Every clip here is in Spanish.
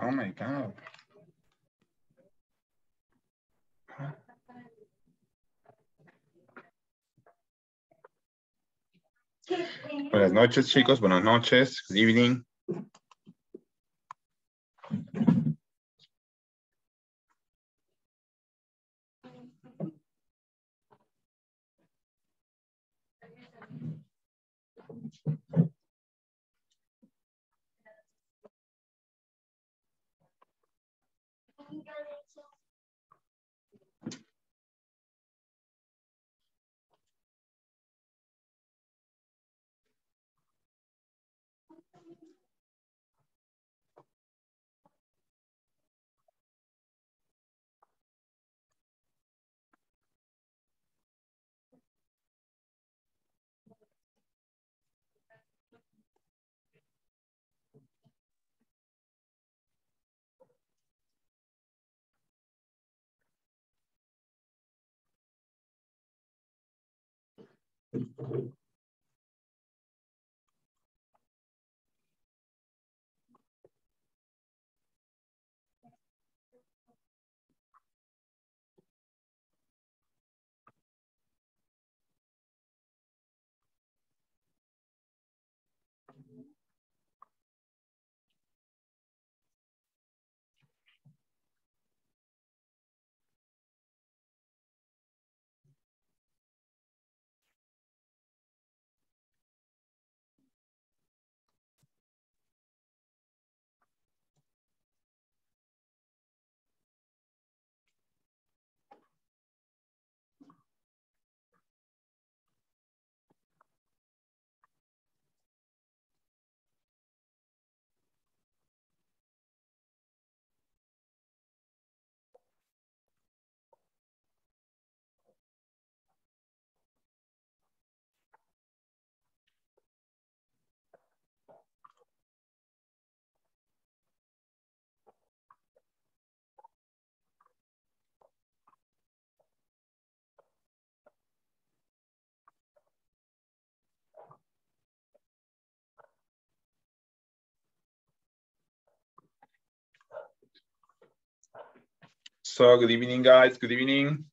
Oh my God. Buenas noches, chicos. Buenas noches. Good evening. So good evening, guys. Good evening.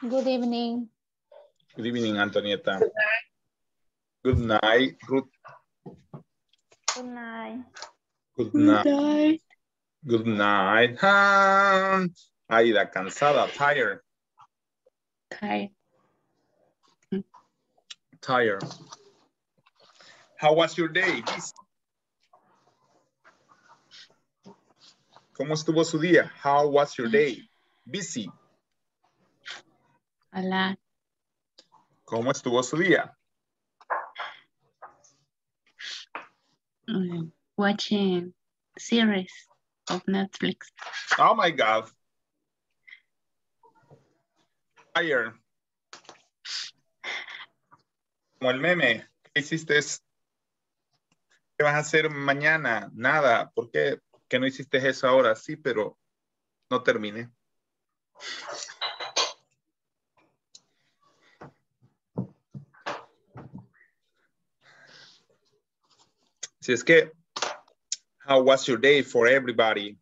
Good evening. Good evening, Antonieta. Good night, Good Ruth. Good night. Good night. Good night. Ah, Aida, cansada, tired, Tired. tired. How was your day? ¿Cómo estuvo su día? How was your day? Busy. A lot. ¿Cómo estuvo su día? Mm, Watching series of Netflix. Oh my God. Tired. Como el meme. ¿Qué hiciste? ¿Qué vas a hacer mañana? Nada. ¿Por qué? ¿Que no hiciste eso ahora? Sí, pero no terminé. Si es que, how was your day for everybody?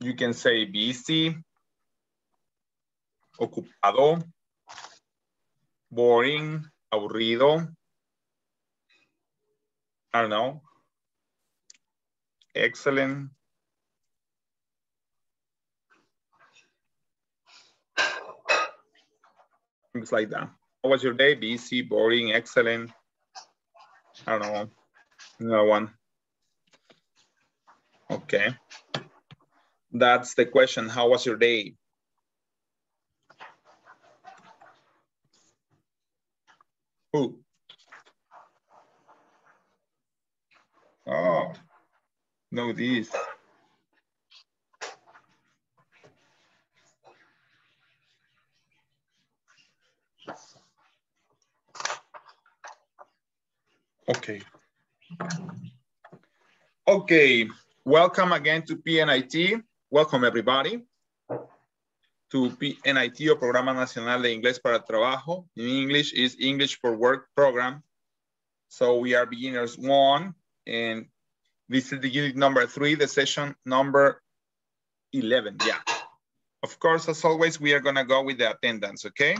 You can say busy, ocupado, boring, aburrido. I don't know. Excellent. Things like that. How was your day? Busy, boring, excellent. I don't know. Another one. Okay. That's the question. How was your day? Who? Oh, no, this. Okay. Okay, welcome again to PNIT. Welcome everybody. to PNIT or Programa Nacional de Inglés para Trabajo. In English is English for Work program. So we are beginners one, and this is the unit number three, the session number 11, yeah. Of course, as always, we are gonna go with the attendance, okay?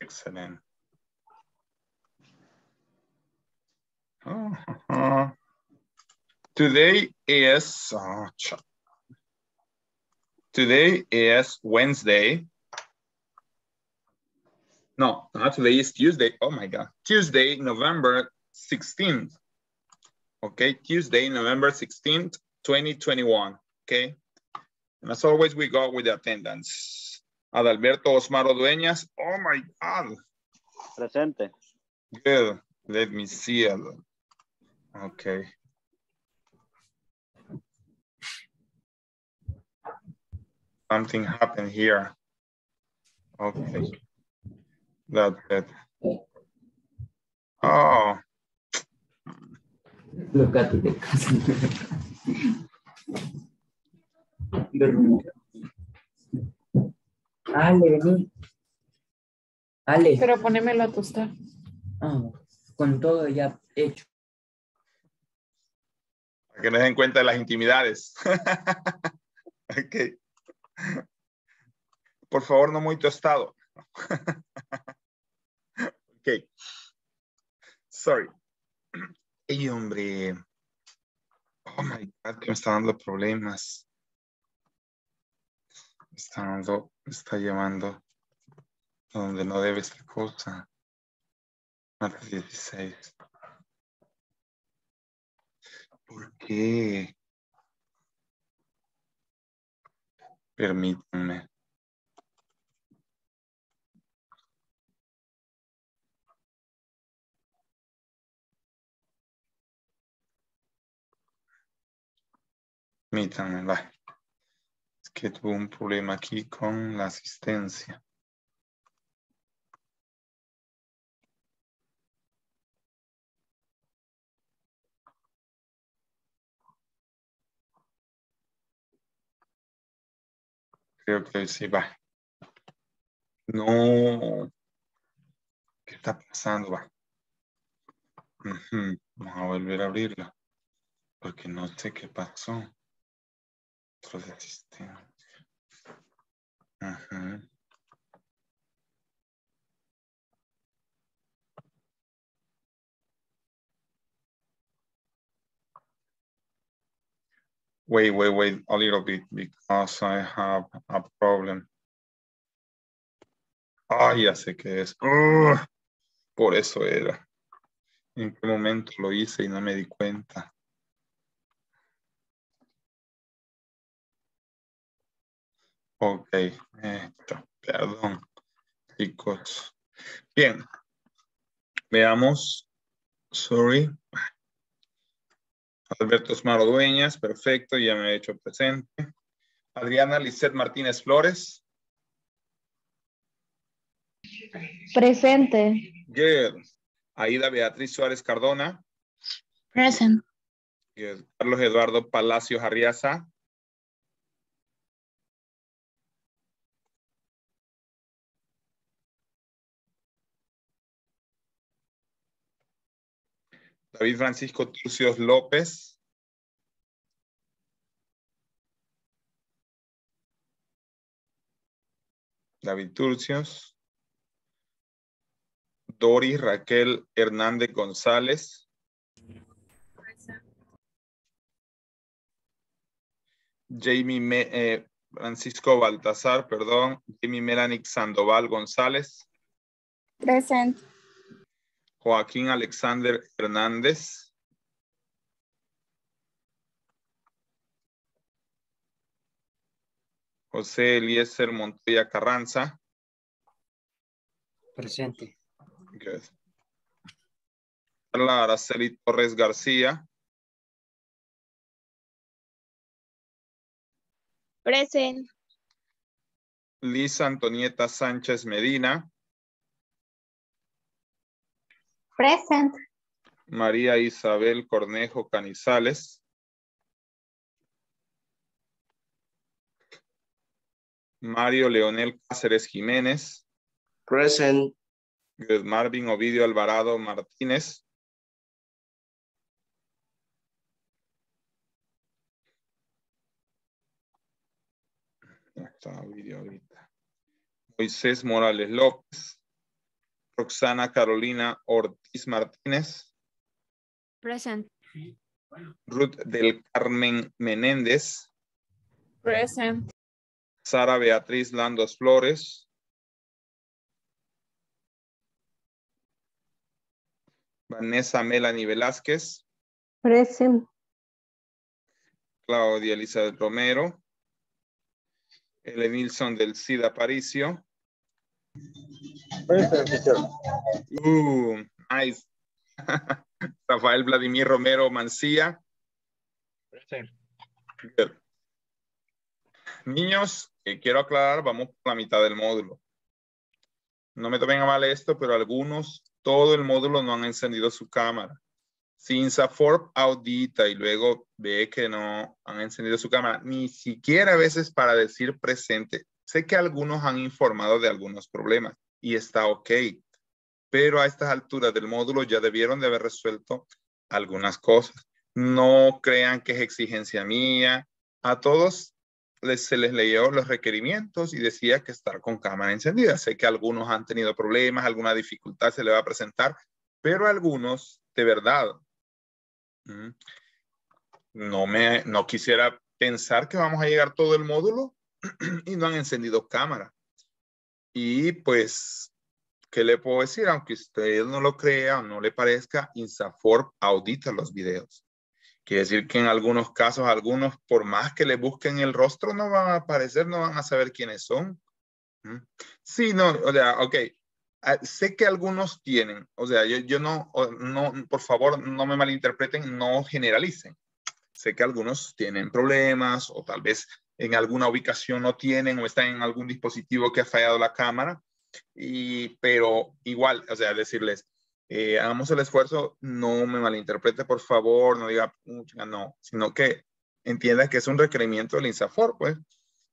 Excellent. Oh, uh, today is oh, today is Wednesday. No, not today is Tuesday. Oh my God. Tuesday, November 16th. Okay, Tuesday, November 16th, 2021. Okay. And as always, we go with the attendance. Adalberto Osmaro Dueñas. Oh my God. Presente. Good. Let me see. it. Okay. Something happened here. Okay. That's it. Oh, gatos de casa. Ale, vení. Ale, Pero ponémelo a tostar. ah, con todo ya hecho. para que no se den cuenta de las intimidades. ok. Por favor, no muy tostado. ok. Sorry. Ey, hombre. Oh my God, que me está dando problemas. Me está dando, está llevando donde no debe esta cosa. Martes 16. ¿Por qué? Permítanme. Permítanme, va. Es que tuve un problema aquí con la asistencia. Creo que sí va. No. ¿Qué está pasando? Va. Vamos a volver a abrirla. Porque no sé qué pasó. Otro de asistencia. Ajá. Wait, wait, wait a little bit because I have a problem. Ah, ya sé qué es. Por eso era. ¿En qué momento lo hice y no me di cuenta? Ok, esto, perdón, chicos. Bien, veamos. Sorry. Alberto Osmaro Dueñas, perfecto, ya me he hecho presente. Adriana Lisset Martínez Flores. Presente. Good. Aida Beatriz Suárez Cardona. Present. Good. Carlos Eduardo Palacios Arriaza. David Francisco Turcios López. David Turcios. Doris Raquel Hernández González. Jamie Me- eh, Francisco Baltazar, perdón. Jamie Melanie Sandoval González. Present. Joaquín Alexander Hernández. José Eliezer Montoya Carranza. Presente. Good. Carla Araceli Torres García. Present. Lisa Antonieta Sánchez Medina. Present. María Isabel Cornejo Canizales. Mario Leonel Cáceres Jiménez. Present. Good. Marvin Ovidio Alvarado Martínez. Ya está Ovidio ahorita. Moisés Morales López. Roxana Carolina Ortiz Martínez. Present. Ruth del Carmen Menéndez. Present. Sara Beatriz Landos Flores. Vanessa Melanie Velázquez. Present. Claudia Elizabeth Romero. Ellen Nilsson del CID Aparicio. Uh, nice. Rafael Vladimir Romero Mancía. Good. Niños, eh, quiero aclarar, vamos por la mitad del módulo. No me tomen a mal esto, pero algunos, todo el módulo no han encendido su cámara. Si Insaforp audita y luego ve que no han encendido su cámara, ni siquiera a veces para decir presente. Sé que algunos han informado de algunos problemas y está ok, pero a estas alturas del módulo ya debieron de haber resuelto algunas cosas. No crean que es exigencia mía. A todos se les leyó los requerimientos y decía que estar con cámara encendida. Sé que algunos han tenido problemas, alguna dificultad se le va a presentar, pero algunos, de verdad, mm, no me, no quisiera pensar que vamos a llegar todo el módulo y no han encendido cámara. Y pues, ¿qué le puedo decir? Aunque usted no lo crea o no le parezca, Insaforp audita los videos. Quiere decir que en algunos casos, algunos, por más que le busquen el rostro, no van a aparecer, no van a saber quiénes son. ¿Mm? Sí, no, o sea, ok. Ah, sé que algunos tienen, o sea, yo, yo no, no, por favor, no me malinterpreten, no generalicen. Sé que algunos tienen problemas o tal vez en alguna ubicación no tienen o están en algún dispositivo que ha fallado la cámara, y, pero igual, o sea, decirles, eh, hagamos el esfuerzo, no me malinterprete, por favor, no diga, no, sino que entienda que es un requerimiento del INSAFOR, pues,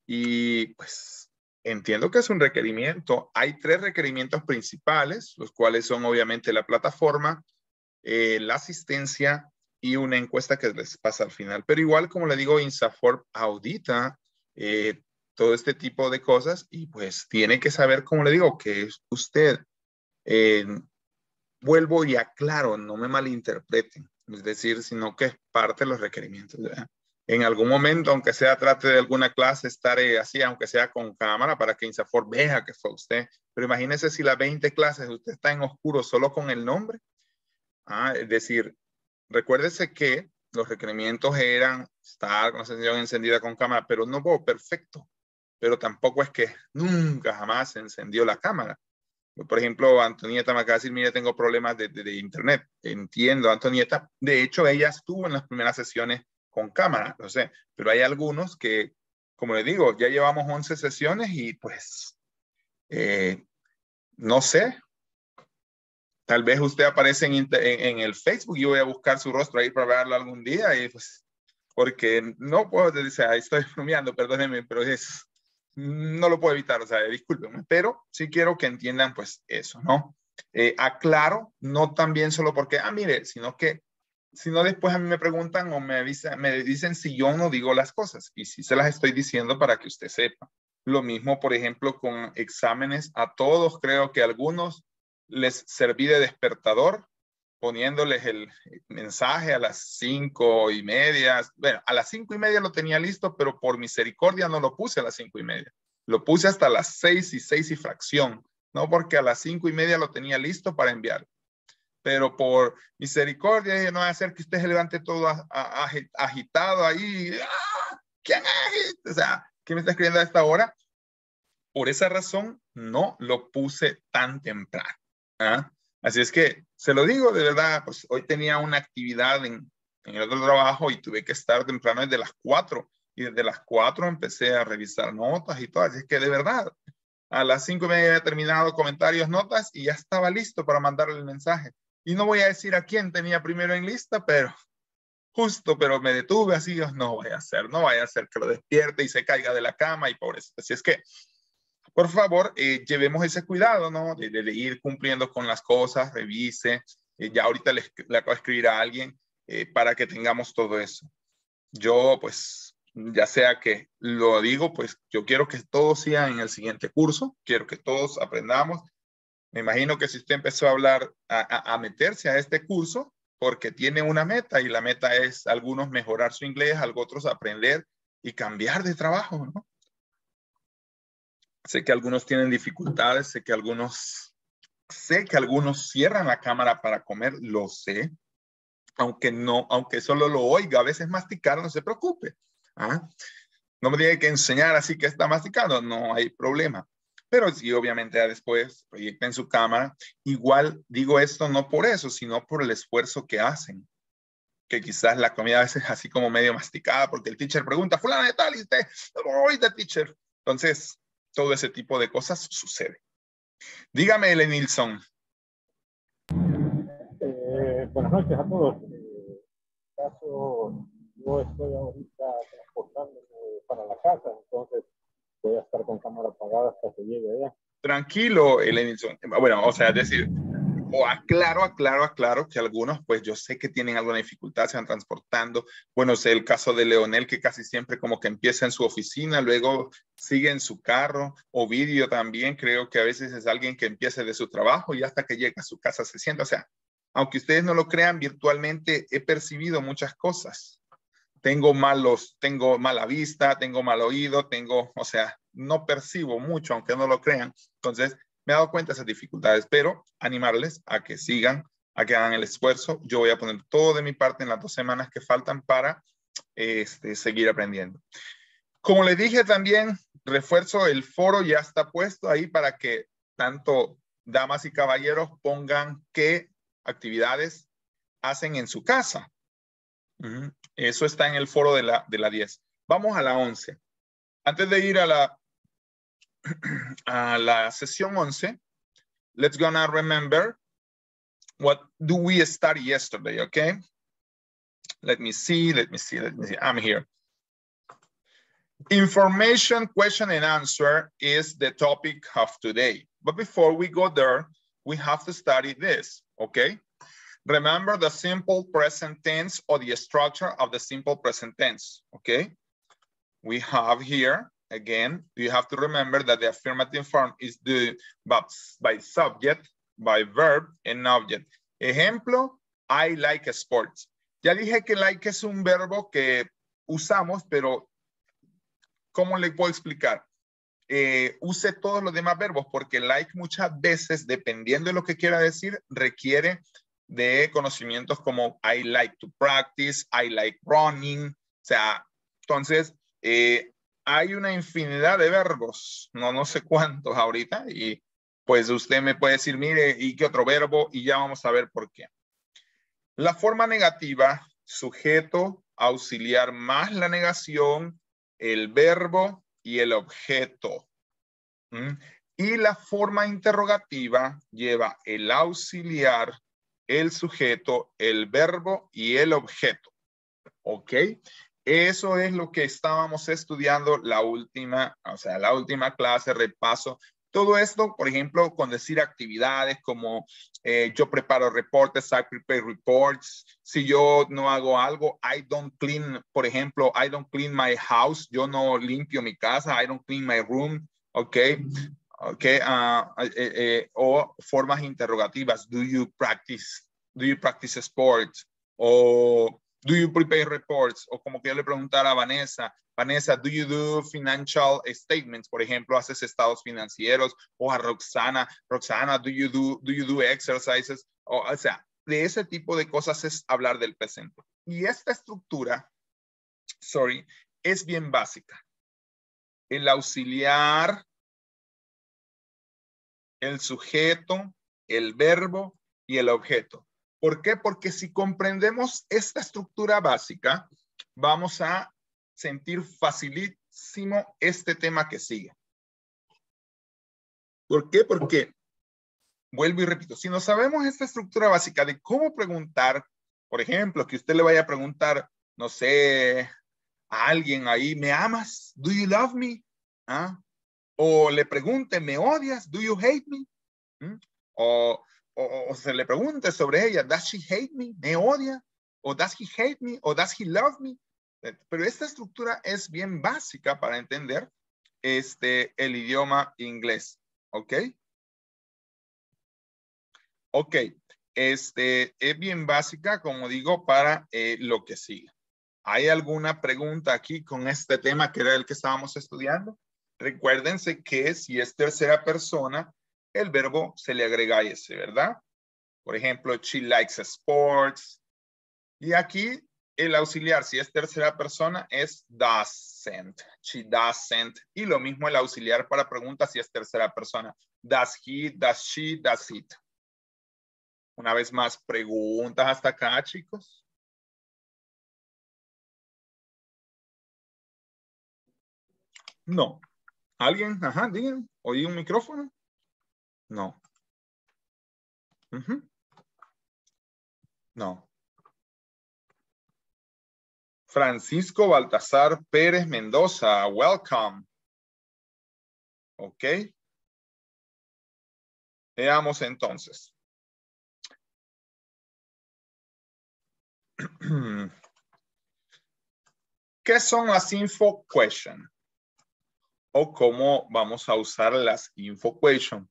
y pues entiendo que es un requerimiento. Hay tres requerimientos principales, los cuales son obviamente la plataforma, eh, la asistencia y una encuesta que les pasa al final. Pero igual, como le digo, INSAFOR audita eh, todo este tipo de cosas y pues tiene que saber, como le digo, que usted, eh, vuelvo y aclaro, no me malinterpreten, es decir, sino que es parte de los requerimientos. En algún momento, aunque sea trate de alguna clase, estaré así, aunque sea con cámara, para que INSAFOR vea que fue usted. Pero imagínese si las 20 clases usted está en oscuro solo con el nombre. Ah, es decir, recuérdese que los requerimientos eran estar con la sesión encendida con cámara, pero no fue perfecto. Pero tampoco es que nunca jamás se encendió la cámara. Por ejemplo, Antonieta me acaba de decir, tengo problemas de, internet. Entiendo, Antonieta. De hecho, ella estuvo en las primeras sesiones con cámara, no sé, pero hay algunos que, como le digo, ya llevamos 11 sesiones y pues, eh, no sé, tal vez usted aparece en, en, en, el Facebook yo voy a buscar su rostro ahí para verlo algún día y pues, porque no puedo decir, ahí estoy bromeando, perdónenme, pero es, no lo puedo evitar, o sea, discúlpenme, pero sí quiero que entiendan pues eso, ¿no? Eh, aclaro, no también solo porque, ah, mire, sino que, si no después a mí me preguntan o me, avisa, me dicen si yo no digo las cosas y si se las estoy diciendo para que usted sepa. Lo mismo, por ejemplo, con exámenes, a todos creo que algunos les serví de despertador poniéndoles el mensaje a las cinco y media. Bueno, a las cinco y media lo tenía listo, pero por misericordia no lo puse a las cinco y media. Lo puse hasta las seis y seis y fracción, no porque a las cinco y media lo tenía listo para enviar. Pero por misericordia, no va a hacer que usted se levante todo agitado ahí. ¡Ah! ¿Quién es? O sea, ¿qué me está escribiendo a esta hora? Por esa razón, no lo puse tan temprano. ¿Ah? Así es que se lo digo de verdad, pues hoy tenía una actividad en, el otro trabajo y tuve que estar temprano desde las 4 y desde las 4 empecé a revisar notas y todo. Así es que de verdad, A las cinco y media había terminado comentarios, notas y ya estaba listo para mandarle el mensaje. Y no voy a decir a quién tenía primero en lista, pero justo, pero me detuve así, no vaya a ser, no vaya a ser que lo despierte y se caiga de la cama y pobrecito. Así es que, por favor, eh, llevemos ese cuidado, ¿no? De, ir cumpliendo con las cosas, revise. Eh, ya ahorita le, le, acabo de escribir a alguien eh, para que tengamos todo eso. Yo, pues, ya sea que lo digo, pues yo quiero que todos sigan en el siguiente curso, quiero que todos aprendamos. Me imagino que si usted empezó a hablar, a, a, a meterse a este curso, porque tiene una meta y la meta es algunos mejorar su inglés, algunos otros aprender y cambiar de trabajo, ¿no? Sé que algunos tienen dificultades, sé que algunos, sé que algunos cierran la cámara para comer, lo sé, aunque no, aunque solo lo oiga, a veces masticar, no se preocupe. ¿ah? No me tiene que enseñar así que está masticando, no hay problema. Pero sí, obviamente, ya después proyecten su cámara. Igual digo esto no por eso, sino por el esfuerzo que hacen. Que quizás la comida a veces es así como medio masticada, porque el teacher pregunta, fulana de tal, y usted, de teacher. Entonces, todo ese tipo de cosas sucede. Dígame, Ellen Nilsson. Eh, buenas noches a todos. Eh, caso, yo estoy ahorita transportándome para la casa, entonces voy a estar con cámara apagada hasta que llegue allá. Tranquilo, Elenilson. Bueno, o sea, es decir, o aclaro, aclaro, aclaro que algunos, pues yo sé que tienen alguna dificultad, se van transportando. Bueno, sé el caso de Leonel, que casi siempre como que empieza en su oficina, luego sigue en su carro. Ovidio también, creo que a veces es alguien que empieza de su trabajo y hasta que llega a su casa se sienta. O sea, aunque ustedes no lo crean, virtualmente he percibido muchas cosas tengo malos, tengo mala vista, tengo mal oído, tengo, o sea, no percibo mucho, aunque no lo crean. Entonces, me he dado cuenta de esas dificultades, pero animarles a que sigan, a que hagan el esfuerzo. Yo voy a poner todo de mi parte en las dos semanas que faltan para este, seguir aprendiendo. Como les dije también, refuerzo, el foro ya está puesto ahí para que tanto damas y caballeros pongan qué actividades hacen en su casa. Eso está en el foro de la, de la 10. Vamos a la 11. Antes de ir a la, a la sesión 11, let's gonna remember what do we study yesterday, okay? Let me see, let me see, let me see. I'm here. Information, question, and answer is the topic of today. But before we go there, we have to study this, okay? Remember the simple present tense or the structure of the simple present tense, okay? We have here, again, you have to remember that the affirmative form is by subject, by verb, and object. Ejemplo, I like sports. Ya dije que like es un verbo que usamos, pero ¿cómo le puedo explicar? Eh, use todos los demás verbos porque like muchas veces, dependiendo de lo que quiera decir, requiere de conocimientos como I like to practice, I like running, o sea, entonces eh, hay una infinidad de verbos, no, no sé cuántos ahorita, y pues usted me puede decir, mire, ¿y qué otro verbo? Y ya vamos a ver por qué. La forma negativa, sujeto, auxiliar más la negación, el verbo y el objeto. Y la forma interrogativa lleva el auxiliar, el sujeto, el verbo y el objeto. ¿Ok? Eso es lo que estábamos estudiando la última, o sea, la última clase, repaso. Todo esto, por ejemplo, con decir actividades como eh, yo preparo reportes, I prepare reports. Si yo no hago algo, I don't clean, por ejemplo, I don't clean my house. Yo no limpio mi casa, I don't clean my room. ¿Ok? Okay, uh, eh, o formas interrogativas. Do you practice? Do you practice sports? O do you prepare reports? O como que yo le preguntara a Vanessa, Vanessa, do you do financial statements? Por ejemplo, haces estados financieros. O a Roxana, Roxana, do you do, do you do exercises? O, o sea, de ese tipo de cosas es hablar del presente. Y esta estructura, sorry, es bien básica. El auxiliar el sujeto, el verbo y el objeto. ¿Por qué? Porque si comprendemos esta estructura básica, vamos a sentir facilísimo este tema que sigue. ¿Por qué? Porque, vuelvo y repito, si no sabemos esta estructura básica de cómo preguntar, por ejemplo, que usted le vaya a preguntar, no sé, a alguien ahí, ¿me amas? ¿Do you love me? ¿Ah? O le pregunte, ¿me odias? ¿Do you hate me? ¿Mm? O, o, se le pregunte sobre ella, ¿does she hate me? ¿Me odia? ¿O does he hate me? ¿O does he love me? Eh, Pero esta estructura es bien básica para entender este, el idioma inglés. ¿Ok? Ok. Este, es bien básica, como digo, para eh, lo que sigue. ¿Hay alguna pregunta aquí con este tema que era el que estábamos estudiando? Recuérdense que si es tercera persona, el verbo se le agrega ese, ¿verdad? Por ejemplo, she likes sports. Y aquí el auxiliar, si es tercera persona, es doesn't. She doesn't. Y lo mismo el auxiliar para preguntas si es tercera persona. Does he, does she, does it. Una vez más, preguntas hasta acá, chicos. No. ¿Alguien? Ajá, digan. ¿Oí un micrófono? No. No. Francisco Baltasar Pérez Mendoza, welcome. Ok. Veamos entonces. ¿Qué son las info question? O cómo vamos a usar las info question.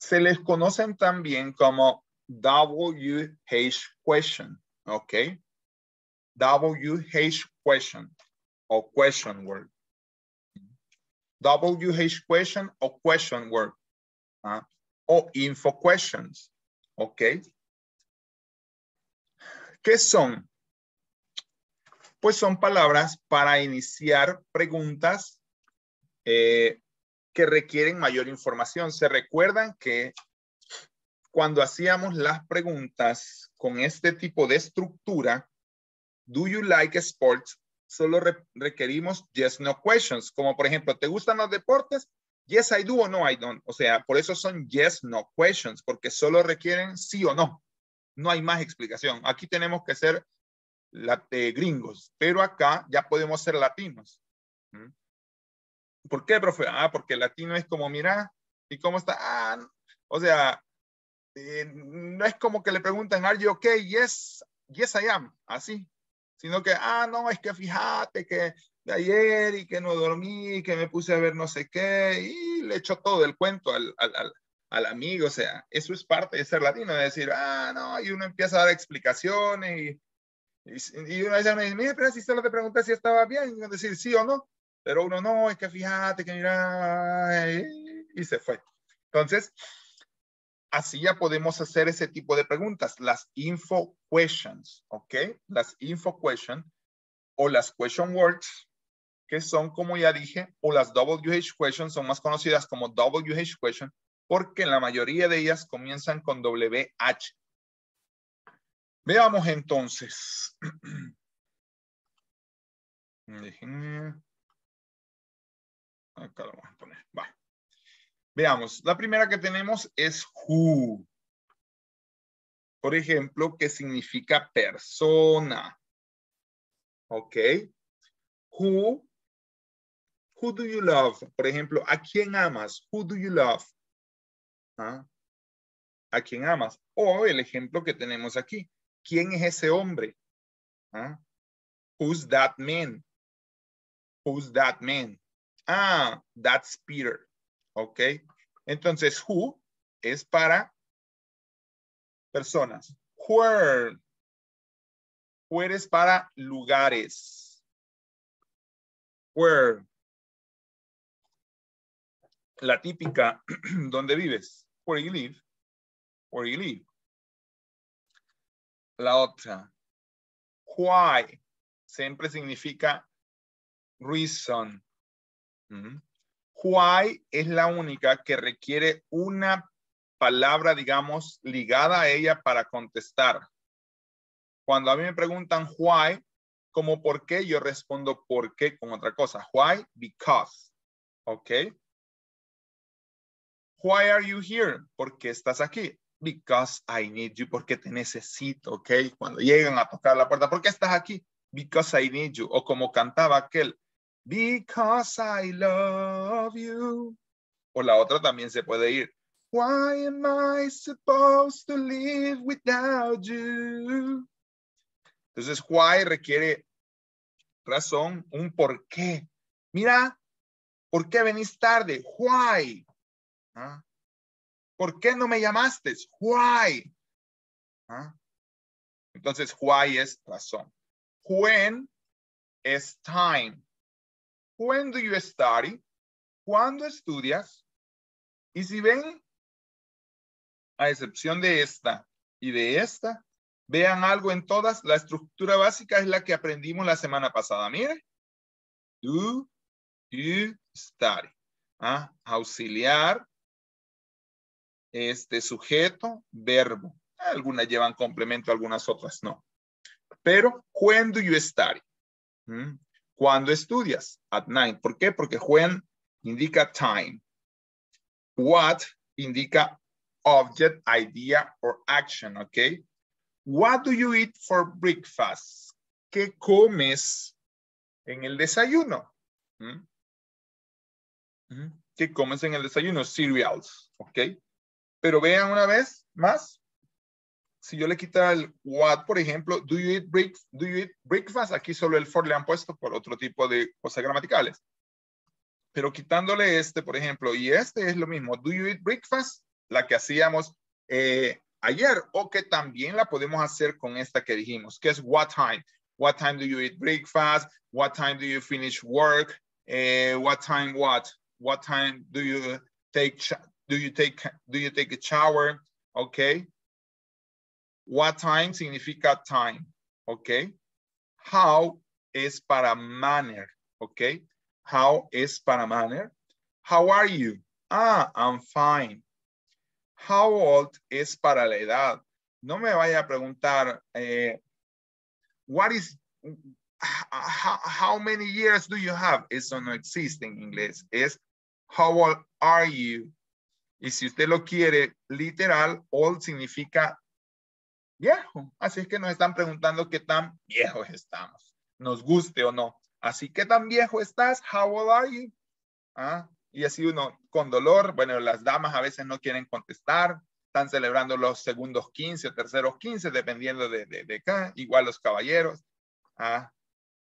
Se les conocen también como WH question. ¿Ok? WH question o question word. WH question o question word. ¿ah? O info questions. ¿Ok? ¿Qué son? Pues son palabras para iniciar preguntas eh, que requieren mayor información. Se recuerdan que cuando hacíamos las preguntas con este tipo de estructura, do you like sports? Solo re requerimos yes, no questions. Como por ejemplo, ¿te gustan los deportes? Yes, I do o no, I don't. O sea, por eso son yes, no questions, porque solo requieren sí o no. No hay más explicación. Aquí tenemos que ser la, gringos, pero acá ya podemos ser latinos. ¿Mm? ¿Por qué, profe? Ah, porque latino es como, mira, ¿y cómo está? Ah, o sea, eh, no es como que le preguntan, ¿are you okay? Yes, yes I am. Así. Sino que, ah, no, es que fíjate que de ayer y que no dormí, que me puse a ver no sé qué, y le echó todo el cuento al, al, al, al amigo. O sea, eso es parte de ser latino, de decir, ah, no, y uno empieza a dar explicaciones y, y, y uno dice, mira, pero si solo te pregunté si estaba bien, y decir sí o no. Pero uno no, es que fíjate que mira, y, se fue. Entonces, así ya podemos hacer ese tipo de preguntas, las info questions, ¿ok? Las info questions o las question words, que son, como ya dije, o las WH questions, son más conocidas como WH question, porque la mayoría de ellas comienzan con WH. Veamos entonces. Déjenme. Acá lo vamos a poner. Va. Veamos, la primera que tenemos es who. Por ejemplo, que significa persona. ¿Ok? Who, who do you love? Por ejemplo, ¿a quién amas? Who do you love? ¿Ah? ¿A quién amas? O el ejemplo que tenemos aquí. ¿Quién es ese hombre? ¿Ah? Who's that man? Who's that man? Ah, that's Peter. ¿Ok? Entonces, who es para personas. Where. Where es para lugares. Where. La típica, ¿dónde vives? Where you live. Where you live. La otra. Why. Siempre significa reason. Why es la única que requiere una palabra, digamos, ligada a ella para contestar. Cuando a mí me preguntan why, como por qué, yo respondo por qué con otra cosa. Why? Because. ¿Ok? Why are you here? ¿Por qué estás aquí? Because I need you. Porque te necesito, ¿ok? Cuando llegan a tocar la puerta, ¿por qué estás aquí? Because I need you. O como cantaba aquel, Because I love you. O la otra también se puede ir. Why am I supposed to live without you? Entonces, why requiere razón, un por qué. Mira, ¿por qué venís tarde? Why? ¿Ah? ¿Por qué no me llamaste? Why? ¿Ah? Entonces, why es razón. When es time. When do you study? ¿Cuándo estudias? Y si ven, a excepción de esta y de esta, vean algo en todas. La estructura básica es la que aprendimos la semana pasada. Mire. Do you study? ¿Ah? Auxiliar, este sujeto, verbo. Algunas llevan complemento, algunas otras no. Pero, when do you study? ¿Cuándo estudias? At night. ¿Por qué? Porque when indica time. What indica object, idea, or action, ¿ok? What do you eat for breakfast? ¿Qué comes en el desayuno? ¿Mm? ¿Mm? ¿Qué comes en el desayuno? Cereals, ¿ok? Pero vean una vez más. Si yo le quitara el what, por ejemplo, do you eat, break, do you eat breakfast? Aquí solo el for le han puesto por otro tipo de cosas gramaticales. Pero quitándole este, por ejemplo, y este es lo mismo. Do you eat breakfast? La que hacíamos eh, ayer o que también la podemos hacer con esta que dijimos, que es what time. What time do you eat breakfast? What time do you finish work? Eh, what time what? What time do you take do you take do you take a shower? Okay. What time significa time, okay? How es para manner, okay? How es para manner. How are you? Ah, I'm fine. How old es para la edad. No me vaya a preguntar, eh, what is, how, how, many years do you have? Eso no existe en inglés. Es how old are you? Y si usted lo quiere literal, old significa viejo. Así es que nos están preguntando qué tan viejos estamos. Nos guste o no. Así, ¿qué tan viejo estás? How old are you? ¿Ah? Y así uno con dolor, bueno, las damas a veces no quieren contestar, están celebrando los segundos 15 o terceros 15, dependiendo de, de, de acá, igual los caballeros. ¿ah?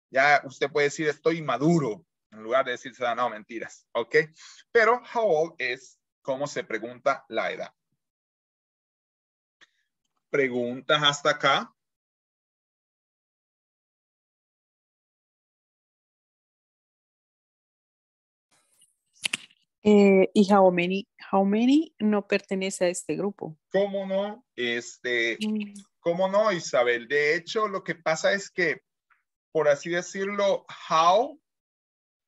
Ya usted puede decir estoy maduro, en lugar de decirse, no, mentiras, ¿ok? Pero how old es cómo se pregunta la edad. Preguntas hasta acá. Eh, y how many, how many no pertenece a este grupo. ¿Cómo no? Este, Mm. ¿cómo no, Isabel? De hecho, lo que pasa es que, por así decirlo, how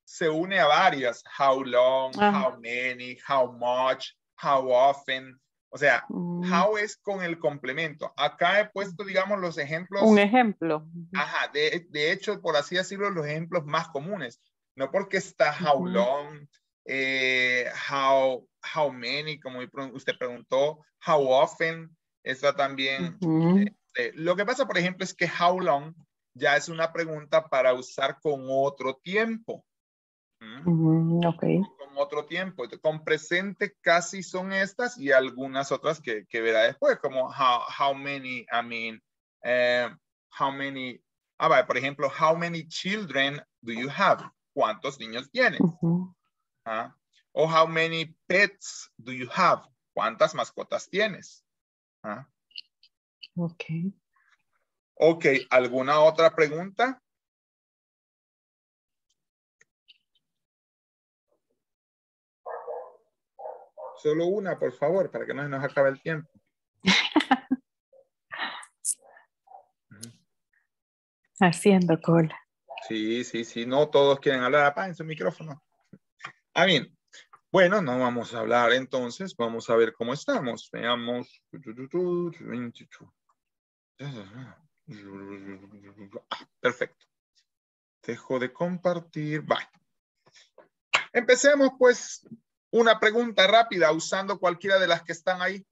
se une a varias. How long, Ajá. how many, how much, how often. O sea, Mm, how es con el complemento. Acá he puesto, digamos, los ejemplos. Un ejemplo. Ajá, de, de hecho, por así decirlo, los ejemplos más comunes. No porque está how long, eh, how, how many, como usted preguntó, how often, está también. Ujú. eh, lo que pasa, por ejemplo, es que how long ya es una pregunta para usar con otro tiempo. ¿Mm? Ujú, ok. Con otro tiempo. Con presente casi son estas y algunas otras que, que verá después, como how, how many, I mean, eh, how many, ah, vale, por ejemplo, how many children do you have? ¿Cuántos niños tienes? ¿Ah? O how many pets do you have? ¿Cuántas mascotas tienes? ¿Ah? Ok. Ok, ¿alguna otra pregunta? Solo una, por favor, para que no se nos acabe el tiempo. Haciendo cola. Sí, sí, sí, no todos quieren hablar. Apaguen su micrófono. Ah, bien. Bueno, no vamos a hablar entonces. Vamos a ver cómo estamos. Veamos. Ah, perfecto. Dejo de compartir. Bye. Empecemos pues Una pregunta rápida usando cualquiera de las que están ahí.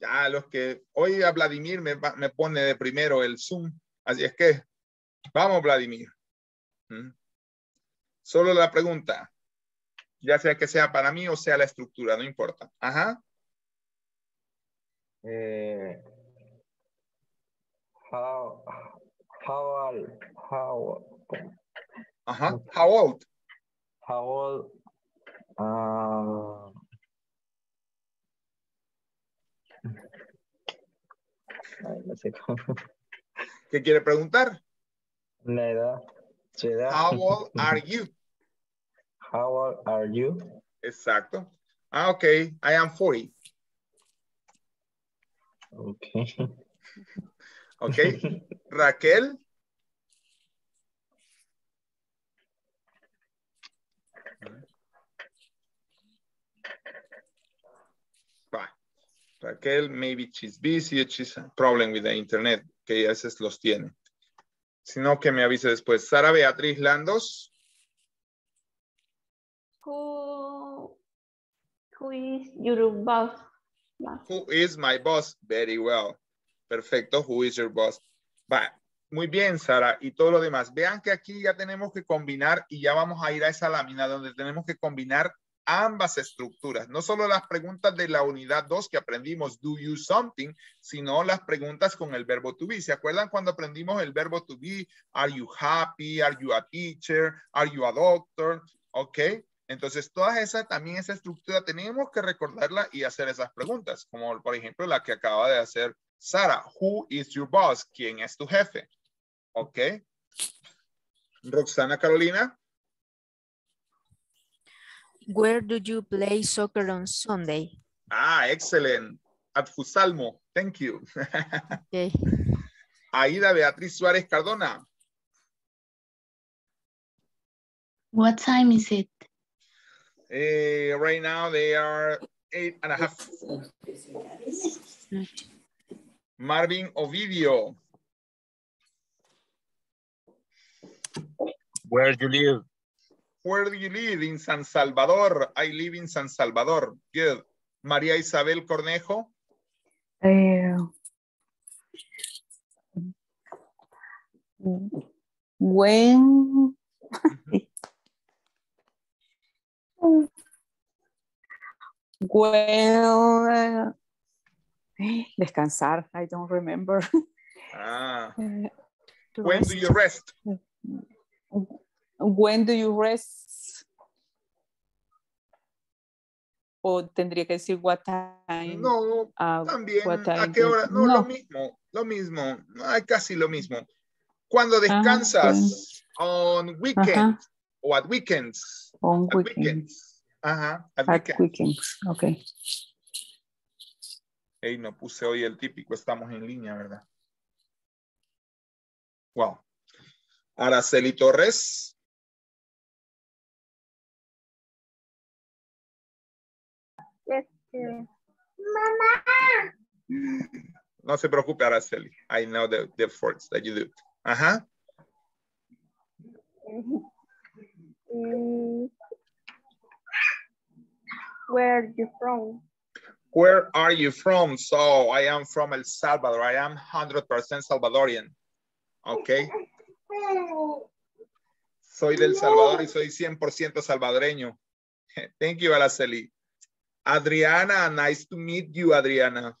Ya los que hoy a Vladimir me, me pone de primero el Zoom. Así es que vamos, Vladimir. ¿Mm? Solo la pregunta. Ya sea que sea para mí o sea la estructura, no importa. Ajá. Eh, how how old how Ajá. How old? how old uh, ay, no sé cómo ¿Qué quiere preguntar? la edad su edad How old are you? how old are you Exacto. Ah, ok. I am 40. okay Ok. Raquel. Right. Raquel, maybe she's busy, she's a problem with the internet, que a veces los tiene. Si no, que me avise después. Sara Beatriz Landos. Who, who is your boss? Who is my boss? Very well. Perfecto. Who is your boss? Va. Muy bien, Sara. Y todo lo demás. Vean que aquí ya tenemos que combinar y ya vamos a ir a esa lámina donde tenemos que combinar ambas estructuras. No solo las preguntas de la unidad 2 que aprendimos, do you something, sino las preguntas con el verbo to be. ¿Se acuerdan cuando aprendimos el verbo to be? Are you happy? Are you a teacher? Are you a doctor? Ok. Entonces, todas esas, también esa estructura, tenemos que recordarla y hacer esas preguntas, como por ejemplo la que acaba de hacer Sara. Who is your boss? ¿Quién es tu jefe? Ok. Roxana Carolina. Where do you play soccer on Sunday? Ah, excellent. At Fusalmo. Thank you. Okay. Aida Beatriz Suárez Cardona. What time is it? Eh, right now they are eight and a half. Marvin Ovidio. Where do you live? Where do you live? In San Salvador. I live in San Salvador. Good. María Isabel Cornejo. Eh, when well eh, descansar I don't remember Ah, Eh, when do you rest? when do you rest o tendría que decir what time No, ah, también. what ¿A qué hora? No, lo mismo. Lo mismo. Ay, casi lo mismo. Cuando Ajá, descansas on weekends Ajá, o at weekends. on At weekends weekends. Ajá, at at weekends. weekends okay Ey, no puse hoy el típico, estamos en línea, ¿verdad? Wow. Araceli Torres. Este, No se preocupe, Araceli. I know the, the efforts that you do. Ajá. mm, where you from? Where are you from? So I am from El Salvador. I am 100% Salvadorian. Okay. Soy del Salvador y soy 100% salvadoreño. Thank you, Araceli. Adriana, nice to meet you, Adriana.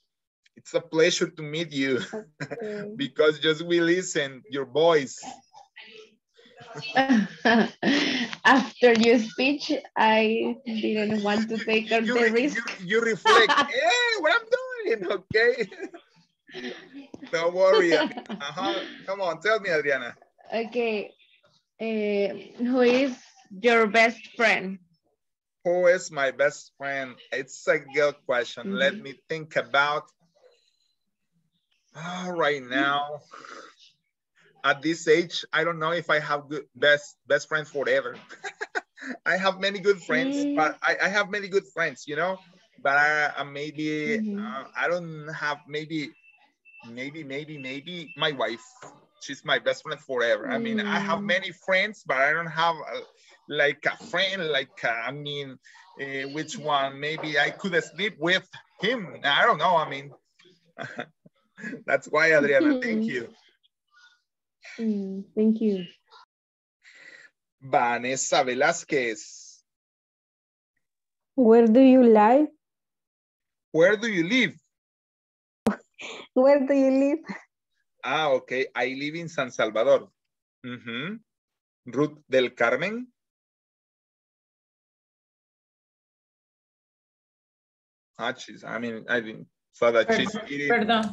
It's a pleasure to meet you because just we listen your voice. After your speech, I didn't want to take on You, the re- risk. you, you reflect, hey, what I'm doing, okay? Don't worry. Uh-huh. Come on, tell me, Adriana. Okay. Eh, who is your best friend? Who is my best friend? It's a good question. Let Mhm. me think about. Ah, right now, at this age, I don't know if I have good best best friends forever. I have many good friends, Mm. but I, I have many good friends, you know. But I, I maybe Mhm. uh, I don't have maybe maybe maybe maybe my wife. She's my best friend forever. I mean, I have Mm. many friends, but I don't have like a friend, like a, I mean, uh, which one? Maybe I could sleep with him. I don't know. I mean, that's why, Adriana. Thank you. Mm, thank you. Vanessa Velasquez. Where do you live? Where do you live? Where do you live? Ah, okay. I live in San Salvador. Mm -hmm. Ruth del Carmen. Ah, she's, I mean, I didn't saw that she's Perdón, eating. perdón,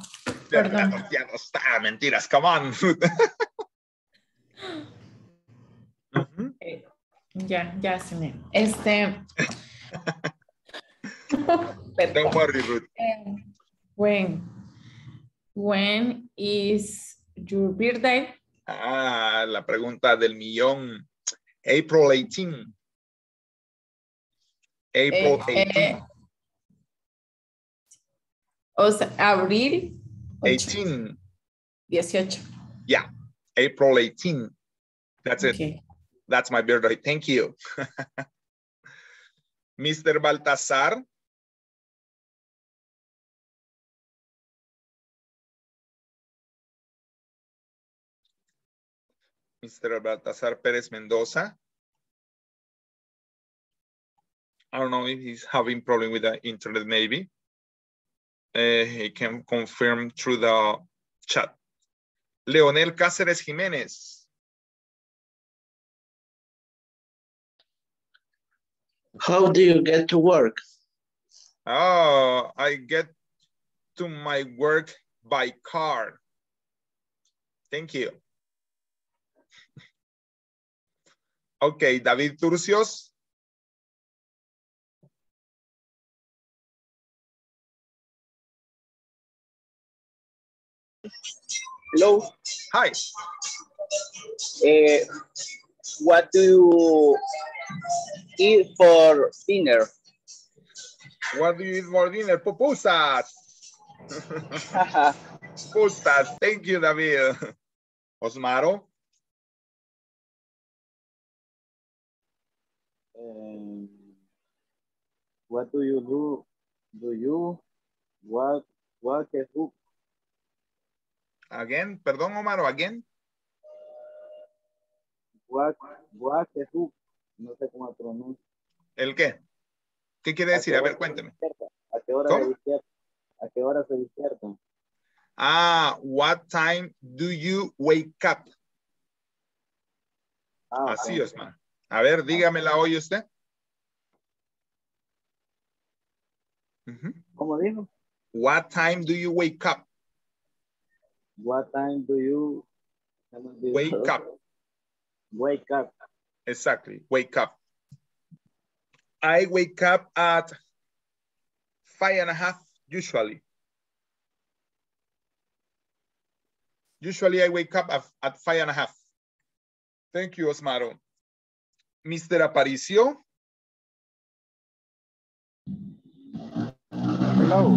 Ya, perdón. ya no- está, mentiras, come on. Ujú. Eh, Ya, ya se me. Este. Don't worry, Ruth. Eh, When, when is your birthday? Ah, la pregunta del millón. April 18. April Eh, 18. eh, o sea, abril 18. 18. Yeah, April 18. That's it. Ok. That's my birthday. Thank you. Mr. Baltasar. Mr. Baltasar Perez Mendoza. I don't know if he's having problem with the internet, maybe. Uh, he can confirm through the chat. Leonel Cáceres Jiménez. How do you get to work? Oh, I get to my work by car. Thank you. Okay, David Turcios. Hello. Hi. Eh, what do you eat for dinner? What do you eat for dinner? Pupusas. Pupusas. Thank you, David. Osmaro. Um, what do you do? Do you what what a hook? Again, perdón, Omaro, again. What what a hook? No sé cómo pronuncia. ¿El qué? ¿Qué quiere decir? A ver, cuénteme. ¿A qué hora ¿Cómo? se despierta? ¿A qué hora se despierta? Ah, what time do you wake up? Ah, Así, ok. Osmar. A ver, dígamela hoy usted. ¿Cómo dijo? What time do you wake up? What time do you se me. Wake up. Wake up. Exactly. Wake up. I wake up at five and a half usually. Usually I wake up at, at five and a half. Thank you, Osmaro. Mr. Aparicio. Hello.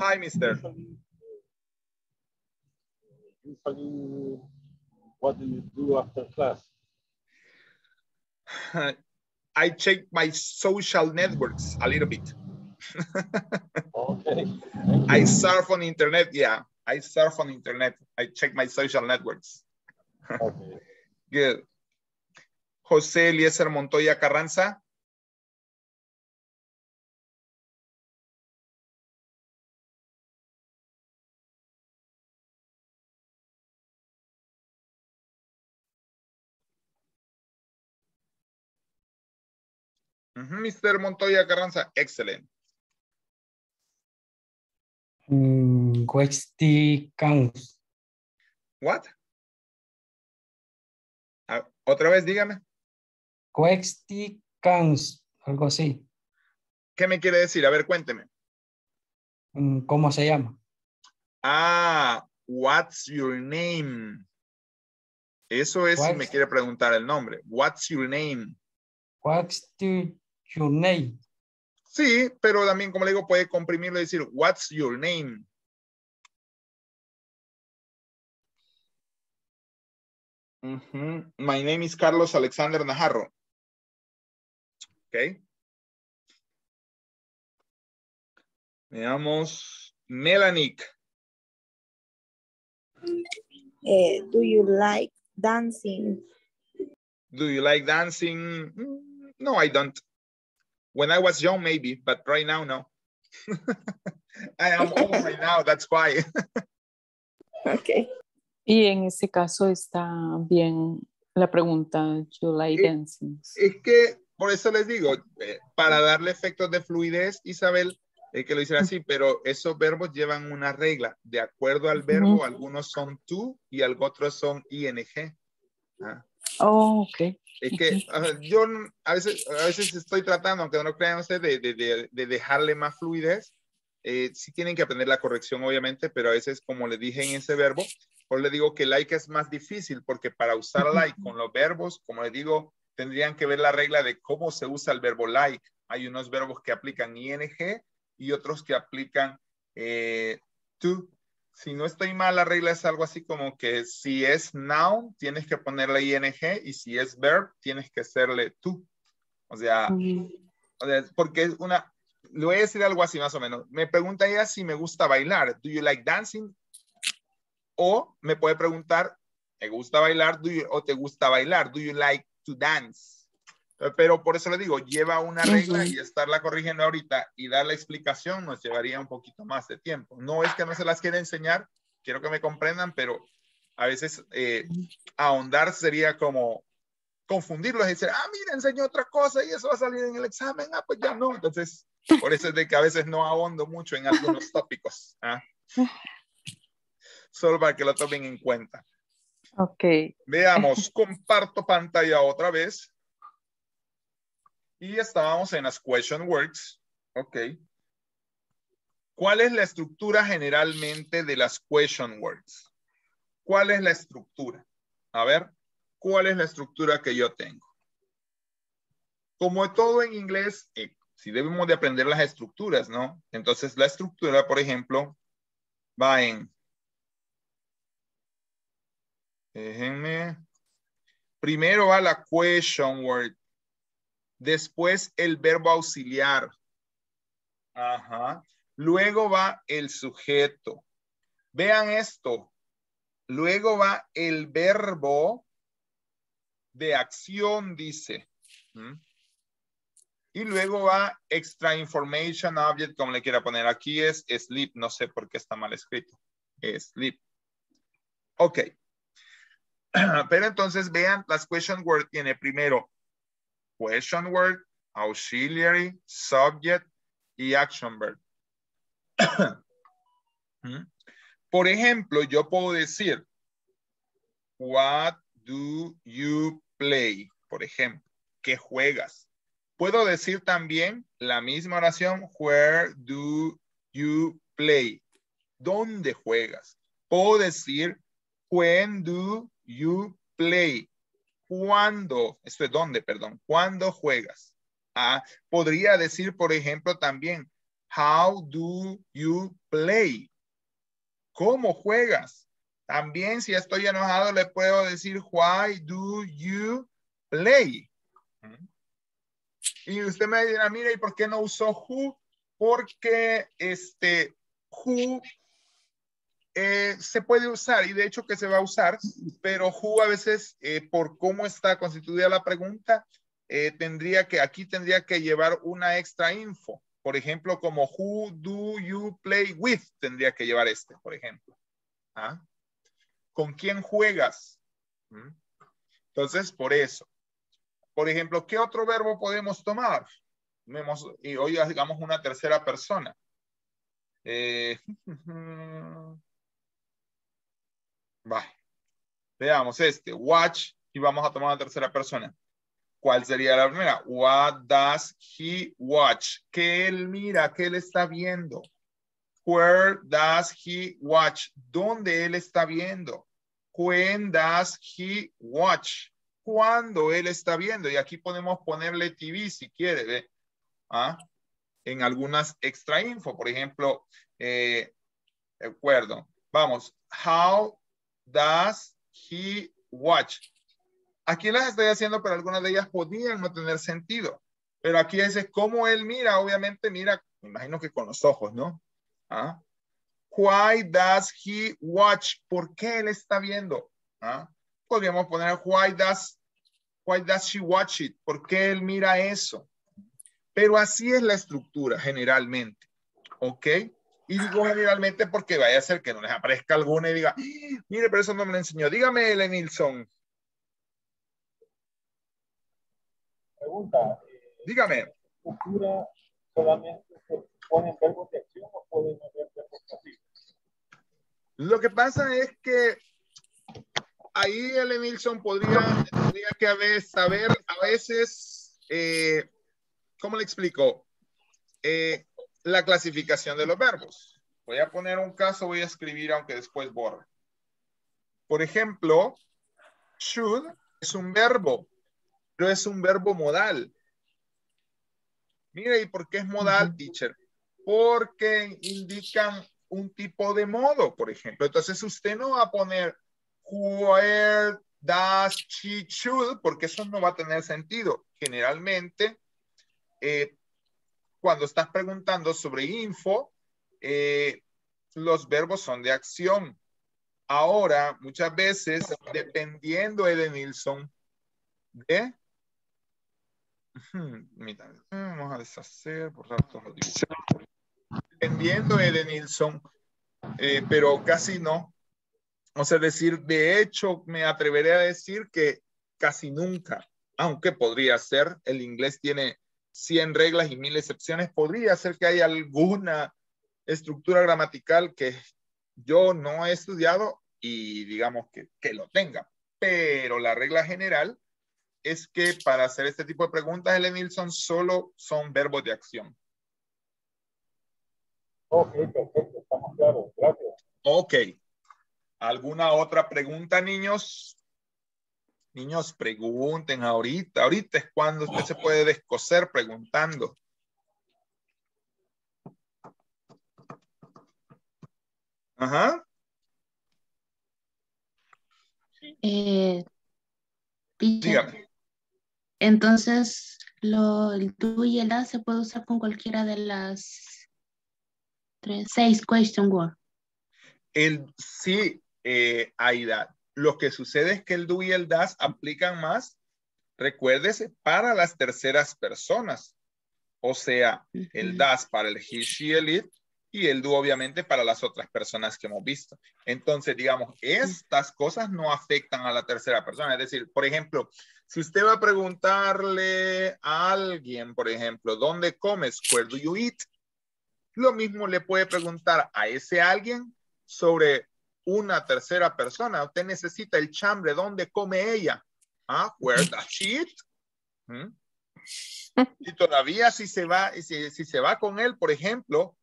Hi, mister. Usually, what do you do after class? I check my social networks a little bit. Okay. I surf on internet. Yeah, I surf on internet. I check my social networks. Okay. Good. José Eliezer Montoya Carranza. Mr. Montoya Carranza, excellent. Mm, Wexty Counts. What? Ah, Otra vez, dígame. Wexty Counts, algo así. ¿Qué me quiere decir? A ver, cuénteme. Mm, ¿Cómo se llama? Ah, what's your name? Eso es si me quiere preguntar el nombre. What's your name? What's the- your name? Sí, pero también, como le digo, puede comprimirlo y decir, what's your name? My name is Carlos Alexander Najarro. ¿Ok? Veamos. Melanie. Eh, do you like dancing? Do you like dancing? Mm, No, I don't. When I was young, maybe, but right now, no. I am old right now, that's why. Okay. Y en ese caso está bien la pregunta, you like Eh, dancing. Es que por eso les digo, eh, para darle efectos de fluidez, Isabel, eh, que lo hiciera así, pero esos verbos llevan una regla. De acuerdo al verbo, algunos son tú y algunos otros son ing. Ah, Oh, ok. Es que yo a veces, a veces estoy tratando, aunque no lo crean ustedes, de, de- de- de dejarle más fluidez. Eh, sí tienen que aprender la corrección, obviamente, pero a veces, como le dije en ese verbo, por le digo que like es más difícil, porque para usar like con los verbos, como les digo, tendrían que ver la regla de cómo se usa el verbo like. Hay unos verbos que aplican ing y otros que aplican eh, to. Si no estoy mal, la regla es algo así como que si es noun, tienes que ponerle ing y si es verb, tienes que hacerle to. O sea, o sea, porque es una, le voy a decir algo así más o menos. Me pregunta ella si me gusta bailar. Do you like dancing? O me puede preguntar, ¿te gusta bailar do you- o te gusta bailar? Do you like to dance? Eh, Pero por eso le digo, lleva una regla y estarla corrigiendo ahorita y dar la explicación nos llevaría un poquito más de tiempo. No es que no se las quiera enseñar, quiero que me comprendan, pero a veces eh, ahondar sería como confundirlos y decir, ah, mira, enseñó otra cosa y eso va a salir en el examen, ah, pues ya no. Entonces, por eso es de que a veces no ahondo mucho en algunos tópicos. ¿ah? Solo para que lo tomen en cuenta. Ok. Veamos, comparto pantalla otra vez. Y estábamos en las question words. Ok. ¿Cuál es la estructura generalmente de las question words? ¿Cuál es la estructura? A ver, ¿cuál es la estructura que yo tengo? Como todo en inglés, eh, si debemos de aprender las estructuras, ¿no? Entonces, la estructura, por ejemplo, va en... Déjenme. Primero va la question word. Después el verbo auxiliar. Ajá. Luego va el sujeto. Vean esto. Luego va el verbo de acción, dice. ¿Mm? Y luego va extra information object, como le quiera poner. Aquí es sleep. No sé por qué está mal escrito. Sleep. Ok. Pero entonces vean, las question word tiene primero question word, auxiliary, subject y action verb. ¿Mm? Por ejemplo, yo puedo decir, what do you play? Por ejemplo, ¿qué juegas? Puedo decir también la misma oración, where do you play? ¿Dónde juegas? Puedo decir, when do you play? ¿Cuándo? Esto es dónde, perdón. ¿Cuándo juegas? Ah, podría decir, por ejemplo, también, how do you play? ¿Cómo juegas? También si estoy enojado le puedo decir, why do you play? Y usted me dirá, mira, ¿y por qué no usó who? Porque este who eh, se puede usar y de hecho que se va a usar, pero who a veces eh, por cómo está constituida la pregunta, eh, tendría que, aquí tendría que llevar una extra info. Por ejemplo, como who do you play with, tendría que llevar este, por ejemplo. ¿Ah? ¿Con quién juegas? ¿Mm? Entonces, por eso. Por ejemplo, ¿qué otro verbo podemos tomar? Vemos, y hoy hagamos una tercera persona. Eh, va. Veamos este, watch, y vamos a tomar una tercera persona. ¿Cuál sería la primera? What does he watch? ¿Qué él mira? ¿Qué él está viendo? Where does he watch? ¿Dónde él está viendo? When does he watch? ¿Cuándo él está viendo? Y aquí podemos ponerle TV si quiere, ¿ve? ¿Ah? En algunas extra info, por ejemplo, eh, acuerdo. Vamos, how does he watch? Aquí las estoy haciendo, pero algunas de ellas podrían no tener sentido. Pero aquí dice cómo él mira, obviamente mira, me imagino que con los ojos, ¿no? ¿Ah? Why does he watch? ¿Por qué él está viendo? ¿Ah? Podríamos poner why does, why does she watch it? ¿Por qué él mira eso? Pero así es la estructura generalmente. ¿Ok? Y digo generalmente porque vaya a ser que no les aparezca alguna y diga, "Ah, mire, pero eso no me lo enseñó. Dígame, Ellen Nilsson. Pregunta, eh, Dígame. ¿estructura solamente se ponen verbos de acción o pueden haber verbos pasivos? Lo que pasa es que ahí Ellen Nilsson podría, tendría que haber, saber a veces, eh, ¿cómo le explico? Eh, la clasificación de los verbos. Voy a poner un caso, voy a escribir aunque después borre. Por ejemplo, should es un verbo, pero es un verbo modal. Mire, ¿y por qué es modal, teacher? Porque indican un tipo de modo, por ejemplo. Entonces usted no va a poner where does she should, porque eso no va a tener sentido. Generalmente, eh, cuando estás preguntando sobre info, eh, los verbos son de acción. Ahora, muchas veces, dependiendo de Nilsson, de... Dependiendo de eh, pero casi no. O sea, decir, de hecho, me atreveré a decir que casi nunca, aunque podría ser, el inglés tiene 100 reglas y 1000 excepciones, podría ser que haya alguna estructura gramatical que yo no he estudiado y digamos que, que lo tenga. Pero la regla general es que para hacer este tipo de preguntas, Ellen Nilsson, solo son verbos de acción. Ok, perfecto, estamos claros. Gracias. Ok. ¿Alguna otra pregunta, niños? Niños, pregunten ahorita. Ahorita es cuando usted se puede descoser preguntando. Ajá. Eh, Dígame. entonces, lo, el do y el da se puede usar con cualquiera de las tres, seis question word. El sí, eh, Aida. Lo que sucede es que el do y el das aplican más, recuérdese, para las terceras personas. O sea, el das para el he, she, el it y el do obviamente para las otras personas que hemos visto. Entonces, digamos, estas cosas no afectan a la tercera persona. Es decir, por ejemplo, si usted va a preguntarle a alguien, por ejemplo, ¿dónde comes? Where do you eat? Lo mismo le puede preguntar a ese alguien sobre una tercera persona. Usted necesita el chambre. ¿Dónde come ella? ¿Ah? Where does she eat? ¿Mm? Y todavía si se va, si, si se va con él, por ejemplo,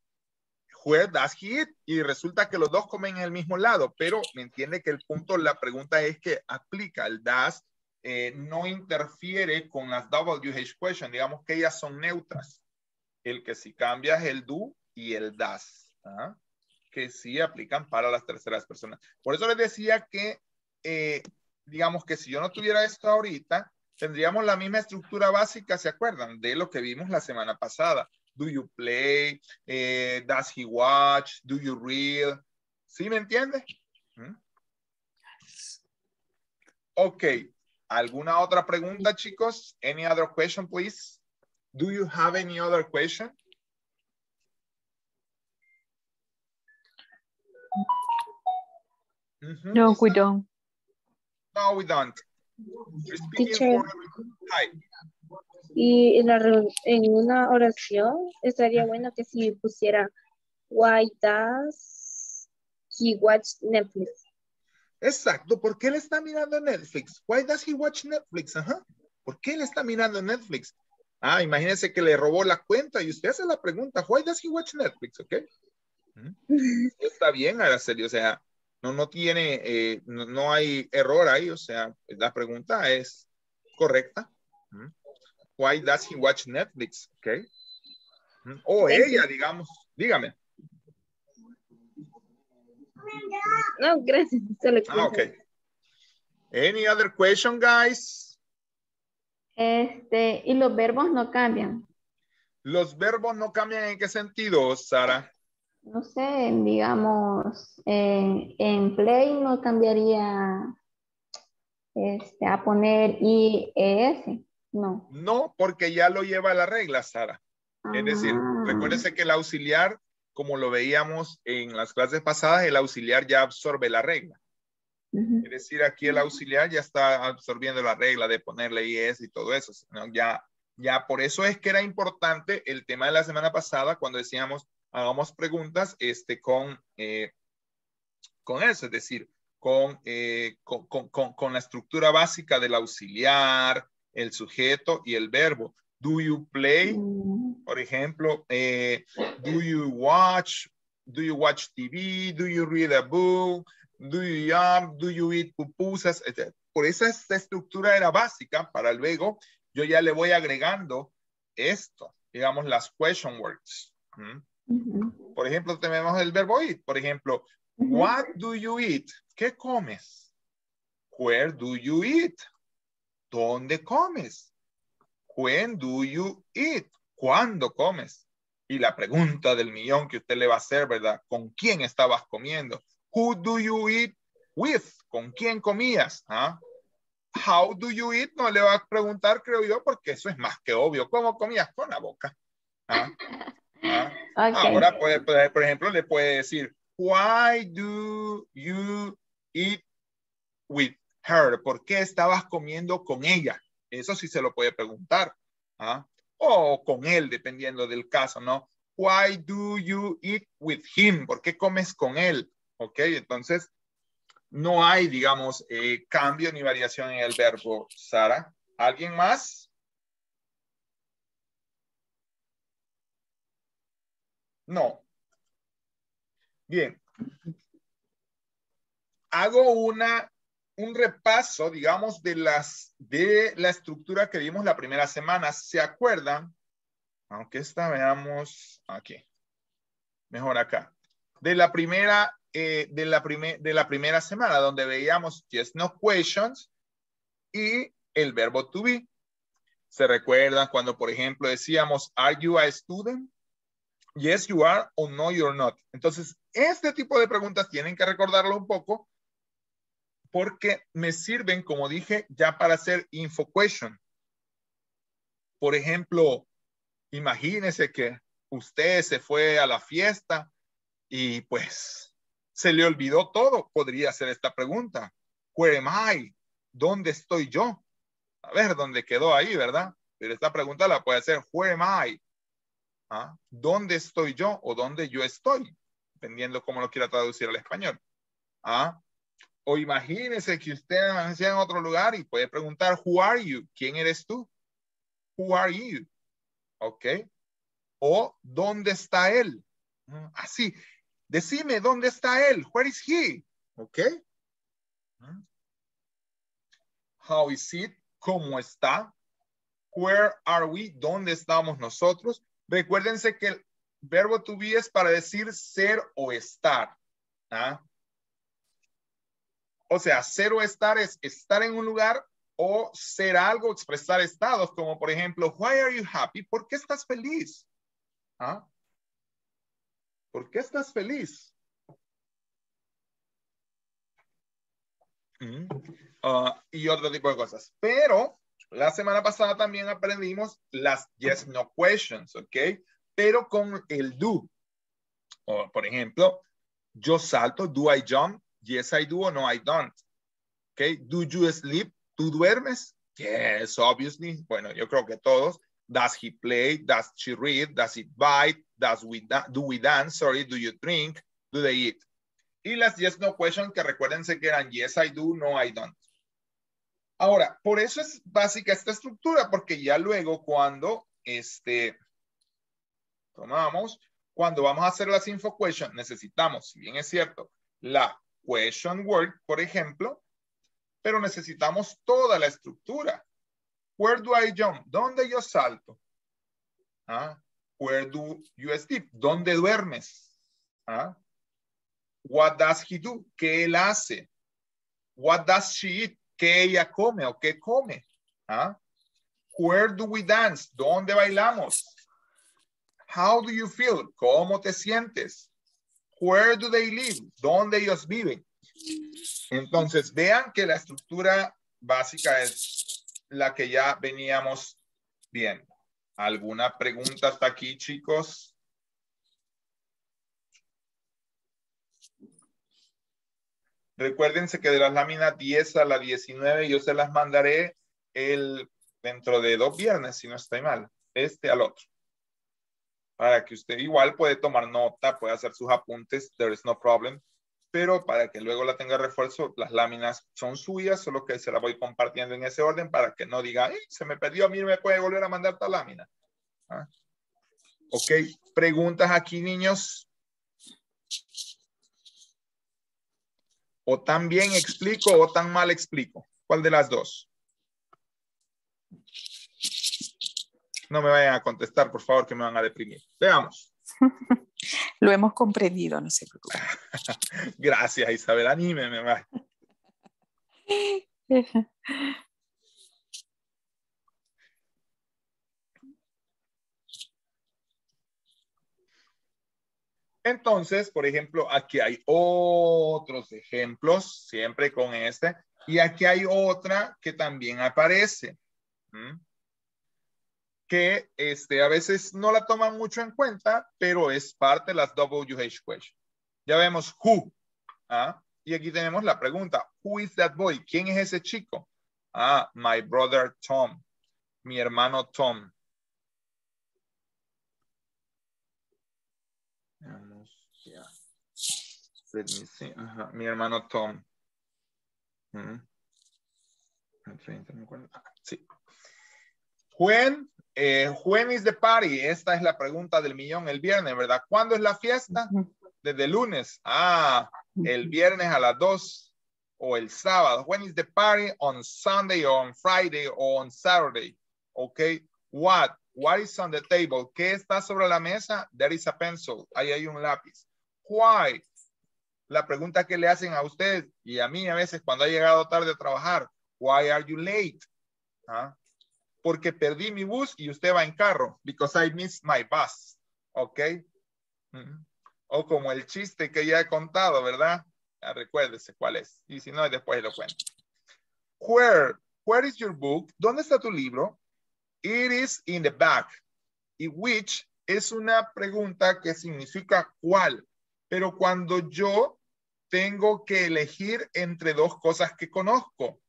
where does he eat? Y resulta que los dos comen en el mismo lado, pero me entiende que el punto, la pregunta es que aplica el does, eh, no interfiere con las WH question, digamos que ellas son neutras. El que sí cambia es el do y el ¿ah? Que sí aplican para las terceras personas. Por eso les decía que, eh, digamos que si yo no tuviera esto ahorita, tendríamos la misma estructura básica, ¿se acuerdan? De lo que vimos la semana pasada. Do you play? Eh, does he watch? Do you read? ¿Sí me entiende? ¿Mm? Ok. ¿Alguna otra pregunta, chicos? Any other question, please? Do you have any other question? No, we don't. No, we don't. Teacher. Y en, la en una oración estaría bueno que si pusiera Why does he watch Netflix? Exacto, ¿por qué él está mirando Netflix? Why does he watch Netflix? Ajá. ¿Por qué él está mirando Netflix? Ah, imagínense que le robó la cuenta y usted hace la pregunta, why does he watch Netflix? ¿Ok? ¿Mm? Está bien, Araceli, o sea, no, no tiene, eh, no, no hay error ahí, o sea, la pregunta es correcta. Why does he watch Netflix? ¿Ok? ¿Mm? O ella, digamos, dígame. No, gracias. Ah, ok. Any other question, guys? Este, y los verbos no cambian. Los verbos no cambian en qué sentido, Sara. No sé, digamos, eh, en play no cambiaría este, a poner IES, no. No, porque ya lo lleva la regla, Sara. Es decir, Ah. recuérdese que el auxiliar, como lo veíamos en las clases pasadas, el auxiliar ya absorbe la regla. Es decir, aquí el auxiliar ya está absorbiendo la regla de ponerle IS y todo eso. ¿no? Ya, ya por eso es que era importante el tema de la semana pasada cuando decíamos hagamos preguntas este, con, eh, con eso, es decir, con, eh, con, con- con- con la estructura básica del auxiliar, el sujeto y el verbo. Do you play? Por ejemplo, eh, do you watch? Do you watch TV? Do you read a book? Do you jump? Do you eat pupusas? Por esta estructura era básica para luego yo ya le voy agregando esto, digamos las question words. ¿Mm? Por ejemplo, tenemos el verbo eat. Por ejemplo, what do you eat? ¿Qué comes? Where do you eat? ¿Dónde comes? When do you eat? ¿Cuándo comes? Y la pregunta del millón que usted le va a hacer, ¿verdad? ¿Con quién estabas comiendo? Who do you eat with? ¿Con quién comías? ¿Ah? How do you eat? No le va a preguntar, creo yo, porque eso es más que obvio. ¿Cómo comías? Con la boca. ¿Ah? ¿Ah? Ahora, por ejemplo, le puede decir, why do you eat with her? ¿Por qué estabas comiendo con ella? Eso sí se lo puede preguntar. ¿ah? O con él, dependiendo del caso, ¿no? Why do you eat with him? ¿Por qué comes con él? ¿Ok? Entonces, no hay, digamos, eh, cambio ni variación en el verbo, Sara. ¿Alguien más? No. Bien. Hago una, un repaso, digamos, de, las, de la estructura que vimos la primera semana. ¿Se acuerdan? Aunque esta veamos aquí. Mejor acá. De la primera, eh, de, la prime- de la primera semana, donde veíamos yes, no questions y el verbo to be. ¿Se recuerdan cuando, por ejemplo, decíamos, are you a student? Yes, you are o no, you're not. Entonces, este tipo de preguntas tienen que recordarlo un poco porque me sirven, como dije, ya para hacer info question. Por ejemplo, imagínese que usted se fue a la fiesta y pues se le olvidó todo. Podría hacer esta pregunta. Where am I? ¿Dónde estoy yo? A ver dónde quedó ahí, ¿verdad? Pero esta pregunta la puede hacer, where am I? ¿Ah? ¿Dónde estoy yo o dónde yo estoy? Dependiendo cómo lo quiera traducir al español. ¿Ah? O imagínese que usted amanecía en otro lugar y puede preguntar, who are you? ¿Quién eres tú? Who are you? ¿Ok? O ¿dónde está él? Mm, Así. Decime, ¿dónde está él? Where is he? ¿Ok? Mm. How is it? ¿Cómo está? Where are we? ¿Dónde estamos nosotros? Recuérdense que el verbo to be es para decir ser o estar. ¿ah? O sea, ser o estar es estar en un lugar o ser algo, expresar estados, como por ejemplo, why are you happy? ¿Por qué estás feliz? ¿Ah? ¿Por qué estás feliz? Mm. Ah, y otro tipo de cosas. Pero la semana pasada también aprendimos las yes, no questions, ¿ok? Pero con el do. Por ejemplo, yo salto, do I jump? Yes, I do o no, I don't. ¿Ok? Do you sleep? ¿Tú duermes? Yes, obviously. Bueno, yo creo que todos. Does he play? Does she read? Does it bite? Does we do we dance? Sorry, do you drink? Do they eat? Y las yes, no questions que recuérdense que eran yes, I do, no, I don't. Ahora, por eso es básica esta estructura, porque ya luego cuando este, tomamos, cuando vamos a hacer las info questions, necesitamos, si bien es cierto, la question word, por ejemplo, pero necesitamos toda la estructura. Where do I jump? ¿Dónde yo salto? ¿Ah? Where do you sleep? ¿Dónde duermes? ¿Ah? What does he do? ¿Qué él hace? What does she eat? ¿Qué ella come o qué come? ¿Ah? Where do we dance? ¿Dónde bailamos? How do you feel? ¿Cómo te sientes? Where do they live? ¿Dónde ellos viven? Entonces, vean que la estructura básica es la que ya veníamos viendo. ¿Alguna pregunta hasta aquí, chicos? Recuérdense que de las láminas 10 a la 19 yo se las mandaré el, dentro de dos viernes, si no estoy mal, este al otro. Para que usted igual puede tomar nota, puede hacer sus apuntes, there is no problem. Pero para que luego la tenga refuerzo, las láminas son suyas, solo que se las voy compartiendo en ese orden para que no diga, se me perdió, a mí me puede volver a mandar esta lámina. ¿Ah? Ok, preguntas aquí, niños. O tan bien explico o tan mal explico. ¿Cuál de las dos? No me vayan a contestar, por favor, que me van a deprimir. Veamos. Lo hemos comprendido, no se preocupe. Gracias, Isabel. Anímeme. Entonces, por ejemplo, aquí hay otros ejemplos, siempre con este, y aquí hay otra que también aparece, que este, a veces no la toman mucho en cuenta, pero es parte de las WH question. Ya vemos who, ¿ah? y aquí tenemos la pregunta, who is that boy? ¿Quién es ese chico? Ah, my brother Tom, mi hermano Tom. Let me see. Ajá, Mi hermano Tom. Mm. El 30, me acuerdo. Ah, Sí. When, eh, when is the party? Esta es la pregunta del millón el viernes, ¿verdad? ¿Cuándo es la fiesta? Desde el lunes. Ah, el viernes a las 2 o el sábado. When is the party? On Sunday or on Friday or on Saturday. Okay. What? What is on the table? ¿Qué está sobre la mesa? There is a pencil. Ahí hay un lápiz. Why? La pregunta que le hacen a usted y a mí a veces cuando ha llegado tarde a trabajar. Why are you late? ¿Ah? Porque perdí mi bus y usted va en carro. Because I missed my bus. ¿Ok? O como el chiste que ya he contado, ¿verdad? Recuérdese cuál es. Y si no, después lo cuento. Where? Where is your book? ¿Dónde está tu libro? It is in the back. Y which es una pregunta que significa cuál. Pero cuando yo tengo que elegir entre dos cosas que conozco.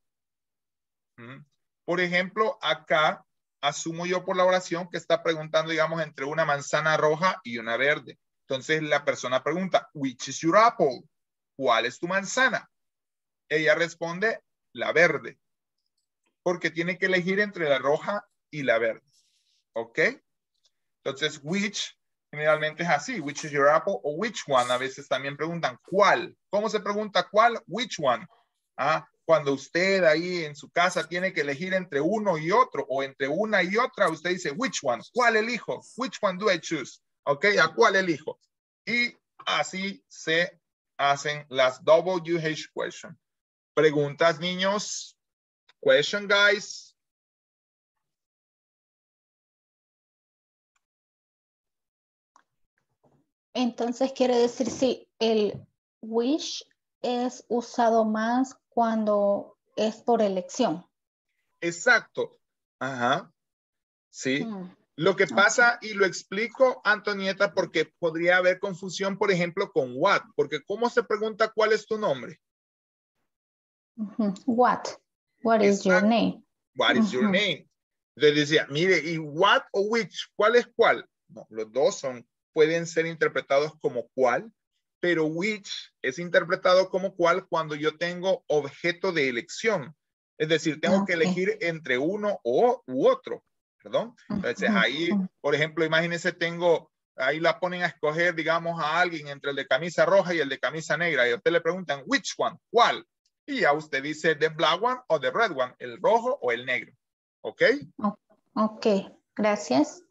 ¿Mm? Por ejemplo, acá asumo yo por la oración que está preguntando, digamos, entre una manzana roja y una verde. Entonces la persona pregunta, which is your apple? ¿Cuál es tu manzana? Ella responde, la verde. Porque tiene que elegir entre la roja y la verde. ¿Ok? Entonces, which generalmente es así, which is your apple o which one. A veces también preguntan, ¿cuál? ¿Cómo se pregunta cuál? Which one? Ah, cuando usted ahí en su casa tiene que elegir entre uno y otro o entre una y otra, usted dice, which one? ¿Cuál elijo? Which one do I choose? ¿Ok? ¿A cuál elijo? Y así se hacen las WH question. Preguntas, niños. Question, guys. Entonces quiere decir si el wish es usado más cuando es por elección. Exacto. Ajá. Sí. Mm, Lo que pasa, y lo explico, Antonieta, porque podría haber confusión, por ejemplo, con what, porque ¿cómo se pregunta cuál es tu nombre? What? What is your name? What is your name? Entonces decía, mire, ¿y what o which? ¿Cuál es cuál? No, los dos son, pueden ser interpretados como cuál, pero which es interpretado como cuál cuando yo tengo objeto de elección. Es decir, tengo que elegir entre uno o u otro, perdón. Entonces ahí, por ejemplo, imagínense, tengo, ahí la ponen a escoger, digamos, a alguien entre el de camisa roja y el de camisa negra, y a usted le preguntan, which one? ¿Cuál? Y ya usted dice, the black one o the red one, el rojo o el negro. ¿Ok? Ok, gracias.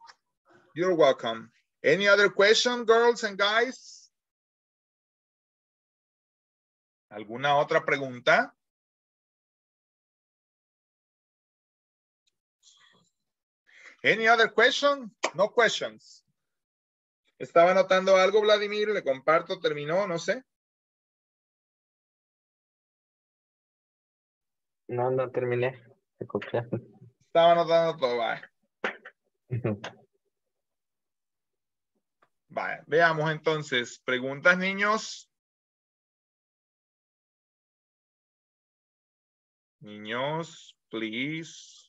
You're welcome. Any other question, girls and guys? ¿Alguna otra pregunta? Any other question? No questions. Estaba anotando algo, Vladimir, le comparto, terminó, no sé. No, no terminé. Estaba anotando todo, vaya. Veamos entonces. Preguntas, niños. Niños, please.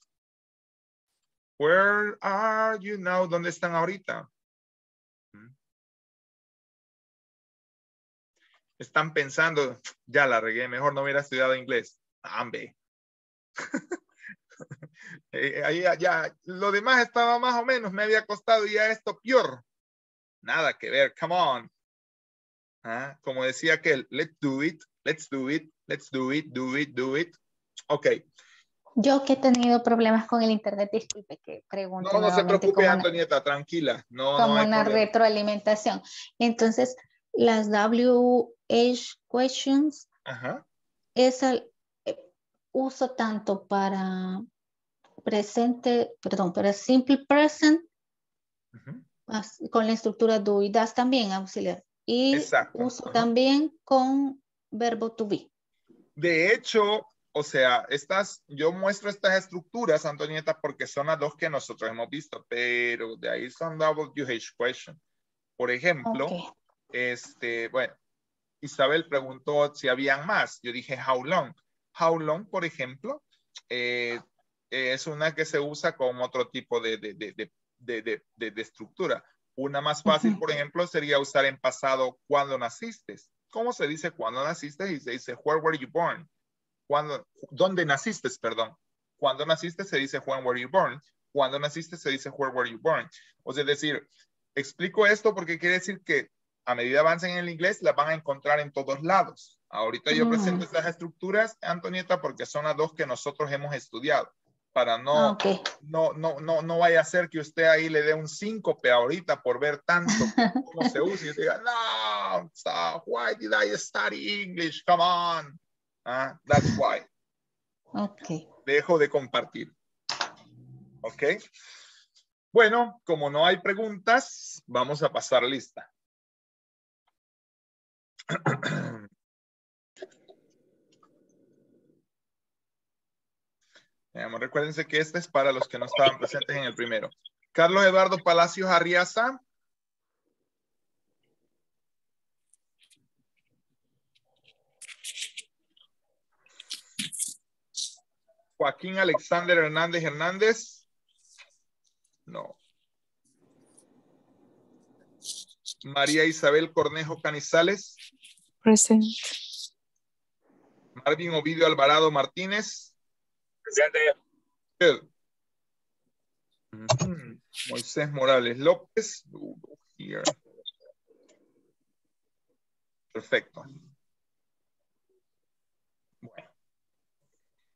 Where are you now? ¿Dónde están ahorita? Están pensando, ya la regué, mejor no hubiera estudiado inglés. Ambe. Eh, ya, ya, lo demás estaba más o menos, me había costado ya esto peor. Nada que ver, come on. Ah, Como decía aquel, let's do it, let's do it, let's do it, do it, do it. Ok, Yo que he tenido problemas con el internet, disculpe que pregunto. no, no se preocupe, una- Antonieta, tranquila. No, como no hay una problema. retroalimentación. Entonces, las WH questions, Ajá. esa eh, uso tanto para presente, perdón, para simple present, con la estructura do y das también auxiliar. Y Exacto, uso también con verbo to be. De hecho, o sea, estas, yo muestro estas estructuras, Antonieta, porque son las dos que nosotros hemos visto, pero de ahí son WH question. Por ejemplo, Ok. este, bueno, Isabel preguntó si habían más. Yo dije, how long? How long, por ejemplo, eh, es una que se usa con otro tipo de, de, de, de, de, de- de- de estructura. Una más fácil, por ejemplo, sería usar en pasado cuando naciste. ¿Cómo se dice cuando naciste? Y se dice, where were you born? Cuando, ¿Dónde naciste? Perdón. Cuando naciste se dice, when were you born? Cuando naciste se dice, where were you born? O sea, es decir, explico esto porque quiere decir que a medida avancen en el inglés, las van a encontrar en todos lados. Ahorita yo presento estas estructuras, Antonieta, porque son las dos que nosotros hemos estudiado. Para no, Ah, no, no, no, no vaya a ser que usted ahí le dé un síncope ahorita por ver tanto cómo se usa y diga, no, stop, why did I study English? Come on. Ah, that's why. Ok. Dejo de compartir. ¿Ok? Bueno, como no hay preguntas, vamos a pasar lista. Veamos, recuérdense que este es para los que no estaban presentes en el primero. Carlos Eduardo Palacios Arriaza. Joaquín Alexander Hernández Hernández. No. María Isabel Cornejo Canizales. Present. Marvin Ovidio Alvarado Martínez. Good. Ujú. Moisés Morales López. Perfecto. Bueno.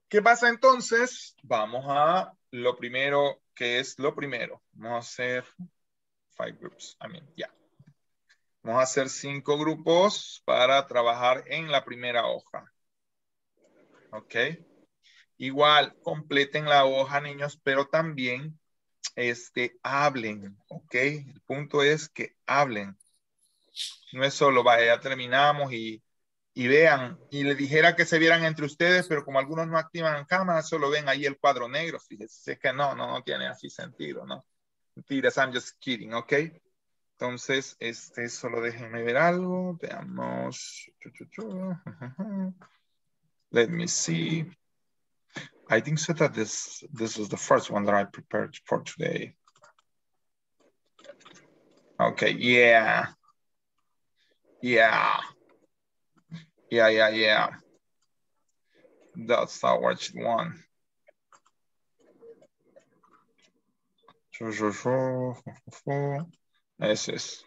¿Qué pasa entonces? Vamos a lo primero, que es lo primero. Vamos a hacer five groups. I mean, ya. Vamos a hacer cinco grupos para trabajar en la primera hoja. ¿Ok? Igual, completen la hoja, niños, pero también este, hablen, ¿ok? El punto es que hablen. No es solo, vaya, ya terminamos y, y vean, y le dijera que se vieran entre ustedes, pero como algunos no activan cámara, solo ven ahí el cuadro negro, fíjense es que no, no, no tiene así sentido, ¿no? Mentiras, I'm just kidding, ¿ok? Entonces, este, solo déjenme ver algo, veamos. Let me see. I think so that this this is the first one that I prepared for today. Okay, yeah. Yeah. Yeah, yeah, yeah. That's one. Fu, fu, fu. Ese es.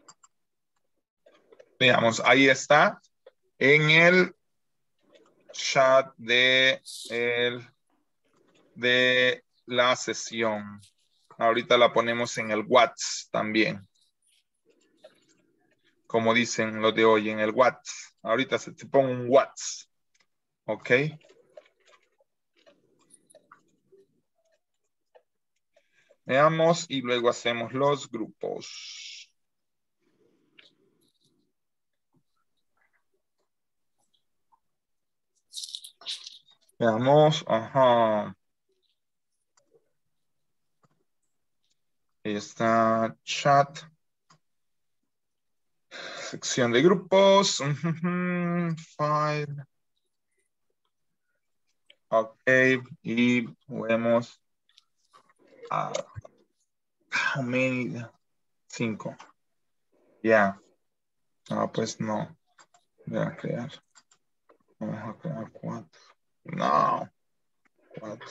Veamos, ahí está. En el chat de el de la sesión. Ahorita la ponemos en el WhatsApp también. Como dicen los de hoy, en el WhatsApp. Ahorita se te pone un WhatsApp. ¿Ok? Veamos y luego hacemos los grupos. Veamos, ajá. Está chat. Sección de grupos. Five. Ok, y vemos. ah, how many? Cinco. Ya. Ah, pues no. Voy a crear. Vamos a crear cuatro. No. Cuatro.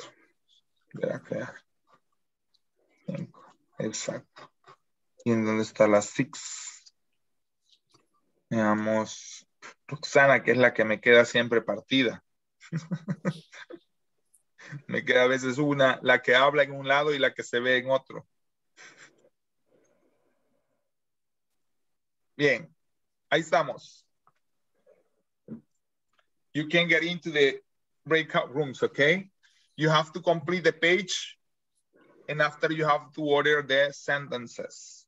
Voy a crear. Cinco. Exacto. ¿Y en dónde está la six? Veamos. Roxana, que es la que me queda siempre partida. me queda a veces una, la que habla en un lado y la que se ve en otro. Bien, ahí estamos. You can get into the breakout rooms, okay? You have to complete the page and after you have to order the sentences.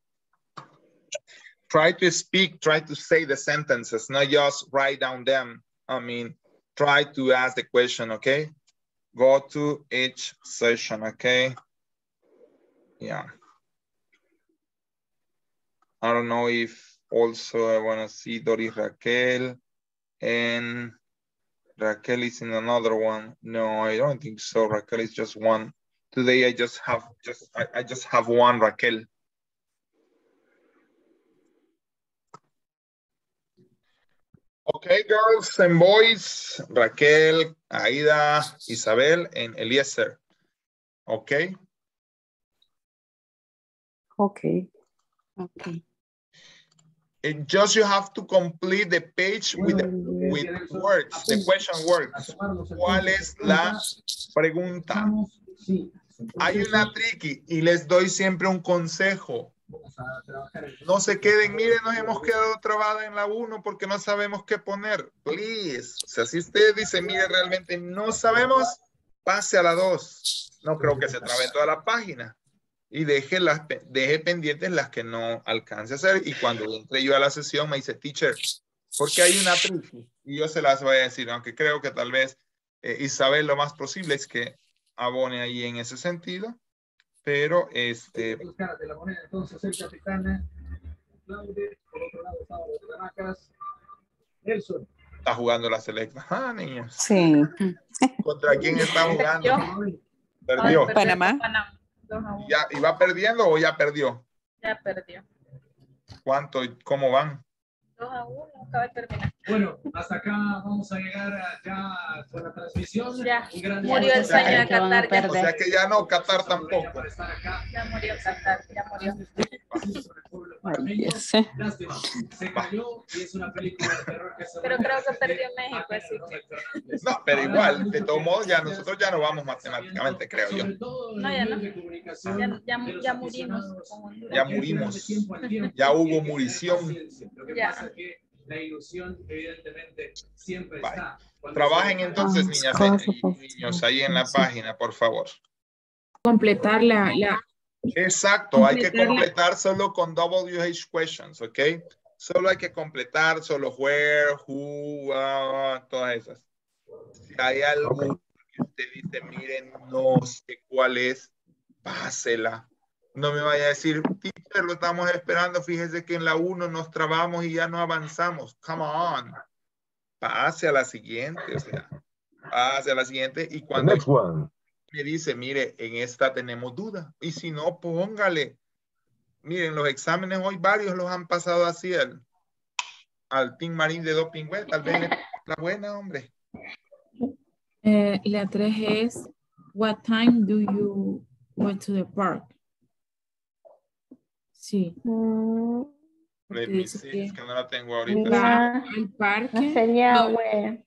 Try to speak, try to say the sentences, not just write down them. I mean, try to ask the question, okay? Go to each session, okay? Yeah. I don't know if also I want to see Doris Raquel and Raquel is in another one. No, I don't think so. Raquel is just one. Today I just have just I, I just have one Raquel. Okay, girls and boys, Raquel, Aida, Isabel, and Eliezer. Okay. Okay. Okay. It just you have to complete the page with the, with words, the question words. ¿Cuál es la pregunta? Hay una tricky y les doy siempre un consejo. No se queden, miren, nos hemos quedado trabadas en la 1 porque no sabemos qué poner. Please. O sea, si usted dice, mire, realmente no sabemos, pase a la 2. No creo que se trabe toda la página. Y deje, las, deje pendientes las que no alcance a hacer. Y cuando entre yo a la sesión me dice, teacher, porque hay una tricky. Y yo se las voy a decir, aunque creo que tal vez eh, Isabel lo más posible es que abone ahí en ese sentido. Pero este, Los caras de la moneda, entonces el capitán Claude, por otro lado estaba los Caracas, Nelson. está jugando la selecta. Ah, niños. Sí. ¿Contra quién está jugando? Yo. Perdió. Panamá. ¿Ya iba perdiendo o ya perdió? Ya perdió. ¿Cuánto y cómo van? Dos a uno, acaba de terminar. Bueno, hasta acá vamos a llegar a- ya con la transmisión. Ya, gran murió el sueño de Qatar. Ya, O sea que ya no, Qatar tampoco. ya murió Qatar, ya murió. Ay, ese. Lástima, se cayó y es una película de terror que se Pero creo que perdió México, así que. No, pero igual, de todos modos, ya nosotros ya no vamos matemáticamente, creo yo. No, ya no. Ya, ya, ya murimos. Ya murimos. Ya hubo murición. Ya. Pasa que la ilusión, evidentemente, siempre Bye. está. Cuando Trabajen se- entonces, niñas y niños, ahí en la página, por favor. Completar la, la, Exacto, hay que Completar la- completar solo con WH questions, ¿ok? Solo hay que completar, solo where, who, ah, todas esas. Si hay algo que usted dice, miren, no sé cuál es, pásela. No me vaya a decir, teacher, lo estamos esperando, fíjese que en la 1 nos trabamos y ya no avanzamos. Come on. Pase a la siguiente, o sea, pase a la siguiente y cuando Next one. me dice, mire, en esta tenemos duda. Y si no, póngale. Miren, los exámenes hoy varios los han pasado así al, al Team Marín de Doping Web. Tal vez le- la buena, hombre. eh, la tres es, what time do you go to the park? Sí. Mm, me see, que es que no la tengo ahorita. Va al parque. no sería No. where.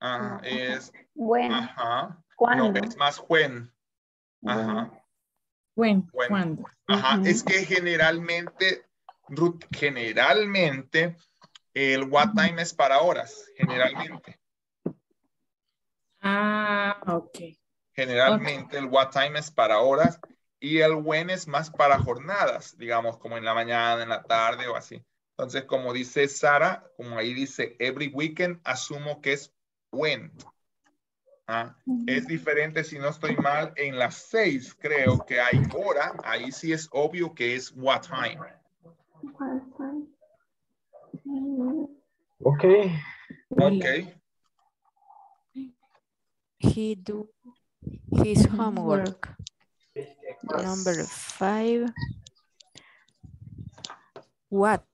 Ajá, es, Bueno, ajá. ¿cuándo? No, es más when. Ajá. When, When. ¿cuándo? Ajá, es que generalmente, Ruth, generalmente, el what time es para horas, generalmente. Ah, ok. Generalmente el what time es para horas y el when es más para jornadas, digamos, como en la mañana, en la tarde o así. Entonces, como dice Sara, como ahí dice every weekend, asumo que es when. Ah, Es diferente si no estoy mal. En las seis creo que hay hora. Ahí sí es obvio que es what time. Okay. Okay. He do his homework. Number five. What?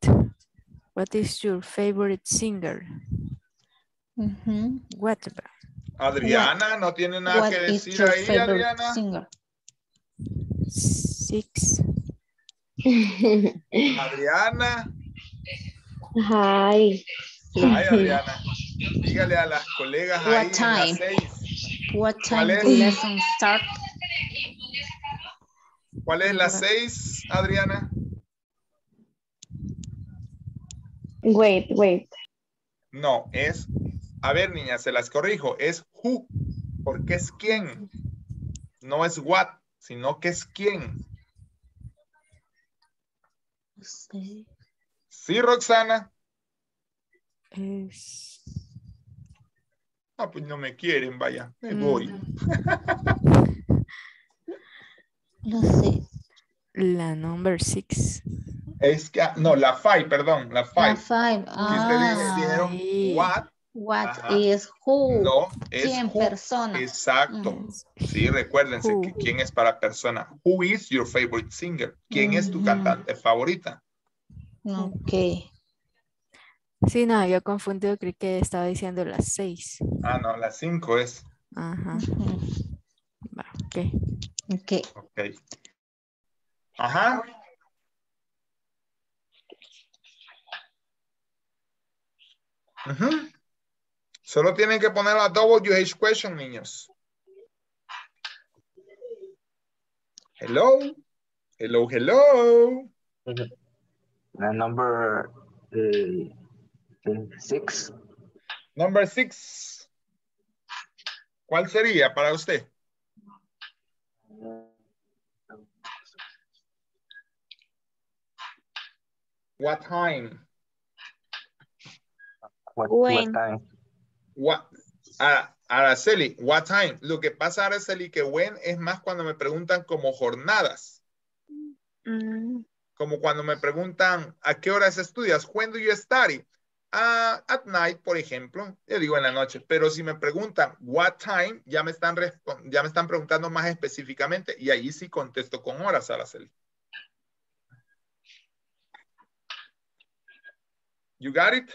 What is your favorite singer? Mm-hmm. What? Adriana, ¿no tiene nada What que is decir your ahí, favorite Adriana? singer? Six. Adriana. Hi. Ay, Adriana. Dígale a las colegas ahí What en time? las seis. What ¿Cuál time es? the lesson start? ¿Cuál es las seis, Adriana? Wait, wait. No, es, a ver, niña, se las corrijo, es who, porque es quién. No es what, sino que es quién. Sí. Sí, Roxana. Es Ah, pues no me quieren, vaya, me Mm. voy. Lo sé. la number six. Es que, ah, no, la five, perdón, la La five. five. Que ustedes Ah, dijeron Sí. what, what Ajá. is who? no, es ¿Quién who. persona? Exacto. Mm. Sí, recuérdense Who. que quién es para persona. Who is your favorite singer? ¿Quién es tu cantante favorita? Ok. Sí, no, yo confundido, creí que estaba diciendo las seis. Ah, no, la cinco es. Ajá. Va, ok. Ok. Ok. Ajá. Ujú. Solo tienen que poner la WH question, niños. Hello. Hello, hello. The number uh, uh, six. Number six. ¿Cuál sería para usted? What time? What, When? what time? What, Ara- Araceli, what time? Lo que pasa, Araceli, que when es más cuando me preguntan como jornadas. Mm, Como cuando me preguntan a qué horas estudias. When do you study? Ah, at night, por ejemplo. Yo digo en la noche. Pero si me preguntan what time, ya me están, ya me están preguntando más específicamente y ahí sí contesto con horas, Araceli. You got it?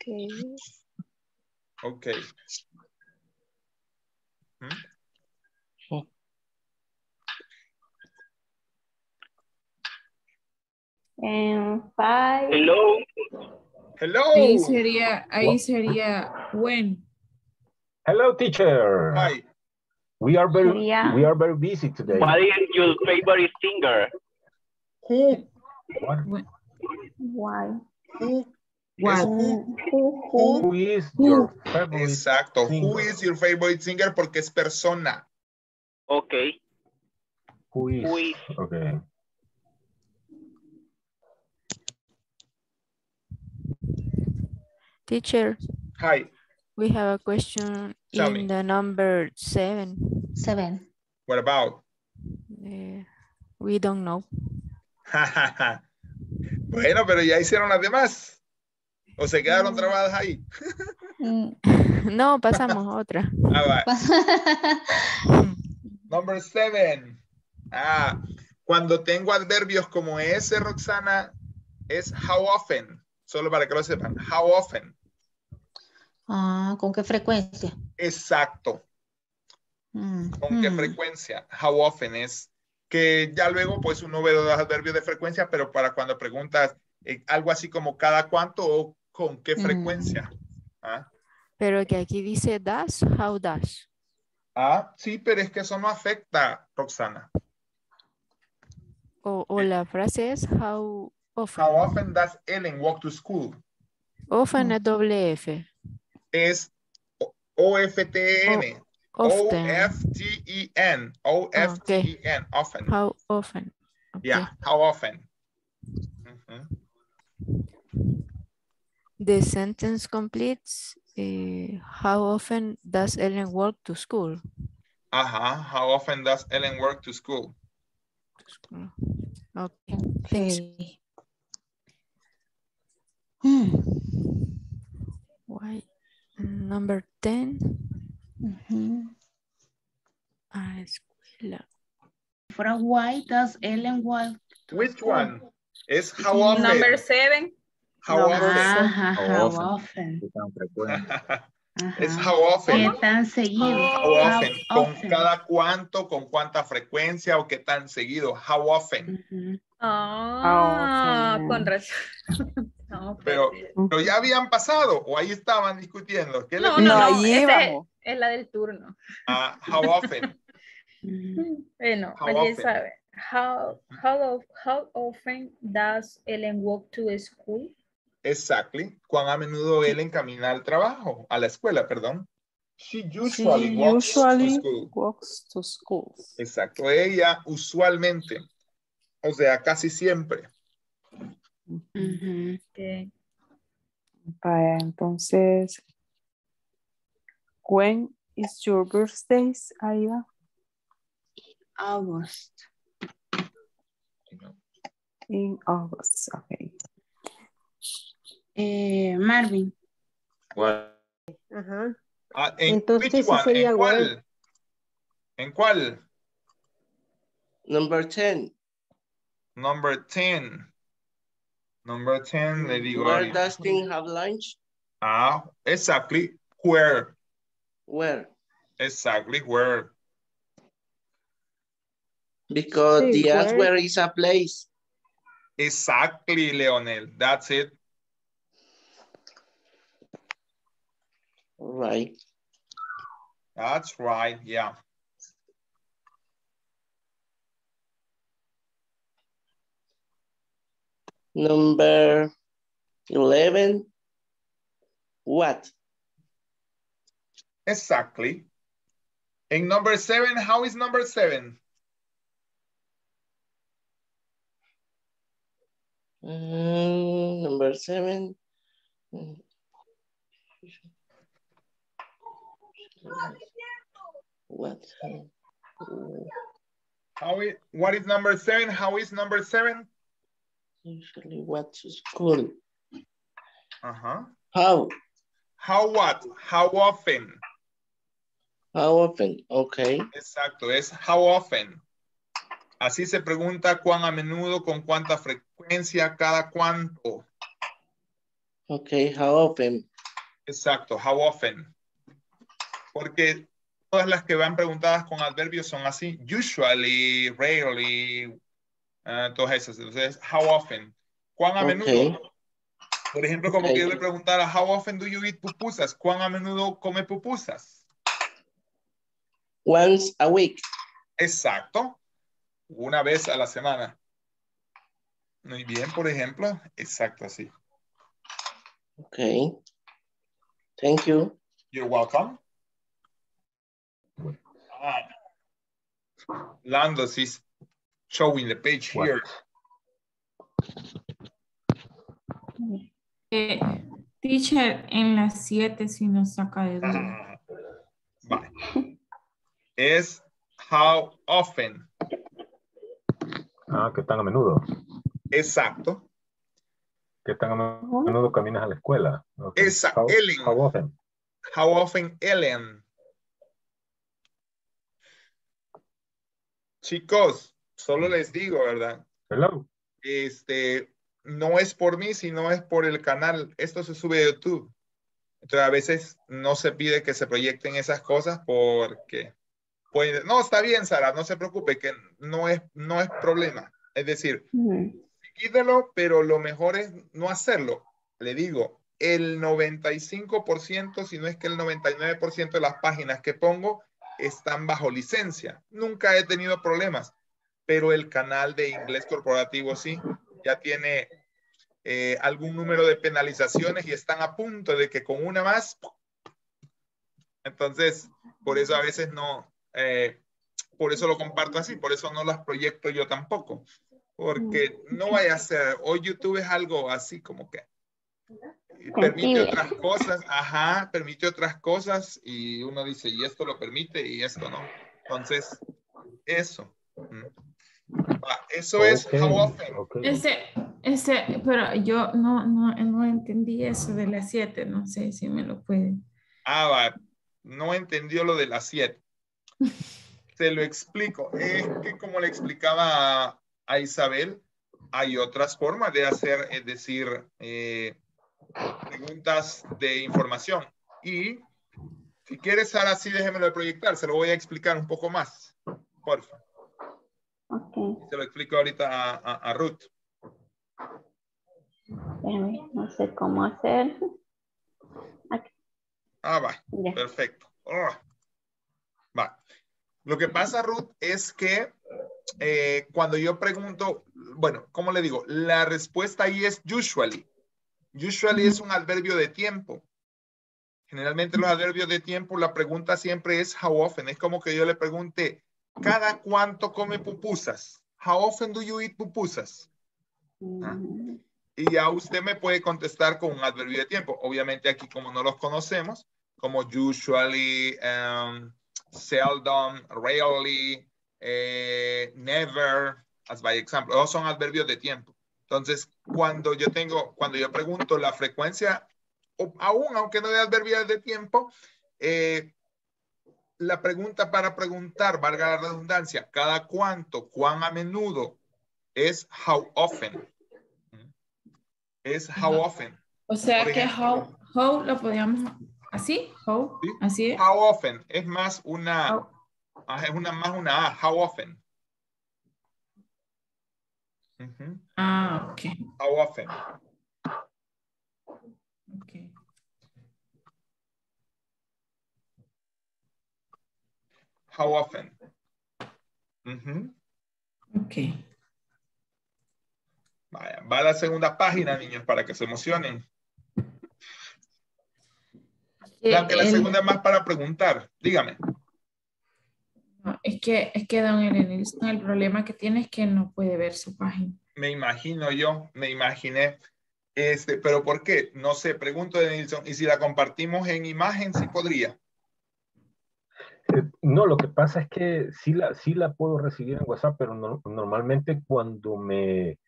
okay. Okay. Hmm? And five. Hello. Hello. Ahí sería, ahí sería when. Hello, teacher. Hi. We are very Sería- we are very busy today. What is your favorite singer? Who? What? Why? Who? What? Who. Who, who, Who is your favorite? Exacto. Who singer? is your favorite singer? Porque es persona. Okay. Who is? Who is? Okay. Teacher, Hi. we have a question Tell in me. the number seven. Seven. What about? Eh, we don't know. bueno, pero ya hicieron las demás. ¿O se quedaron trabadas ahí? Mm. no, pasamos a otra. Ah, va. Number seven. Ah, cuando tengo adverbios como ese, Roxana, es how often. Solo para que lo sepan. How often. Ah, ¿con qué frecuencia? Exacto. Mm, ¿Con qué mm. frecuencia? How often es que ya luego pues uno ve los adverbios de frecuencia, pero para cuando preguntas eh, algo así como cada cuánto o con qué Mm. frecuencia. ¿Ah? Pero que aquí dice does, how does. ah, sí, pero es que eso no afecta, Roxana. O, o la frase es how often. How often does Ellen walk to school? Often es doble F. Es, o- O-F-T-E-N. often. O-F-T-E-N. O-F-T-E-N. Often. How often? Yeah, how often? Mhm. The sentence completes. eh, how often does Ellen walk to school? Uh-huh. How often does Ellen work to school? Okay. Thanks. Okay. Hmm. Why? Number 10. Mhm. A escuela. For a why does Ellen walk? to Which school? one? Is how often? Number seven. How often? Ajá, How how often? often. ¿Qué tan frecuente? Es how often. ¿Qué tan seguido? How often. Con often. cada cuánto, con cuánta frecuencia o qué tan seguido. How often. Ujú. Ah, often. con razón. No, Pero, pues, pero ya habían pasado o ahí estaban discutiendo. ¿Qué les no, no, No, no, allí es, vamos. es la del turno. Ah, how often. Bueno, How alguien often? sabe. How, how, how often does Ellen walk to school? Exactly. ¿Cuán a menudo él encamina al trabajo? A la escuela, perdón. She She usually walks usually to school. walks to school. Exacto. Ella usualmente. O sea, casi siempre. Ujú. Okay. Vaya, entonces, when is your birthday, Aida? August. In August, okay. Eh, Marvin. What? Ajá. Ah, ¿En Entonces, ¿En cuál? ¿En cuál? Number 10. Number 10. Number 10, le digo. Where ahorita. does Tim have lunch? Ah, exactly. Where? Where? Exactly. Where? Because Sí, the where? answer is a place. Exactly, Leonel. That's it. Right. That's right. Yeah. Number 11. What? Exactly. In number seven, how is number seven? Mm, number 7. Mm. What? How is, what is number seven? How is number seven? Usually what to school? Uh-huh. How? How what? How often? How often? Okay. Exacto, es how often. Así se pregunta cuán a menudo, con cuánta frecuencia, cada cuánto. Okay, how often? Exacto, how often. Porque todas las que van preguntadas con adverbios son así. Usually, rarely, ah, todas esas. Entonces, how often. ¿Cuán a menudo? Okay. Por ejemplo, como Ok. que yo le preguntara, how often do you eat pupusas? ¿Cuán a menudo come pupusas? Once a week. Exacto. Una vez a la semana. Muy bien, por ejemplo. Exacto, así. Okay. Thank you. You're welcome. Ah. Lando is showing the page here. Eh, teacher, en las 7 si nos saca de duda. Vale. Es how often. Ah, que tan a menudo. Exacto. Que tan a menudo caminas a la escuela. Okay. Exacto. How, Ellen. how often? How often Ellen. Chicos, solo les digo, ¿verdad? Hello. Este, no es por mí, sino es por el canal. Esto se sube a YouTube. Entonces, a veces no se pide que se proyecten esas cosas porque, pues, no, está bien, Sara, no se preocupe, que no es, no es problema. Es decir, quítelo, pero lo mejor es no hacerlo. Le digo, el 95%, si no es que el 99% de las páginas que pongo están bajo licencia. Nunca he tenido problemas, pero el canal de inglés corporativo sí, ya tiene eh, algún número de penalizaciones y están a punto de que con una más Entonces, por eso a veces no, eh, por eso lo comparto así, por eso no las proyecto yo tampoco. Porque no vaya a ser, hoy YouTube es algo así como que permite otras cosas, ajá, permite otras cosas y uno dice, y esto lo permite y esto no. Entonces, eso. Mm. Eso es how often. Ese, ese, pero yo no, no, no entendí eso de las siete, no sé si me lo puede. Ah, va, no entendió lo de las siete. Se lo explico. Es que como le explicaba a, a Isabel, hay otras formas de hacer, es decir, eh, preguntas de información. Y si quieres ahora sí, déjemelo de proyectar. Se lo voy a explicar un poco más. Porfa. Ok, Se lo explico ahorita a, a- a Ruth. espérame, no sé cómo hacer. Ah, va. Ya. Perfecto. Ah. Va. Lo que pasa, Ruth, es que eh, cuando yo pregunto, bueno, ¿cómo le digo? La respuesta ahí es usually. Usually es un adverbio de tiempo. Generalmente los adverbios de tiempo, la pregunta siempre es how often. Es como que yo le pregunte, ¿cada cuánto come pupusas? How often do you eat pupusas? ¿Ah? Y ya usted me puede contestar con un adverbio de tiempo. Obviamente aquí como no los conocemos, como usually, um, seldom, rarely, eh, never, as by example. Todos son adverbios de tiempo. Entonces, cuando yo tengo, cuando yo pregunto la frecuencia, aún aunque no de adverbios de tiempo, eh, la pregunta para preguntar, valga la redundancia, cada cuánto, cuán a menudo, es how often. Es how often. O sea que how, how lo podíamos así, how, así es. How often es más una, ah, es una más una A, how often. Ah, ok. How often. How often. Ujú. Ok. Vaya, va a la segunda página, niños, para que se emocionen. La, que la el- segunda es más para preguntar. Dígame. No, es que, es que don Elenilson, el problema que tiene es que no puede ver su página. Me imagino yo, me imaginé. Este, pero ¿por qué? No sé, pregunto de Nilsson. Y si la compartimos en imagen, sí podría. Eh, No, lo que pasa es que sí la, sí la puedo recibir en WhatsApp, pero no- normalmente cuando me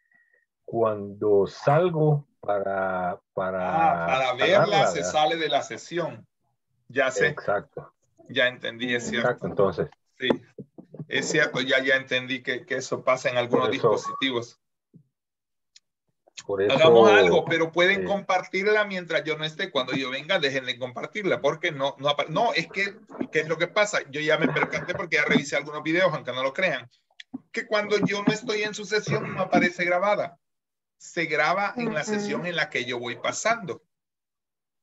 cuando salgo para para, Ah, para jalarla, verla se sale de la sesión. Ya sé, Exacto, ya entendí, es cierto. exacto. Entonces, Sí, es cierto, ya, ya entendí que, que eso pasa en algunos eso- dispositivos. Por eso Hagamos algo, pero pueden eh, compartirla mientras yo no esté. Cuando yo venga, dejen de compartirla, porque no, no, no, es que, ¿qué es lo que pasa? Yo ya me percaté porque ya revisé algunos videos, aunque no lo crean, que cuando yo no estoy en su sesión no aparece grabada. Se graba en la sesión en la que yo voy pasando.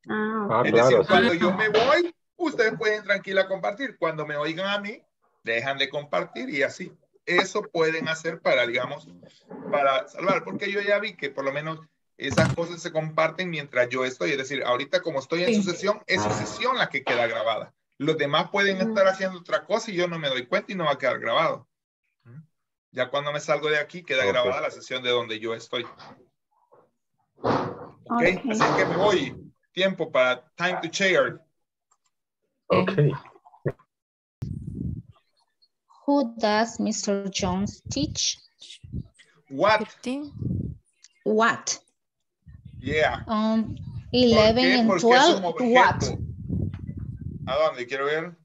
Ah, Ah, es claro, decir, sí. cuando yo me voy, ustedes pueden tranquila compartir. Cuando me oigan a mí, dejan de compartir y así. Eso pueden hacer para, digamos, para salvar, porque yo ya vi que por lo menos esas cosas se comparten mientras yo estoy. Es decir, ahorita como estoy en su Sí. sesión, es su sesión la que queda grabada. Los demás pueden estar haciendo otra cosa y yo no me doy cuenta y no va a quedar grabado. Ya cuando me salgo de aquí, queda grabada la sesión de donde yo estoy. ¿Ok? Ok. Así que me voy. Tiempo para time to share. ok. Who does Mr. Jones teach? What? 15. What? Yeah. Um, ¿Por 11 qué? and Porque es un 12, objeto. what? ¿A dónde? Quiero ver.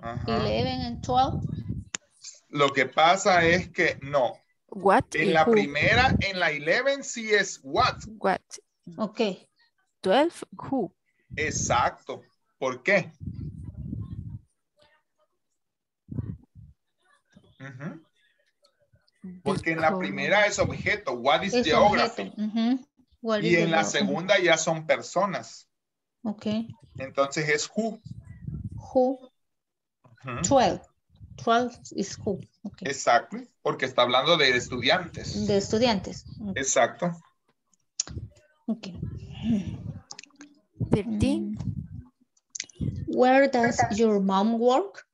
Ajá. 11 and 12, Lo que pasa es que no. What En la who. primera, en la 11 sí es what. What. okay. 12, who. Exacto. ¿Por qué? Porque en la primera es objeto. What is Es geography? What Y is en la segunda ya son personas. Okay. Entonces es who. Who? Ujú. 12. 12 is who. Okay. Exacto. Porque está hablando de estudiantes. De estudiantes. Exacto. Okay. 13. Where does your mom work?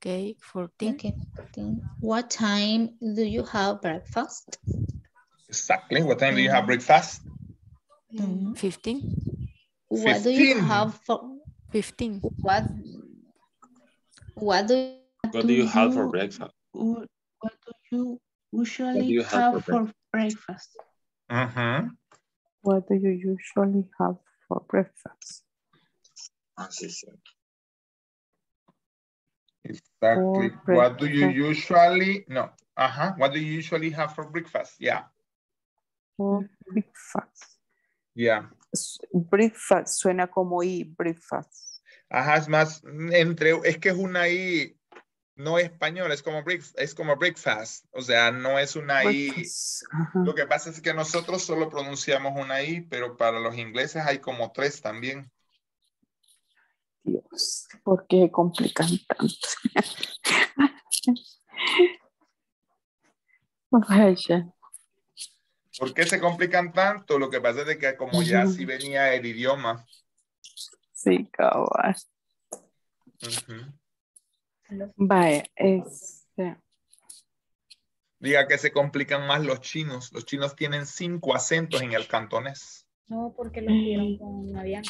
Okay, 14. Okay. 14. What time do you have breakfast? Exactly. What time do you have breakfast? Mhm. 15. What do you have for 15. what what do you What do you have for breakfast? What what do you usually you have have, for for breakfast? Mhm. What do you usually have for breakfast? Exactly. For What do you usually, no, uh-huh. What do you usually have for breakfast? Yeah, For breakfast. yeah. Breakfast suena como I, breakfast. Ajá, es más, entre, es que es una I no español, es como, break, es como breakfast. O sea, no es una I. Ajá. Lo que pasa es que nosotros solo pronunciamos una I, pero para los ingleses hay como tres también. Dios, ¿por qué complican tanto? Vaya. ¿Por qué se complican tanto? Lo que pasa es de que como ya sí venía el idioma. Sí, cabal. Vaya, este. Diga que se complican más los chinos. Los chinos tienen cinco acentos en el cantonés. No, porque lo escribieron con Avian.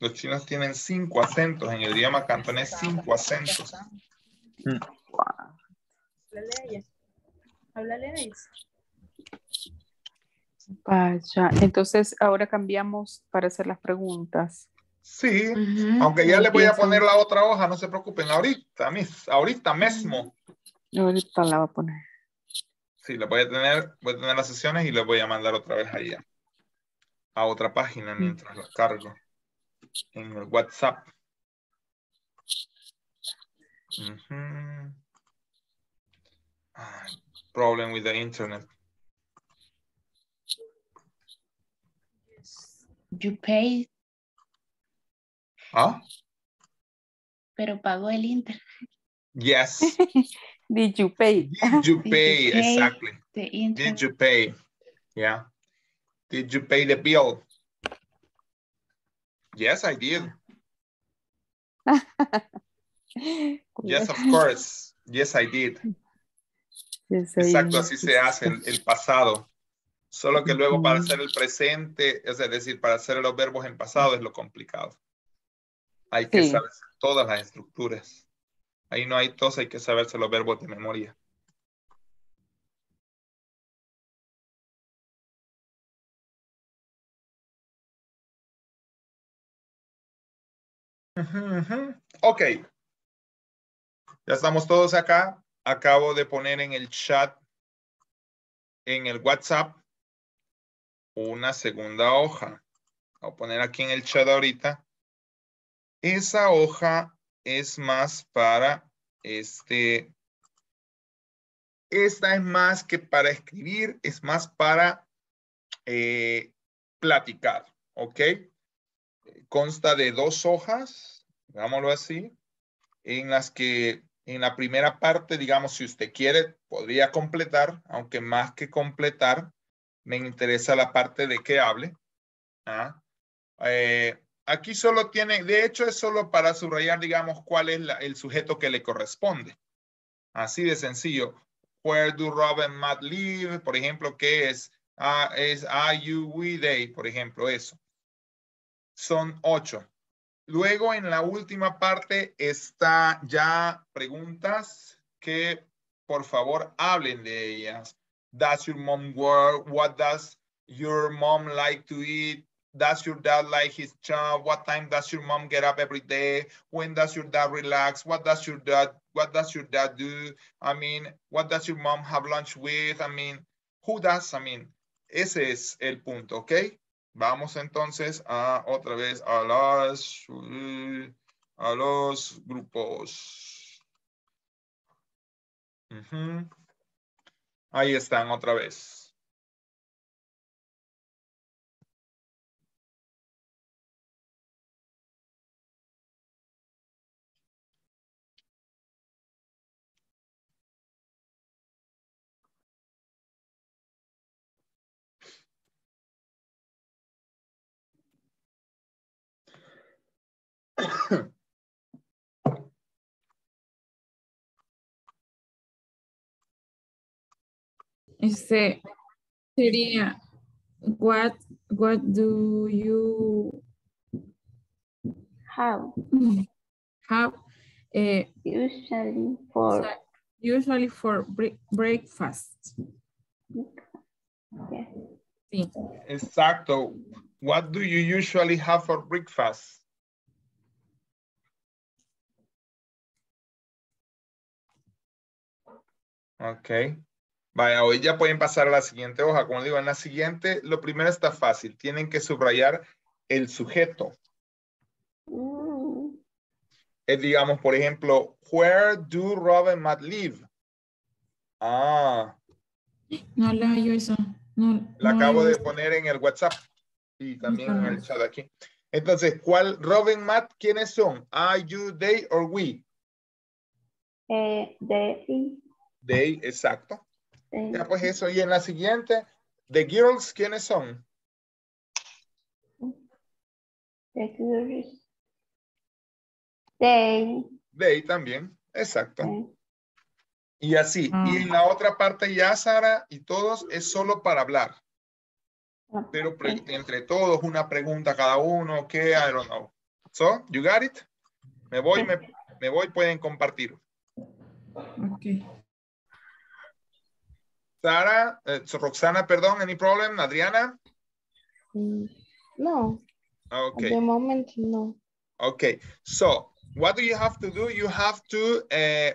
Los chinos tienen cinco acentos en el idioma cantonés, cinco acentos. Háblale a ella. Háblale a ella. Vaya, entonces ahora cambiamos para hacer las preguntas. Sí, aunque ya le voy a poner la otra hoja, no se preocupen, ahorita, mis, ahorita mismo. Ahorita la voy a poner. Sí, le voy a tener, voy a tener las sesiones y le voy a mandar otra vez allá. A otra página mientras la cargo. En el WhatsApp. Ujú. Ay, problem with the internet. You pay, ¿Ah? pero pagó el internet. Yes. Did you pay? Did you Did pay? you pay Exactly. The Did you pay? Yeah. Did you pay the bill? Yes, I did. Yes, of course. Yes, I did. Yes, I Exacto, así se hace el, el pasado. Solo que luego para hacer el presente, es decir, para hacer los verbos en pasado es lo complicado. Hay que Sí. saber todas las estructuras. Ahí no hay tos, hay que saberse los verbos de memoria. Ujú. Ok. Ya estamos todos acá. Acabo de poner en el chat, en el WhatsApp, una segunda hoja. Voy a poner aquí en el chat ahorita. Esa hoja es más para este. Esta es más que para escribir, es más para eh, platicar, ¿ok? Consta de dos hojas, digámoslo así, en las que en la primera parte, digamos, si usted quiere, podría completar, aunque más que completar, me interesa la parte de que hable. ¿ah? Eh, aquí solo tiene, de hecho es solo para subrayar, digamos, cuál es el sujeto que le corresponde. Así de sencillo. Where do Rob and Matt live? Por ejemplo, ¿qué es? Ah, es are you, we, they, por ejemplo, eso. Son ocho. Luego en la última parte está ya preguntas que por favor hablen de ellas. Does your mom work? What does your mom like to eat? Does your dad like his job? What time does your mom get up every day? When does your dad relax? What does your dad what does your dad do? I mean, what does your mom have lunch with? I mean, who does? I mean, ese es el punto, ¿ok? Vamos entonces a otra vez a eh, a los grupos. Ahí están otra vez. Este sería, what, what do you How? have eh, Usually for usually for bre- breakfast? yeah. Sí. Exacto. What do you usually have for breakfast? Ok. Vaya, hoy ya pueden pasar a la siguiente hoja. Como digo, en la siguiente, lo primero está fácil. Tienen que subrayar el sujeto. Mm, Es, digamos, por ejemplo, where do Rob and Matt live? Ah, No la hallo eso. No, la no acabo de poner en el WhatsApp y también en el chat aquí. Entonces, ¿cuál, Rob and Matt, quiénes son? I, you, they or we? eh, de, They, exacto. Ya, pues eso. Y en la siguiente, the girls, ¿quiénes son? de curious. They, They también, exacto. Y así. Y en la otra parte ya, Sara, y todos, es solo para hablar. Pero pre- entre todos, una pregunta cada uno, ¿qué? I don't know. So, you got it? Me voy, me, me voy, pueden compartir. Ok. Sara, eh, Roxana, perdón, any problem? Adriana? No, Okay. at the moment, no. Okay, so what do you have to do? You have to uh,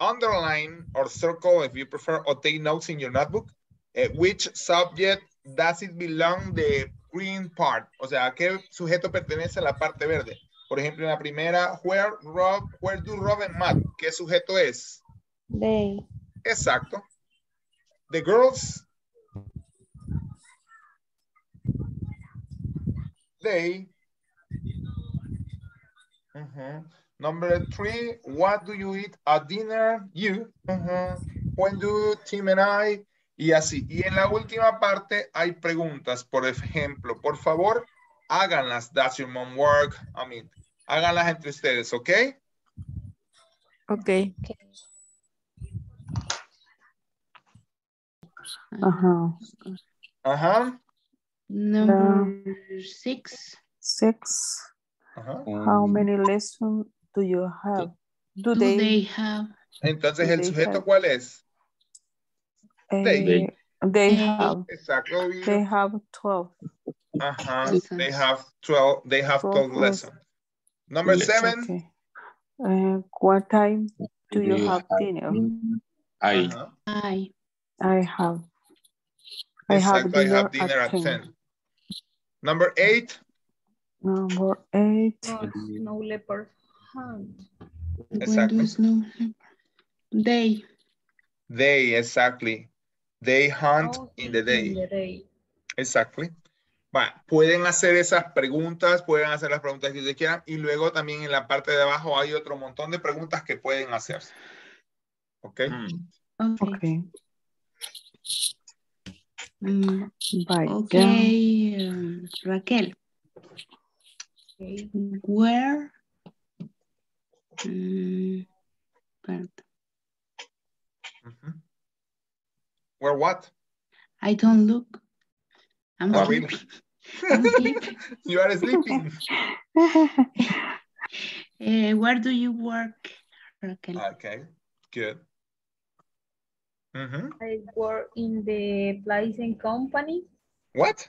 underline or circle, if you prefer, or take notes in your notebook. uh, which subject does it belong the green part? O sea, ¿a qué sujeto pertenece a la parte verde? Por ejemplo, en la primera, where, Rob, where do Rob and Matt? ¿Qué sujeto es? They, Exacto. The girls. They. Mhm. Number three, what do you eat at dinner? You. Mhm. When do Tim and I? Y así. Y en la última parte hay preguntas. Por ejemplo, por favor, háganlas. Does your mom work? I mean, háganlas entre ustedes, ¿ok? Ok. Ajá. Ajá. Number um, six. Six. Ajá. How um, many lessons do you have? Do Do they, they have? Entonces, Do ¿el they sujeto have- cuál es? eh, they have, Exacto. we- they have 12. Ajá. Lessons. They have 12, they have 12 12 lessons. Number Lessons. seven. Okay. Uh, what time do you You have have- dinner? I, Ajá. I. I have. I have I dinner, have dinner at 10. 10. Number eight. Number eight. Oh, snow leopard hunt. Exactly. They. They, exactly. They hunt Oh, in the In day. the day. Exactly. Va, pueden hacer esas preguntas, pueden hacer las preguntas que ustedes quieran y luego también en la parte de abajo hay otro montón de preguntas que pueden hacerse. ¿Ok? mm, Okay. Okay. Mm, Vaya. okay. um, Raquel. Okay. Where? Mm, pardon. Ujú. Where what? I don't look. I'm Oh, sleeping. really? I'm sleeping. you are sleeping. Eh, where do you work, Raquel? Okay, good. Ujú. I work in the Placing Company. What?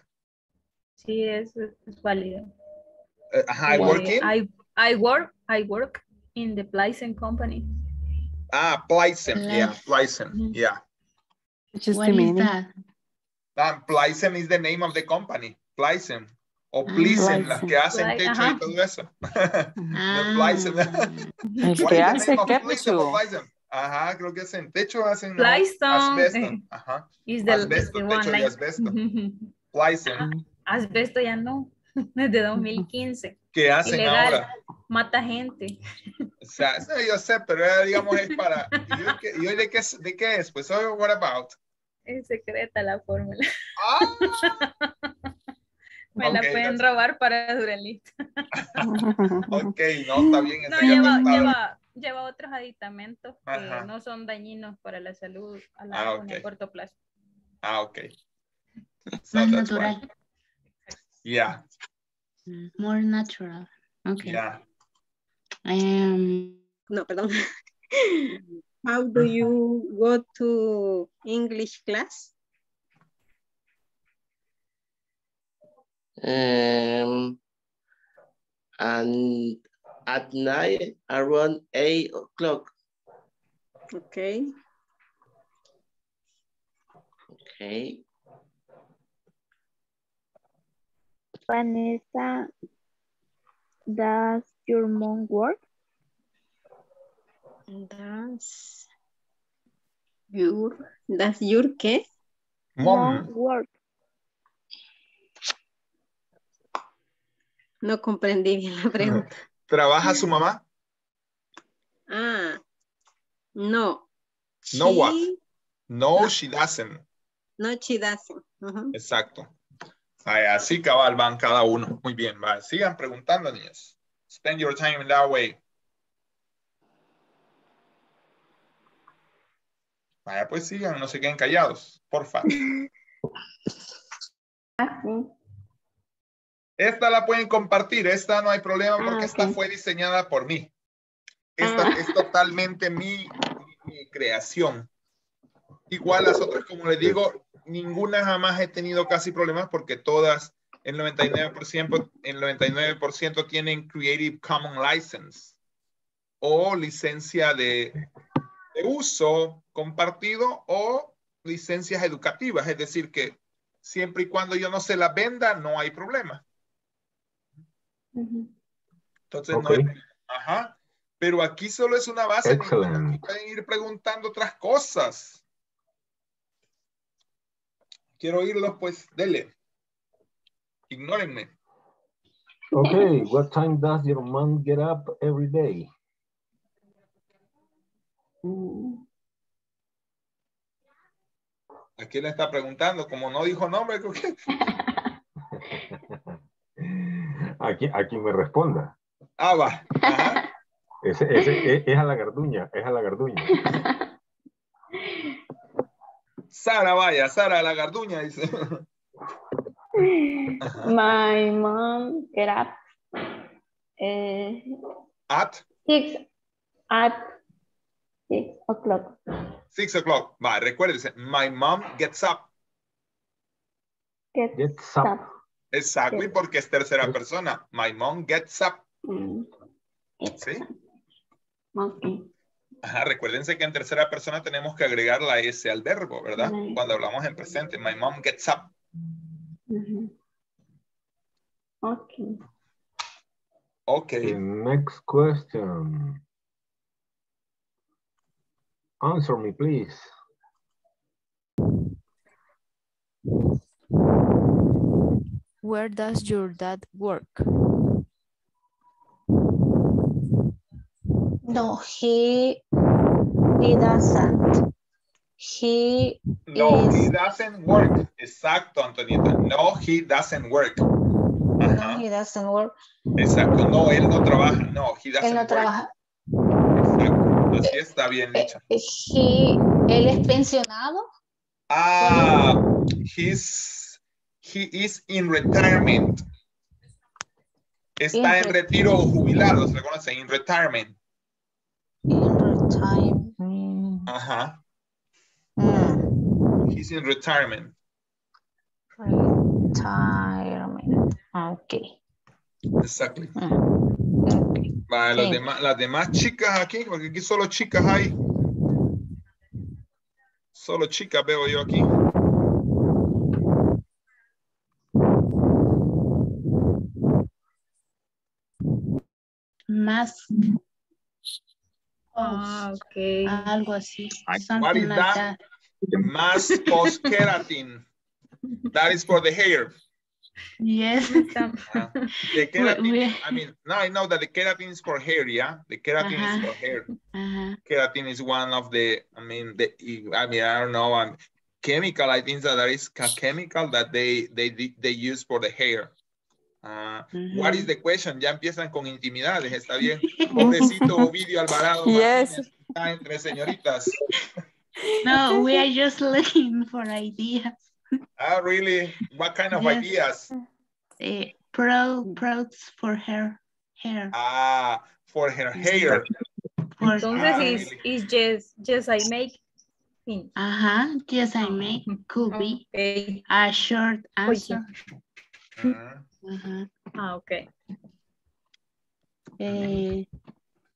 Sí, es, es válido. Uh, I Eh, work in? I, I work, I work in the Placing Company. Ah, Pleisen. Yeah, Pleisen. Mhm. Yeah. Which is What the is meaning? that? Ah, Pleisen is the name of the company. Pleisen. O Pleisen, las que hacen Plei- techo y todo eso. The Ah, Pleisen. El que is the hace name Ajá, creo que hacen techo, hacen no, Plyson, asbesto. Ajá. is the, Asbesto, the techo like- asbesto. Pleisen. Asbesto ya no, desde 2015. ¿Qué hacen Ilegal, ahora? mata gente. O sea, eso yo sé, pero digamos es para... ¿Y yo, qué- y yo de, qué, es- de qué es? Pues, oh, what about? Es secreta la fórmula. Ah, Me la Ok, pueden that's- robar para Durelita. Ok, no, está bien. No, lleva, lleva otros aditamentos que Ajá. no son dañinos para la salud a Ah, largo ni a ok. corto plazo. Ah, ok. So Más that's why. natural. Yeah, Mm, More natural. Okay. yeah. Um, No, perdón. How do you go to English class? Um, and at night around eight o'clock. Okay. Okay. Vanessa, does your mom work? Does your, does your qué? Mom, work. No comprendí bien la pregunta. ¿trabaja su mamá? Ah, no. No what? She- No, she doesn't. No, she doesn't. Ujú. Exacto. Ay, así cabal van cada uno. Muy bien, va. Sigan preguntando, niños. Spend your time in that way. Vaya, pues sigan, no se queden callados, porfa. Esta la pueden compartir, esta no hay problema porque esta fue diseñada por mí. Esta es totalmente mi, mi creación. Igual las otras, como les digo, ninguna jamás he tenido casi problemas porque todas, el 99%, el 99% tienen Creative Commons License o licencia de, de uso compartido o licencias educativas. Es decir, que siempre y cuando yo no se las venda, no hay problema. Entonces, no hay- ajá. Pero aquí solo es una base. Excelente. Aquí pueden ir preguntando otras cosas. Quiero oírlos, pues, dele. Ignórenme. Okay, what time does your mom get up every day? ¿A quién le está preguntando? Como no dijo nombre, creo que... Aquí, aquí me responda. Ah, va. Ese, ese- es, es a la garduña, es a la garduña. Sara, vaya, Sara, la garduña, dice. My mom get up eh, At six at six o'clock. six o'clock. Va, recuérdense. My mom gets up. Get Gets up. Exactly, porque es tercera persona. My mom gets up. Mm, ¿Sí? okay. Ajá, recuérdense que en tercera persona tenemos que agregar la S al verbo, ¿verdad? Cuando hablamos en presente. My mom gets up. Mhm. Okay. Okay. The next question. Answer me, please. Where does your dad work? No, he, he doesn't. He No, is, he doesn't work. Exacto, Antonieta. No, he doesn't work. no, he doesn't work. Exacto. No, él no trabaja. No, he doesn't Él no work. trabaja. Así está bien dicho. He, él es pensionado. Ah, he's, he is in retirement. Está en In retiro o jubilado, se le conoce, in retirement. Time. Ajá. Mm, He's in retirement. retirement. Okay. Exactly. okay. Vale, Sí. demás, las demás chicas aquí, porque aquí solo chicas hay. Solo chicas veo yo aquí. Mask. Ah, ok. Algo así. What Something is like that? that. Mass post keratin. That is for the hair. Yes. The keratin, we- I mean, now I know that the keratin is for hair, yeah? The keratin is Uh-huh. for hair. Ajá. Keratin is one of the, I mean, the, I mean, I don't know, um, chemical, I think that there is a chemical that they, they, they use for the hair. Ah, What is the question? Ya empiezan con intimidades, está bien. Pobrecito Ovidio Alvarado. Yes. Está entre señoritas. No, we are just looking for ideas. Ah, really? What kind of Yes. ideas? Eh, pro, pros for her hair. Ah, for her hair. For Entonces Ah, is is just just I make. Ajá, yes, I make could be Okay. a short answer. Ah, Ajá. Ah, okay. Eh,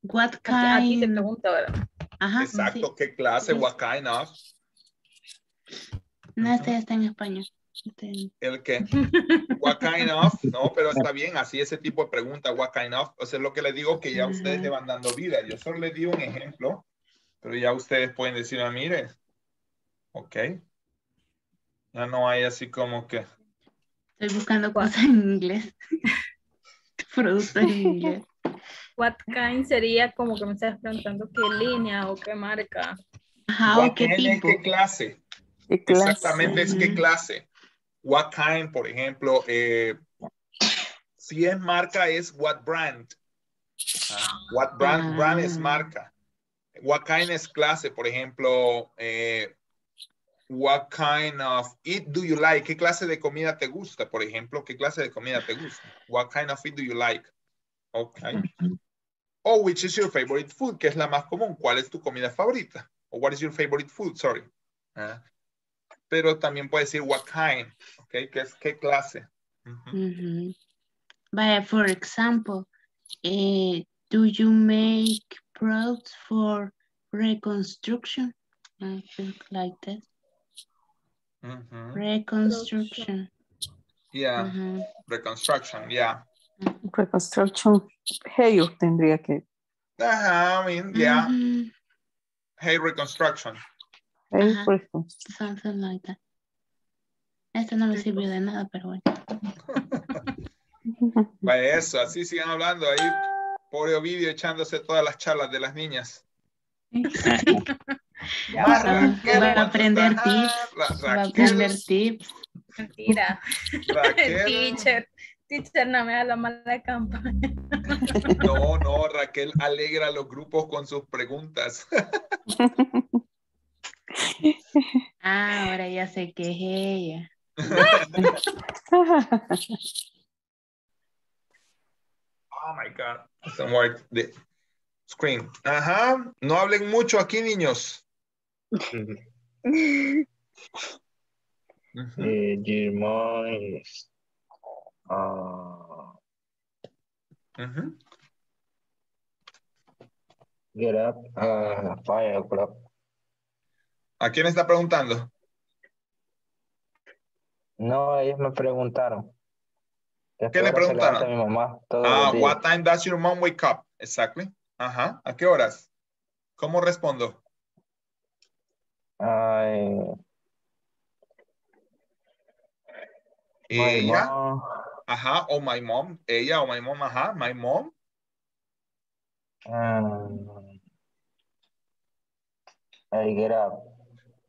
what Aquí, aquí te kind? pregunto, ¿verdad? Ajá, Exacto, ¿qué clase? Yes. What kind of? sí. No, este está en español. Este- ¿El qué? What kind of? No, pero está bien, así ese tipo de pregunta, what kind of? O sea, es lo que les digo que ya ustedes le van dando vida. Yo solo les di un ejemplo, pero ya ustedes pueden decir, ah, mire, ok. Ya no hay así como que, Estoy buscando cosas en inglés. Productos en inglés. What kind sería como que me estás preguntando qué línea o qué marca. Ajá, what o qué tipo. qué clase. ¿Qué clase? Exactamente es qué clase. What kind, por ejemplo, eh, si es marca es what brand. Ah, What brand, brand es Ah. marca. What kind es clase, por ejemplo, eh, what kind of eat do you like? ¿Qué clase de comida te gusta? Por ejemplo, ¿qué clase de comida te gusta? What kind of eat do you like? Okay. O which is your favorite food? ¿Qué es la más común? ¿Cuál es tu comida favorita? O what is your favorite food? Sorry. Ah, pero también puede decir what kind, ¿ok? ¿Qué es qué clase? Ujú. Vaya, for example, eh, do you make products for reconstruction? I think like that. Reconstruction. Yeah, Ujú. reconstruction, yeah. Reconstruction. Hair tendría que. Ajá, I mean, yeah. Ujú. Hey, reconstruction. Hair Ajá. reconstruction. Something like that. Esto no me sirvió de nada, pero bueno. Vaya eso, así sigan hablando ahí. Pobre Ovidio echándose todas las charlas de las niñas. Ya, Más va- Raquel, va a ¿cuánto aprender tips, Ra- Va a Raquel, aprender tips. Mentira. Raquel. Teacher. Teacher, no me da la mala campaña. No, no, Raquel alegra a los grupos con sus preguntas. Ah, ahora ya sé que es ella. Oh my God. Worry. The screen. Ajá. No hablen mucho aquí, niños. Eh, is, uh, Ujú. get up uh, five o'clock. ¿A quién está preguntando? No, ellos me preguntaron. ¿Qué le ¿Qué se preguntaron? levanta mi mamá Ah, what time does your mom wake up? Exactly. Ajá. ¿A qué horas? ¿Cómo respondo? Ay, Ella. Ajá. O my mom. Ella o my mom. Ajá. My mom. um, I get up.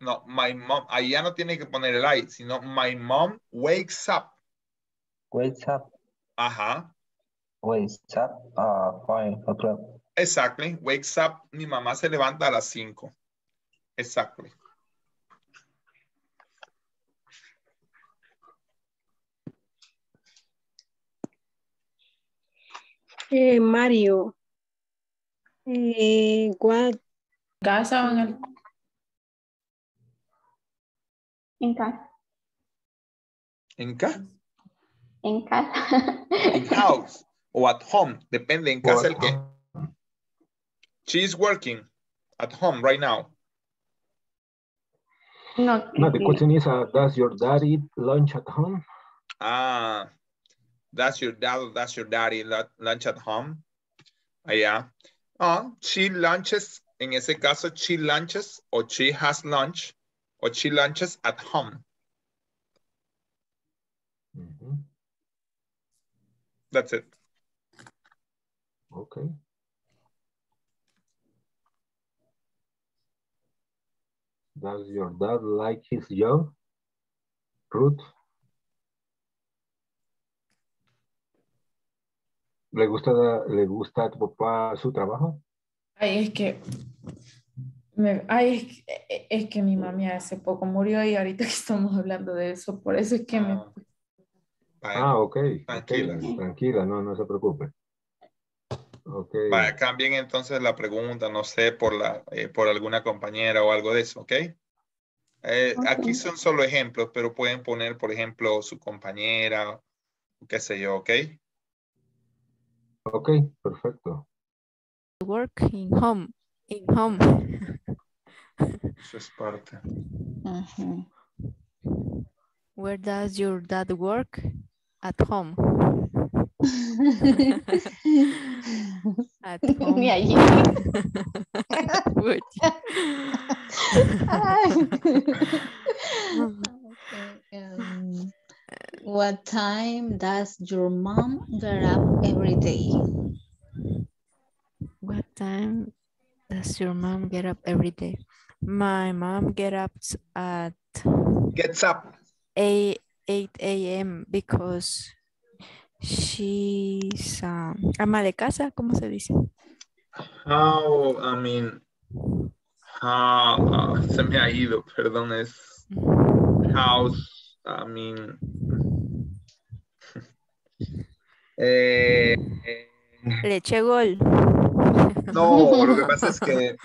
No, my mom. Ahí ya no tiene que poner el I, sino my mom wakes up. Wakes up. Ajá. Wakes up uh, five o'clock. Exactly. Wakes up. Mi mamá se levanta a las 5. Exactly. Eh, Mario. Eh, what, ¿Casa o en el En casa. ¿En casa? En casa. In house. O at home. Depende. En casa el que. She's working at home right now. No, No, the question is, uh, does your dad eat lunch at home? Ah, that's your dad, that's your daddy lunch at home. Ah, yeah. Ah, she lunches, en ese caso, she lunches or she has lunch or she lunches at home. Mhm. That's it. Okay. Does your dad like his job? Ruth? ¿Le gusta, ¿Le gusta a tu papá su trabajo? Ay, es que. me- ay, es que, es que mi mami hace poco murió y ahorita que estamos hablando de eso, por eso es que me. Ah, ok. Tranquila. ok, Tranquila, no, no se preocupe. Ok. Vaya, cambien entonces la pregunta, no sé, por, la, eh, por alguna compañera o algo de eso, ¿ok? Eh, Aquí son solo ejemplos, pero pueden poner, por ejemplo, su compañera, o qué sé yo, ¿ok? Ok, perfecto. Work in home. In home. Eso es parte. Where does your dad work? At home. At home. Y allí. Good. Um, what time does your mom get up every day? What time does your mom get up every day? My mom get up at Gets up. 8, 8 a.m. because she's um, ama de casa, ¿cómo se dice? How, I mean, how, ah, se me ha ido, perdón, es house, I mean, eh, Le eché gol. no, lo que pasa es que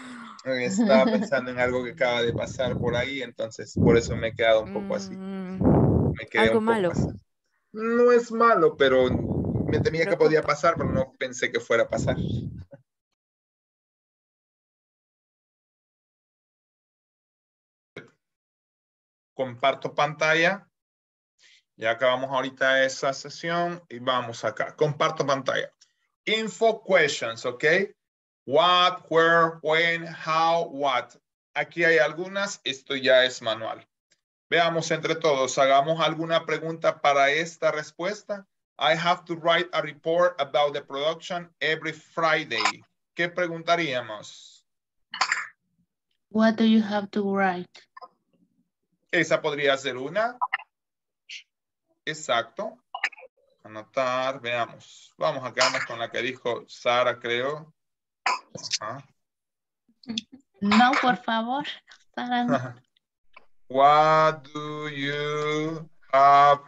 estaba pensando en algo que acaba de pasar por ahí, entonces por eso me he quedado un poco así. Me quedé Algo un poco malo. así. No es malo, pero me temía que podía pasar, pero no pensé que fuera a pasar. Comparto pantalla. Ya acabamos ahorita esa sesión y vamos acá. Comparto pantalla. Info questions, ¿ok? What, where, when, how, what. Aquí hay algunas, esto ya es manual. Veamos entre todos, hagamos alguna pregunta para esta respuesta. I have to write a report about the production every Friday. ¿Qué preguntaríamos? What do you have to write? Esa podría ser una. Exacto. Anotar, veamos. Vamos a quedarnos con la que dijo Sara, creo. Ajá. No, por favor. Sara. What do you have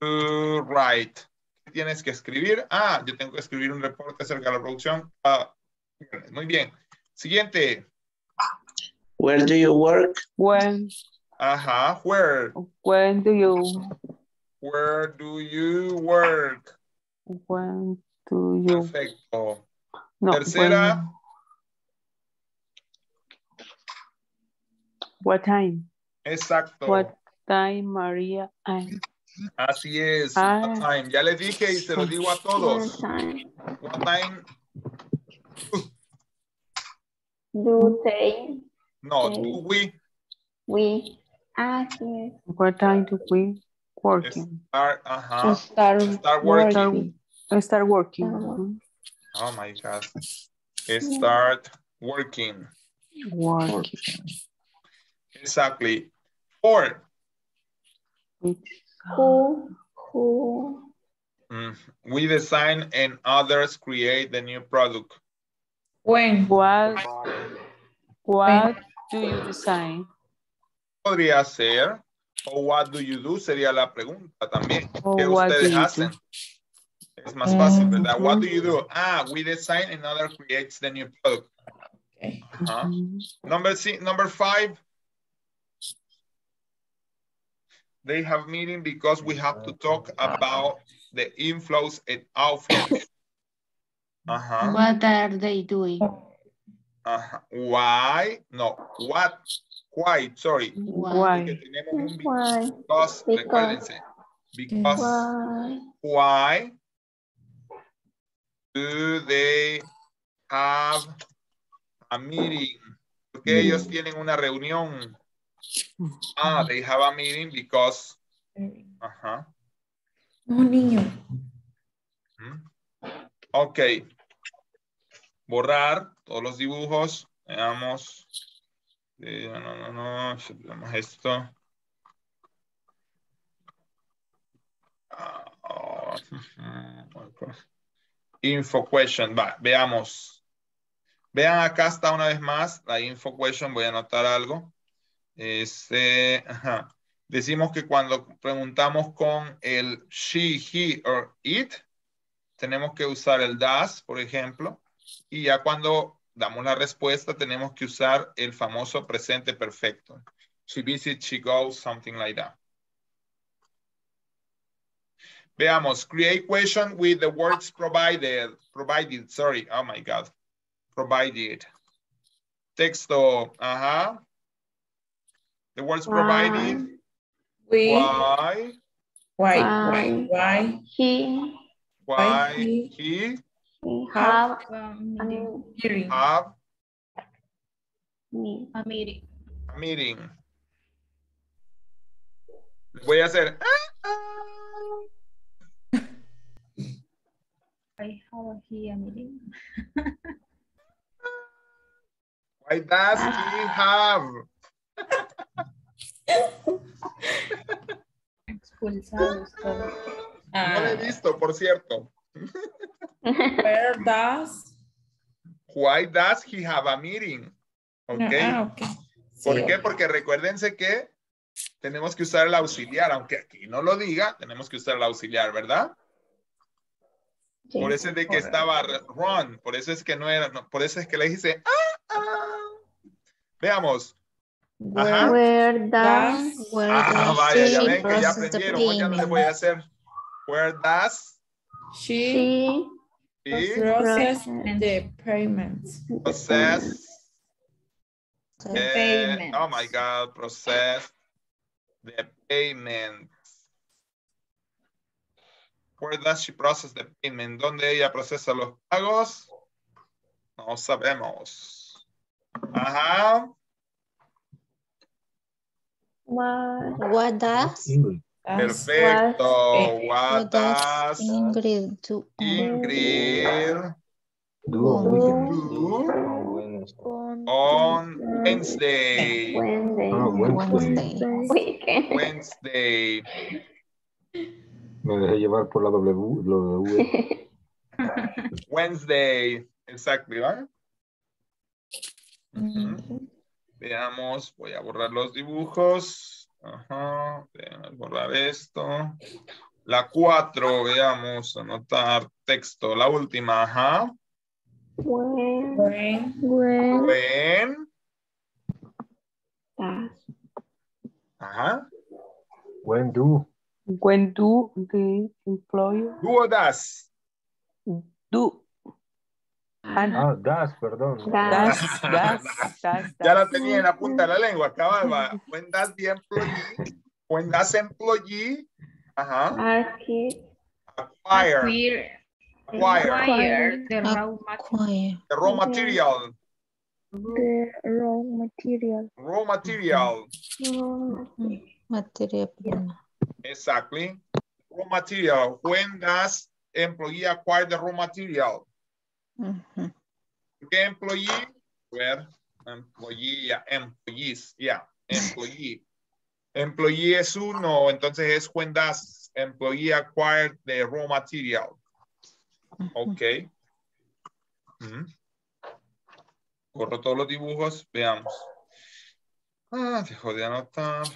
to write? ¿Qué tienes que escribir? Ah, yo tengo que escribir un reporte acerca de la producción. Ah, muy bien. Siguiente. Where do you work? When, Ajá. Where? when do you, Where do you work? when do you, Perfecto. no, Tercera. when- what time? Exacto. What time, Maria? and- Así es. Ah. What time. Ya les dije y se lo digo a todos. What time? Do they, No, Sí. do we we, así es. What time do we working? start, ajá, Start start working. Start, start working. Working. Oh my God. Start working. Working. Exactly. Four. Who, who, Mm, We design and others create the new product. When. What, what do you design? Podría ser. O what do you do sería la pregunta también. O ¿Qué what do ustedes you do? hacen? Es más fácil, ¿verdad? What do you do? Ah, we design and other creates the new product. Ajá. Number six, number five. They have meeting because we have to talk about the inflows and outflows. Ajá. What are they doing? Ajá. Why? No. What? Why? Sorry. Why? Porque tenemos un be- why, because, Because. recuérdense. Because why, why do they have a meeting? Porque ellos tienen una reunión. Ah, they have a meeting because. Ajá. No, niño. Ok. Borrar todos los dibujos. Veamos. Eh, No, no, no, no. Veamos esto. Ah, Info question. Va, veamos. Vean acá está una vez más la info question. Voy a anotar algo. Este, ajá. Decimos que cuando preguntamos con el she, he or it, tenemos que usar el does, por ejemplo. Y ya cuando damos la respuesta, tenemos que usar el famoso presente perfecto. She visits, she goes, something like that. Veamos, create question with the words provided. Provided, sorry, oh my God. Provided. Texto, ajá. The words provided. We, Why? why, Why. why, why, He Why he- he have Um, hearing. have me. a meeting. a meeting. Voy a hacer. I have a here meeting. Why does he have? Expulsados todos. No lo he Ah, visto, por cierto. where does? Why does he have a meeting? ¿Ok? Ah, ok. ¿Por Sí, qué? Porque recuérdense que tenemos que usar el auxiliar, aunque aquí no lo diga, tenemos que usar el auxiliar, ¿verdad? Por eso es de que estaba Ron, por eso es que no era, no, por eso es que le dice, ah, ah. Veamos. Ajá. Where does, where Ah, does vaya, ya ven que ya process the aprendieron, hoy ya no les voy a payment? hacer. Where does She She he process the payments. process the Eh, payments. oh my God, process the payment. Where does she process the payment? ¿Dónde ella procesa los pagos? No sabemos. Ajá. What, what does English. Perfecto. What what does does Ingrid do? Ingrid Do on weekends. do On Wednesday. on Wednesday? Wednesday. Ah, Wednesday. Weekend. Wednesday. Me dejé llevar por la W. Lo W. Wednesday. Exactly, ¿vale? mm, Veamos, voy a borrar los dibujos. Ajá, borrar esto. La cuatro, veamos, anotar texto. La última, ajá. When, when when When, does ajá. When do. When do the employer Do or does. do? Ah, das, perdón. does, does, does, Ya la tenía en la punta de la lengua, cabal. When does the employee, when does employee, ajá, acquire, Acquire, acquire the raw material. the raw material, The raw material. raw material. materia prima. Exactly. Raw material. When does employee acquire the raw material? Ujú. ¿Qué employee? Where? Employee, yeah, employees, yeah, employee. Employee es uno, entonces es when does employee acquire the raw material. Ok. Mm. Corro todos los dibujos, veamos. Ah, dejo de anotar.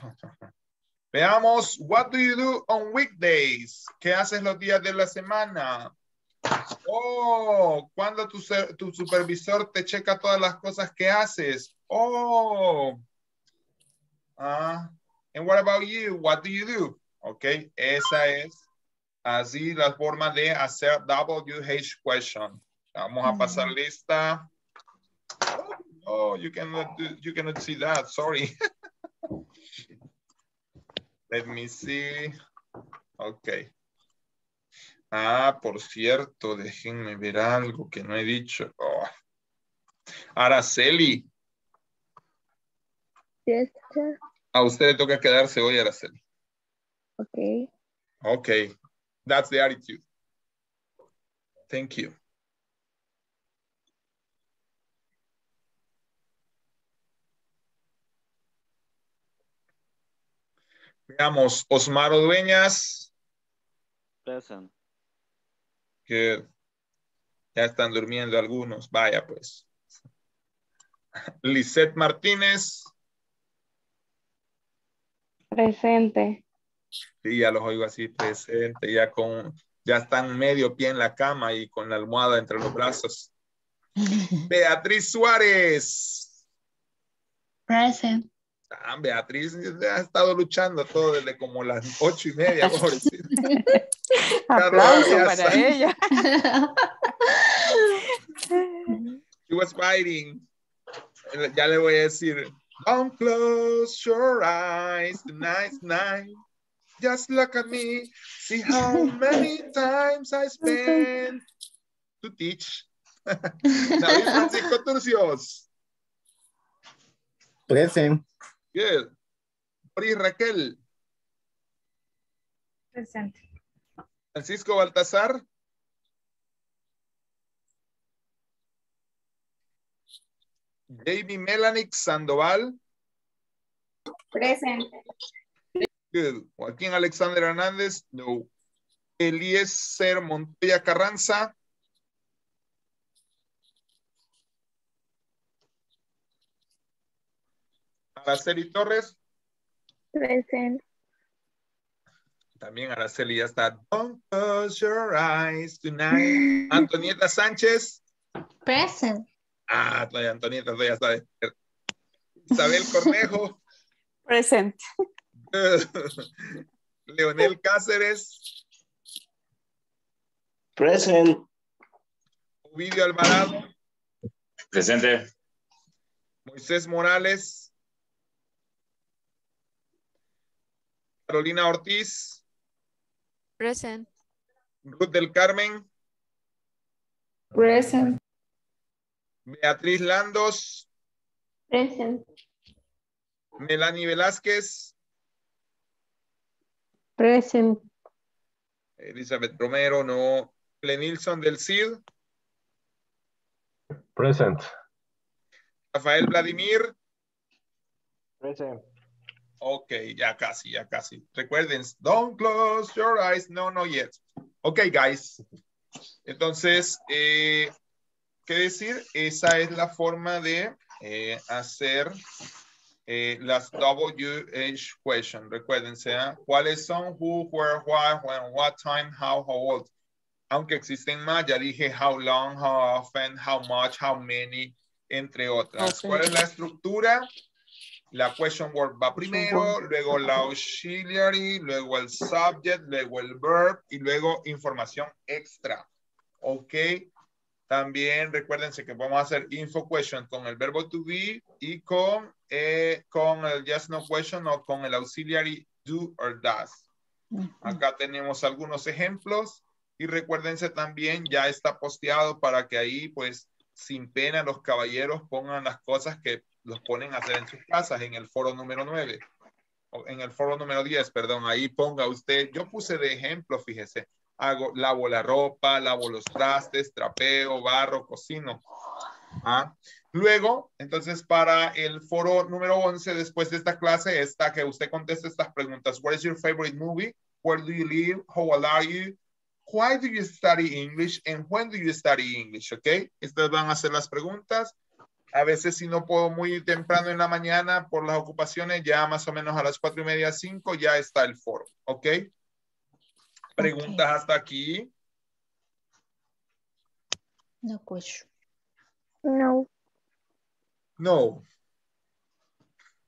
Veamos, what do you do on weekdays? ¿Qué haces los días de la semana? Oh, cuando tu, supervisor te checa todas las cosas que haces. Oh. Ah, and what about you? What do you do? Ok, esa es así la forma de hacer WH question. Vamos a pasar lista. Oh, you cannot do, you cannot see that. Sorry. Let me see. Okay. Ah, por cierto, déjenme ver algo que no he dicho. Oh. Araceli, Yes, a usted le toca quedarse hoy, Araceli. Okay. Okay, that's the attitude. Thank you. Veamos, Osmaro Dueñas. Present. Good. Ya están durmiendo algunos. Vaya, pues. Lisette Martínez. Presente. Sí, ya los oigo así presente, ya con, ya están medio pie en la cama y con la almohada entre los brazos. Beatriz Suárez. Present. Ah, Beatriz ha estado luchando todo desde como las ocho y media. pobrecita. Aplauso para ella. She was fighting. Ya le voy a decir. Don't close your eyes tonight's night. Just look at me. See how many times I spent to teach. David Francisco Turcios. Present. Good. Boris Raquel. Presente. Francisco Baltasar. Jamie Melanic Sandoval. Present. Good. Joaquín Alexander Hernández. No. Eliezer Montoya Carranza. Araceli Torres. Present. También Araceli ya está. Don't close your eyes tonight. Antonieta Sánchez. Present. Ah, todavía Antonieta todavía está despierta. Isabel Cornejo. Present. Leonel Cáceres. Present. Ovidio Alvarado. Presente. Moisés Morales. Carolina Ortiz. Present. Ruth del Carmen. Present. Beatriz Landos. Present. Melanie Velázquez. Present. Elizabeth Romero, no. Plenilson del CID. Present. Rafael Vladimir. Present. Ok, ya casi, ya casi. Recuerden, don't close your eyes. No, no yet. Ok, guys. Entonces, eh, ¿qué decir? Esa es la forma de eh, hacer eh, las WH question. Recuérdense. ¿cuáles son? Who, where, why, when, what time, how, how old. Aunque existen más, ya dije how long, how often, how much, how many, entre otras. Ok. ¿Cuál es la estructura? La question word va primero, luego la auxiliary, luego el subject, luego el verb y luego información extra. ¿Ok? También recuérdense que vamos a hacer info question con el verbo to be y con, eh, con el yes no question o con el auxiliary do or does. Acá tenemos algunos ejemplos y recuérdense también ya está posteado para que ahí pues sin pena los caballeros pongan las cosas que los ponen a hacer en sus casas en el foro número 9 o en el foro número 10, perdón, ahí ponga usted, yo puse de ejemplo, fíjese, hago, lavo la ropa, lavo los trastes, trapeo, barro, cocino. ¿Ah? Luego, entonces para el foro número 11, después de esta clase, está que usted conteste estas preguntas. What is your favorite movie? Where do you live? How old are you? Why do you study English? And when do you study English? ¿Ok? Estas van a ser las preguntas. A veces si no puedo muy temprano en la mañana por las ocupaciones, ya más o menos a las cuatro y media, cinco, ya está el foro. ¿Ok? Preguntas hasta aquí. No question. No. No.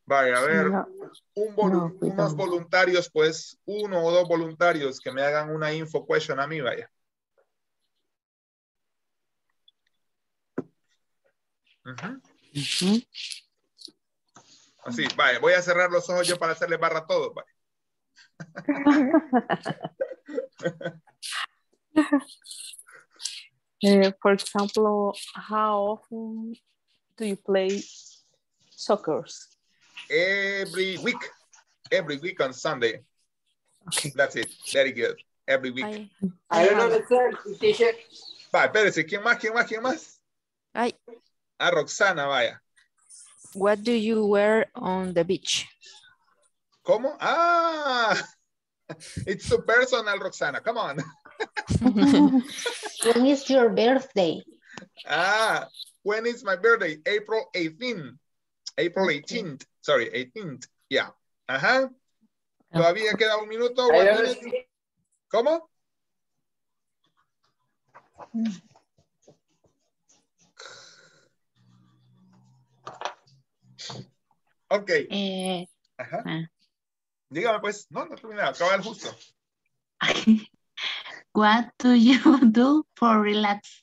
Vaya, a ver, No. un volu- No, we unos voluntarios, pues uno o dos voluntarios que me hagan una info question a mí, vaya. Así, vaya, voy a cerrar los ojos yo para hacerle barra a todos, vaya. Eh, for example, how often do you play soccer? Every week, every week on Sunday. That's it, very good. Every week. I, I don't know the teacher. Vaya, espérese, ¿quién más, quién más, quién más? I, A Roxana, vaya. what do you wear on the beach? ¿Cómo? Ah, it's too personal, Roxana, come on. When is your birthday? Ah, when is my birthday? April 18th. April 18th. Sorry, 18th. Yeah. Ajá. Todavía queda un minuto. ¿Cómo? Ok. Eh, Ajá. ah. Dígame pues. No, no terminé. Acaba el justo. what do you do for relax?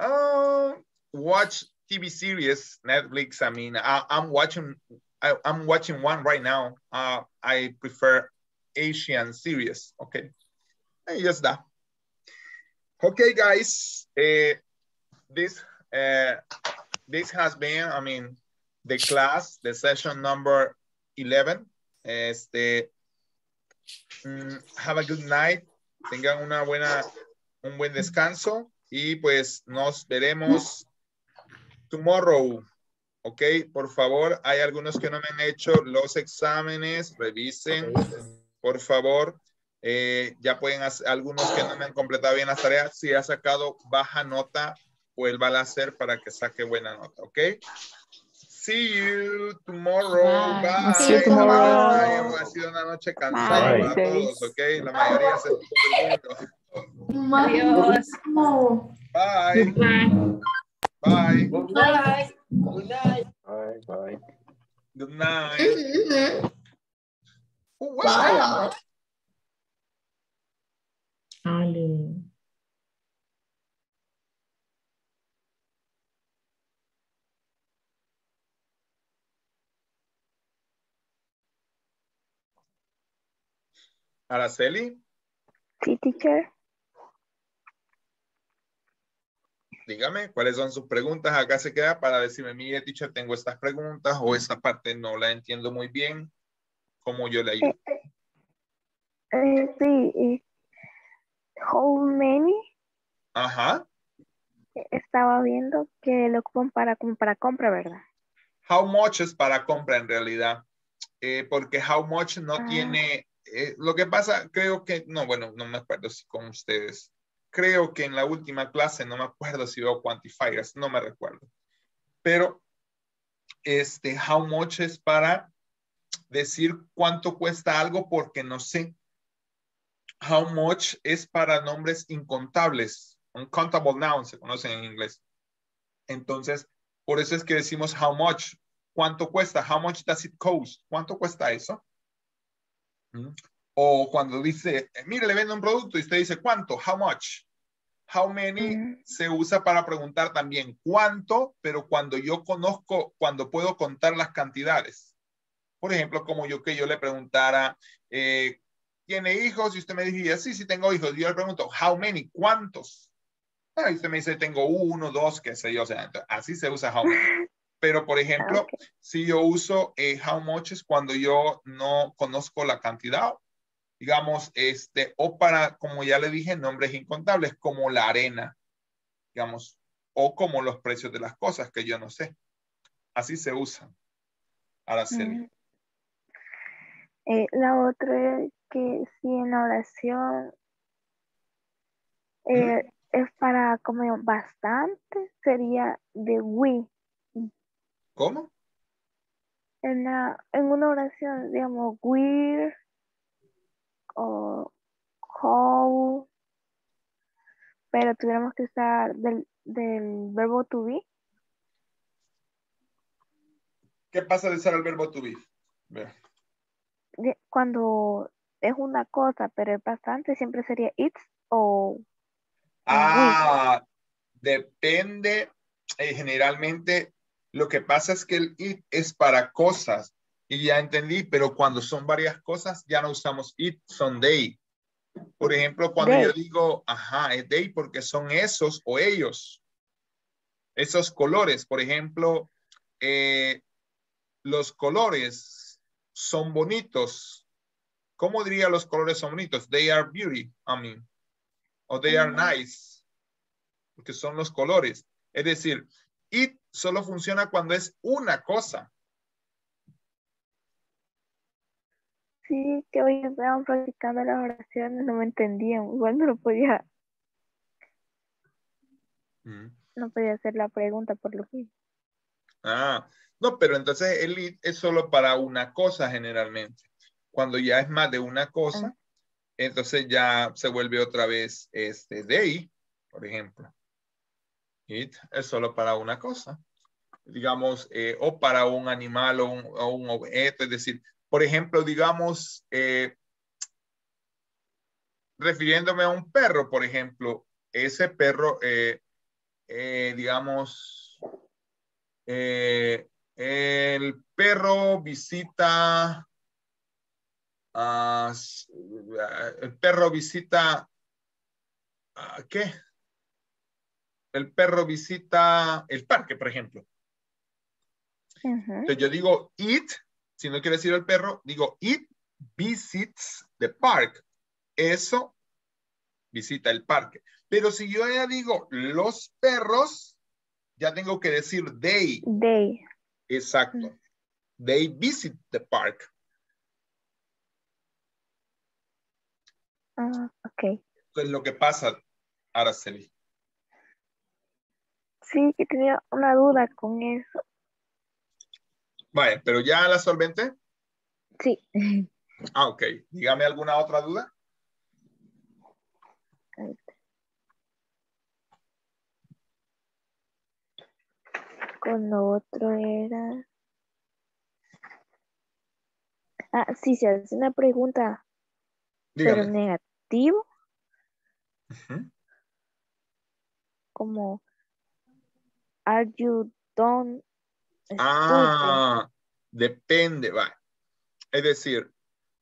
Uh, watch TV series, Netflix. I mean, I, I'm watching. I, I'm watching one right now. Uh, I prefer Asian series. Okay, and just that. Okay, guys. Uh, this uh, this has been. I mean, the class, the session number eleven. Este, mm, have a good night. Tengan una buena, un buen descanso y pues nos veremos tomorrow. Ok, por favor, hay algunos que no me han hecho los exámenes, revisen, por favor. Eh, ya pueden hacer, algunos que no me han completado bien las tareas, si ha sacado baja nota, vuelva a hacer para que saque buena nota, ok. See you tomorrow. Bye. See you tomorrow. Bye. Ha sido una noche cansada Bye. para todos, ok. La mayoría se estuvo durmiendo. Adiós. Bye. Bye. Good night. Good night. Bye, bye. Good night. Oh, what's that? Ale. Araceli, Sí, teacher. dígame cuáles son sus preguntas. Acá se queda para decirme, mire, teacher, tengo estas preguntas o esta parte no la entiendo muy bien. ¿Cómo yo le ayudo? Eh, sí. eh, How many? Ajá. Estaba viendo que lo ocupan para, para compra, ¿verdad? How much es para compra en realidad. Eh, porque how much no Ah. tiene, eh, lo que pasa, creo que, no, bueno, no me acuerdo si con ustedes. Creo que en la última clase, no me acuerdo si veo quantifiers, no me recuerdo. Pero, este, how much es para decir cuánto cuesta algo porque no sé. How much es para nombres incontables, uncountable nouns, se conocen en inglés. Entonces, por eso es que decimos how much. ¿Cuánto cuesta? How much does it cost? ¿Cuánto cuesta eso? ¿Mm? O cuando dice, eh, mire, le vendo un producto y usted dice, ¿cuánto? How much? How many se usa para preguntar también cuánto, pero cuando yo conozco, cuando puedo contar las cantidades. Por ejemplo, como yo que yo le preguntara, eh, ¿tiene hijos? Y usted me dijera, sí, sí tengo hijos. Y yo le pregunto, how many? ¿Cuántos? Ah, y usted me dice, tengo uno, dos, qué sé yo. O sea, entonces, así se usa how many. Pero, por ejemplo, si yo uso eh, how much es cuando yo no conozco la cantidad, digamos, este, o para, como ya le dije, nombres incontables, como la arena, digamos, o como los precios de las cosas que yo no sé. Así se usan. Araceli. Mm. Eh, la otra es que si en la oración eh, es para como bastante, sería de we. ¿Cómo? En, la, en una oración, digamos, we're o how, pero tuviéramos que usar del, del verbo to be. ¿Qué pasa de usar el verbo to be? Cuando es una cosa, pero es bastante, siempre sería it's o Ah, depende. eh, generalmente lo que pasa es que el it es para cosas. Y ya entendí, pero cuando son varias cosas ya no usamos it, son they. Por ejemplo, cuando They. yo digo, ajá, es they porque son esos o ellos. Esos colores, por ejemplo, eh, los colores son bonitos. ¿Cómo diría los colores son bonitos? They are beauty, I mean. O they are nice. Porque son los colores. Es decir, it solo funciona cuando es una cosa. Sí, que hoy estaban practicando las oraciones, no me entendían, igual no lo podía, Mm. no podía hacer la pregunta por lo que. Ah, no, pero entonces el it es solo para una cosa generalmente. Cuando ya es más de una cosa, entonces ya se vuelve otra vez este they, por ejemplo. Es solo para una cosa. Digamos, eh, o para un animal o un, objeto. Es decir, por ejemplo, digamos, eh, refiriéndome a un perro, por ejemplo, ese perro, eh, digamos, el perro visita, ah, el perro visita, ah, ¿qué? El perro visita el parque, por ejemplo. Entonces yo digo it, si no quiero decir el perro, digo it visits the park. Eso visita el parque. Pero si yo ya digo los perros, ya tengo que decir they. They. Exacto. They visit the park. Ah, ok. Entonces lo que pasa, Araceli. Sí, que tenía una duda con eso. Vaya, pero ya la solventé. Sí. Ah, ok. Dígame alguna otra duda. Con lo otro era. Ah, sí, se hace una pregunta, pero negativo, como Are you done? Ah, depende, va. Es decir,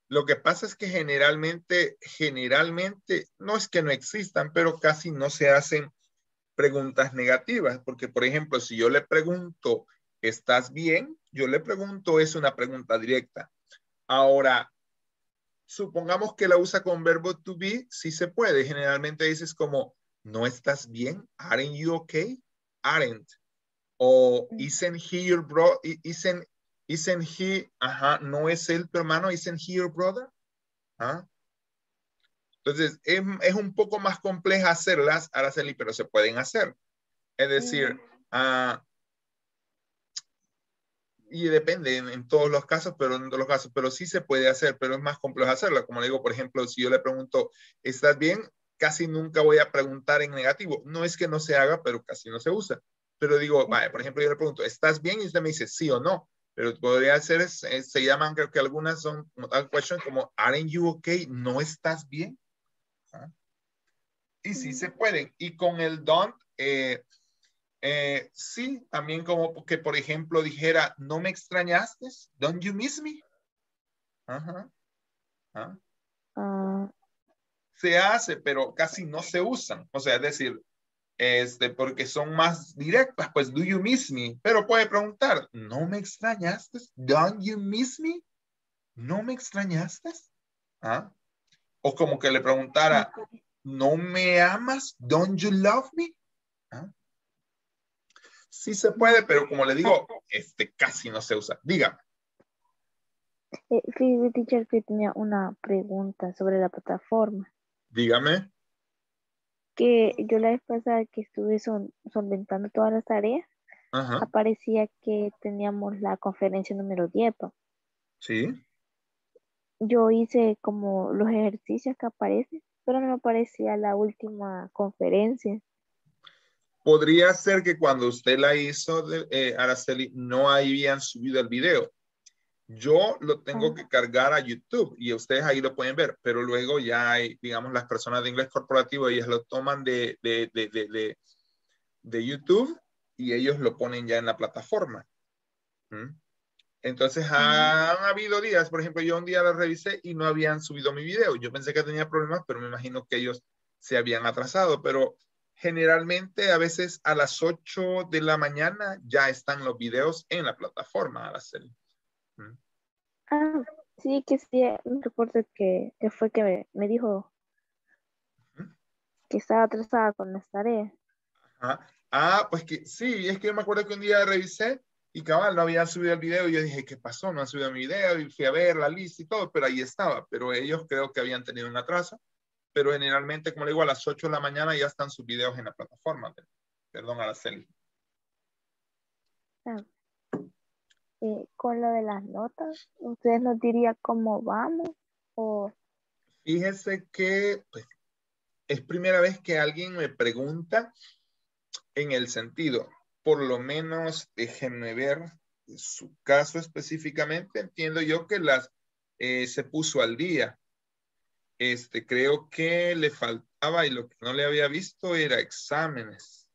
lo que pasa es que generalmente, generalmente, no es que no existan, pero casi no se hacen preguntas negativas, porque por ejemplo, si yo le pregunto, ¿estás bien? Yo le pregunto, es una pregunta directa. Ahora, supongamos que la usa con verbo to be, sí se puede. Generalmente dices como, ¿no estás bien? ¿Aren't you okay? Aren't. O isn't he your bro? Isn't, isn't he, ajá, no es él tu hermano, isn't he your brother? ¿Ah? Entonces, es, es un poco más compleja hacerlas, Araceli, pero se pueden hacer. Es decir, ah, y depende en, en todos los casos, pero en todos los casos, pero sí se puede hacer, pero es más complejo hacerlo. Como le digo, por ejemplo, si yo le pregunto, ¿estás bien? Casi nunca voy a preguntar en negativo. No es que no se haga, pero casi no se usa. Pero digo, vaya, por ejemplo, yo le pregunto, ¿estás bien? Y usted me dice sí o no. Pero podría es- eh, se llaman, creo que algunas son como tal question, como, ¿aren't you okay? ¿No estás bien? ¿Ah? Y sí se pueden. Y con el don't, eh, eh, sí, también como que, por ejemplo, dijera, ¿no me extrañaste? ¿Don't you miss me? Ajá. ¿Ah? Ah, Se hace, pero casi no se usan. O sea, es decir, este, porque son más directas, pues, ¿do you miss me? Pero puede preguntar, ¿no me extrañaste? ¿Don't you miss me? ¿No me extrañaste? ¿Ah? O como que le preguntara, ¿no me amas? ¿Don't you love me? ¿Ah? Sí se puede, pero como le digo, este casi no se usa. Dígame. eh, teacher, que tenía una pregunta sobre la plataforma. Dígame. Que yo la vez pasada que estuve sol- solventando todas las tareas, Ajá. aparecía que teníamos la conferencia número 10. pa. Sí. Yo hice como los ejercicios que aparecen, pero no me aparecía la última conferencia. Podría ser que cuando usted la hizo, eh, Araceli, no habían subido el video. Yo lo tengo que cargar a YouTube y ustedes ahí lo pueden ver, pero luego ya hay, digamos, las personas de inglés corporativo, ellas lo toman de, de, de, de, YouTube y ellos lo ponen ya en la plataforma. ¿Mm? Entonces han habido días, por ejemplo, yo un día lo revisé y no habían subido mi video. Yo pensé que tenía problemas, pero me imagino que ellos se habían atrasado. Pero generalmente a veces a las 8 de la mañana ya están los videos en la plataforma, Araceli. ¿Mm? Ah, sí, que sí, me recuerdo que, que fue que me, me dijo que estaba atrasada con las tareas. Ajá. Ah, pues que sí, es que yo me acuerdo que un día revisé Y cabal, no habían subido el video y yo dije, ¿qué pasó? No han subido mi video y fui a ver la lista y todo, pero ahí estaba. Pero ellos creo que habían tenido un atraso. Pero generalmente, como le digo, a las 8 de la mañana ya están sus videos en la plataforma. Perdón, Araceli. Ah. Con lo de las notas, ¿ustedes nos diría cómo vamos? O Fíjese que pues, es primera vez que alguien me pregunta en el sentido, por lo menos déjenme ver su caso específicamente, entiendo yo que las eh, se puso al día. Este, creo que le faltaba y lo que no le había visto era exámenes.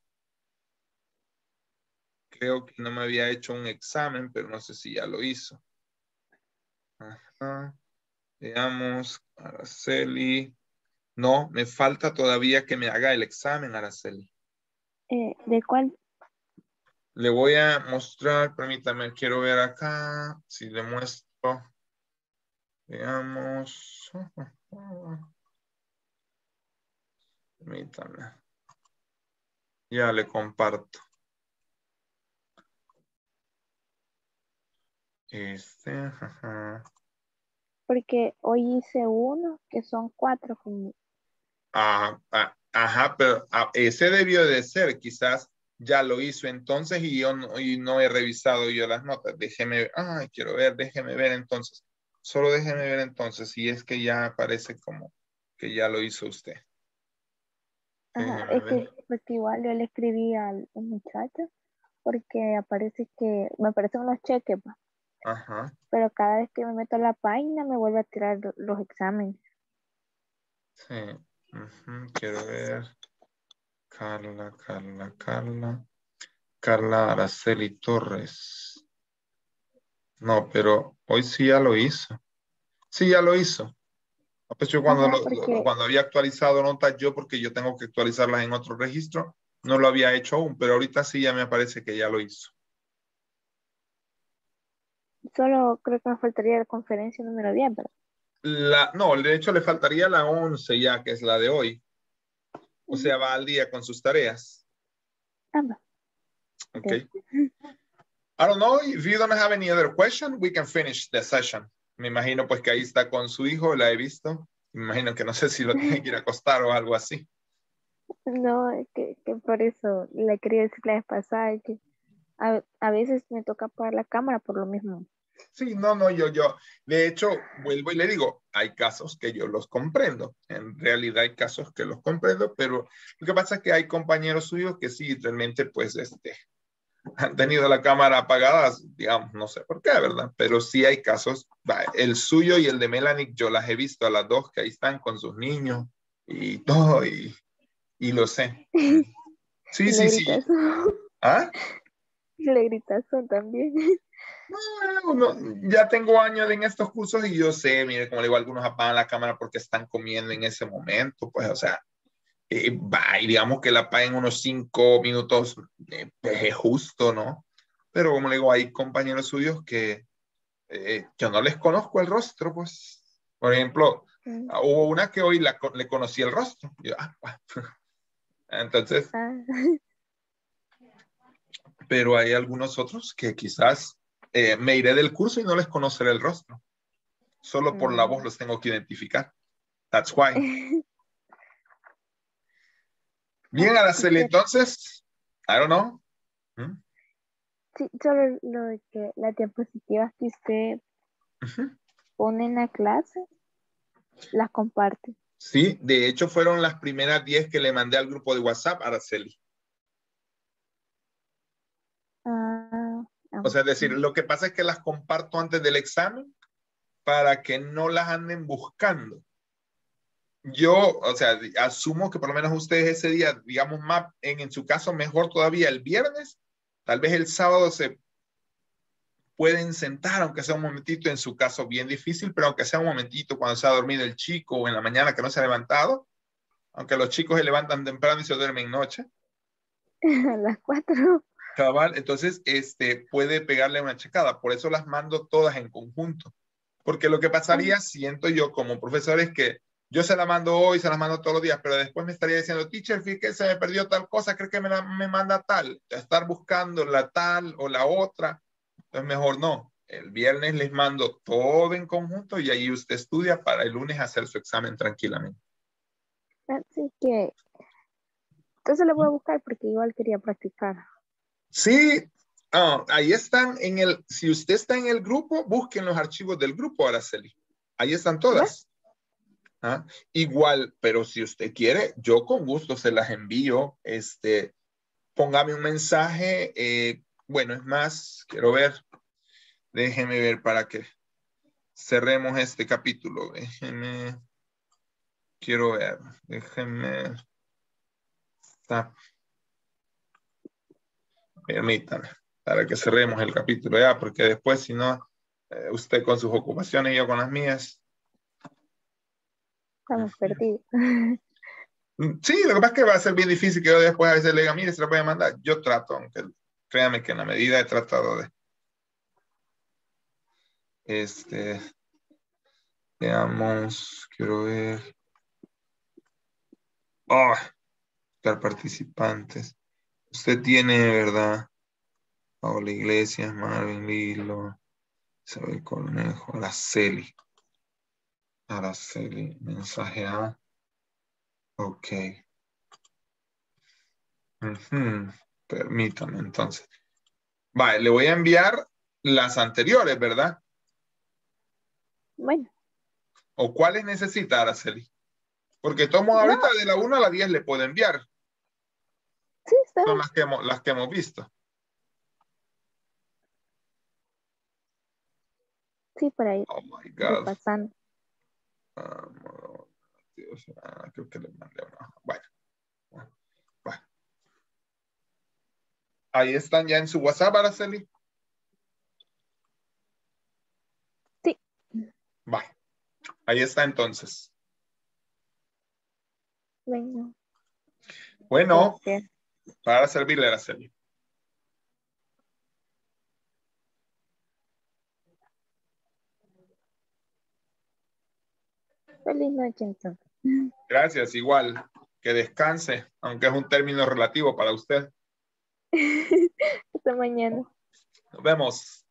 Creo que no me había hecho un examen, pero no sé si ya lo hizo. Ajá. Veamos, Araceli. No, me falta todavía que me haga el examen, Araceli. eh, ¿de cuál? Le voy a mostrar, permítame, quiero ver acá, si le muestro. Veamos. Permítame. Ya le comparto. Este, ajá. Porque hoy hice uno que son cuatro como Ah, ah, ajá, pero ah, ese debió de ser, quizás ya lo hizo entonces y yo no, y no he revisado yo las notas. Déjeme ver, ay, quiero ver, déjeme ver entonces. Solo déjeme ver entonces si es que ya parece como que ya lo hizo usted. Ajá, es que, porque igual yo le escribí al muchacho porque aparece que me aparecen unos cheques, va, Ajá, pero cada vez que me meto a la página me vuelve a tirar lo- los exámenes. sí. Quiero ver. Carla, Carla, Carla. Carla Araceli Torres. No, pero hoy sí ya lo hizo. Sí, ya lo hizo. Pues yo cuando, Ajá, lo- cuando había actualizado notas yo, porque yo tengo que actualizarlas en otro registro, no lo había hecho aún, pero ahorita sí ya me parece que ya lo hizo. Solo creo que me faltaría la conferencia número 10, ¿verdad? La, no, de hecho le faltaría la 11 ya, que es la de hoy. O sea, va al día con sus tareas. Ah, va. Okay. I don't know if you don't have any other question, we can finish the session. Me imagino pues que ahí está con su hijo, la he visto. Me imagino que no sé si lo tiene que ir a acostar o algo así. No, es que, que por eso le quería decir la vez pasada que a, a veces me toca apagar la cámara por lo mismo. Sí, no, no, yo, yo, de hecho, vuelvo y le digo, hay casos que yo los comprendo. En realidad hay casos que los comprendo, pero lo que pasa es que hay compañeros suyos que sí, realmente, pues, este, han tenido la cámara apagada, digamos, no sé por qué, ¿verdad? Pero sí hay casos, el suyo y el de Melanie, yo las he visto a las dos que ahí están con sus niños y todo, y, y lo sé. Sí, sí, sí. ¿Ah? Y le gritas también. No, no, ya tengo años en estos cursos y yo sé, mire, como le digo, algunos apagan la cámara porque están comiendo en ese momento, pues, o sea, eh, va, y digamos que la apaguen unos cinco minutos, eh, pues es justo, ¿no? Pero como le digo, hay compañeros suyos que eh, yo no les conozco el rostro, pues, por ejemplo, Mm. ah, hubo una que hoy la, le conocí el rostro. Yo, ah. Entonces, Ah, pero hay algunos otros que quizás eh, me iré del curso y no les conoceré el rostro. Solo por la voz los tengo que identificar. That's why. Bien, Araceli, entonces, I don't know. ¿Mm? Sí, solo lo de que las diapositivas que usted pone en la clase, las comparte. Sí, de hecho fueron las primeras 10 que le mandé al grupo de WhatsApp, Araceli. O sea, es decir, lo que pasa es que las comparto antes del examen para que no las anden buscando. Yo, o sea, asumo que por lo menos ustedes ese día, digamos más, en, en su caso mejor todavía el viernes, tal vez el sábado se pueden sentar, aunque sea un momentito, en su caso bien difícil, pero aunque sea un momentito cuando se ha dormido el chico o en la mañana que no se ha levantado, aunque los chicos se levantan temprano y se duermen noche, a las cuatro. Cabal, entonces este, puede pegarle una checada. Por eso las mando todas en conjunto. Porque lo que pasaría, siento yo como profesor, es que yo se la mando hoy, se la mando todos los días, pero después me estaría diciendo, teacher, fíjate que se me perdió tal cosa, creo que me, la, me manda tal. Estar buscando la tal o la otra, Entonces mejor no. El viernes les mando todo en conjunto y ahí usted estudia para el lunes hacer su examen tranquilamente. Así que, entonces lo voy a buscar porque igual quería practicar. Sí, ah, ahí están en el, si usted está en el grupo, busquen los archivos del grupo, Araceli. Ahí están todas. Ah, Igual, pero si usted quiere, yo con gusto se las envío. Este, póngame un mensaje. eh, bueno, es más, quiero ver. Déjeme ver para que cerremos este capítulo. Déjeme. Quiero ver. Déjeme. Está. Permítame. Para que cerremos el capítulo ya, porque después, si no, eh, usted con sus ocupaciones y yo con las mías. Estamos perdidos. Mm, Sí, lo que pasa es que va a ser bien difícil que yo después a veces le diga, mire, se lo voy a mandar. Yo trato, aunque créame que en la medida he tratado de. Este. Veamos, quiero ver. Oh, buscar participantes. Usted tiene, ¿verdad? Paola Iglesias, Marvin Lilo, Isabel Cornejo, Araceli. Araceli, mensaje A. Ok. Permítame entonces. Vale, le voy a enviar las anteriores, ¿verdad? Bueno, ¿O cuáles necesita, Araceli? Porque tomo ahorita de la 1 a la 10 le puedo enviar. Sí, está Son las que hemos, las que hemos visto. sí, por ahí. Oh my God. pasando. Ah, no, Dios, ah, creo que le mandé una. Bueno. Bueno. Ahí están ya en su WhatsApp, Araceli. Sí. Va. Ahí está entonces. Bueno, Bueno, gracias. Para servirle, Araceli. Feliz noche entonces. Gracias, igual. Que descanse, aunque es un término relativo para usted. Hasta mañana. Nos vemos.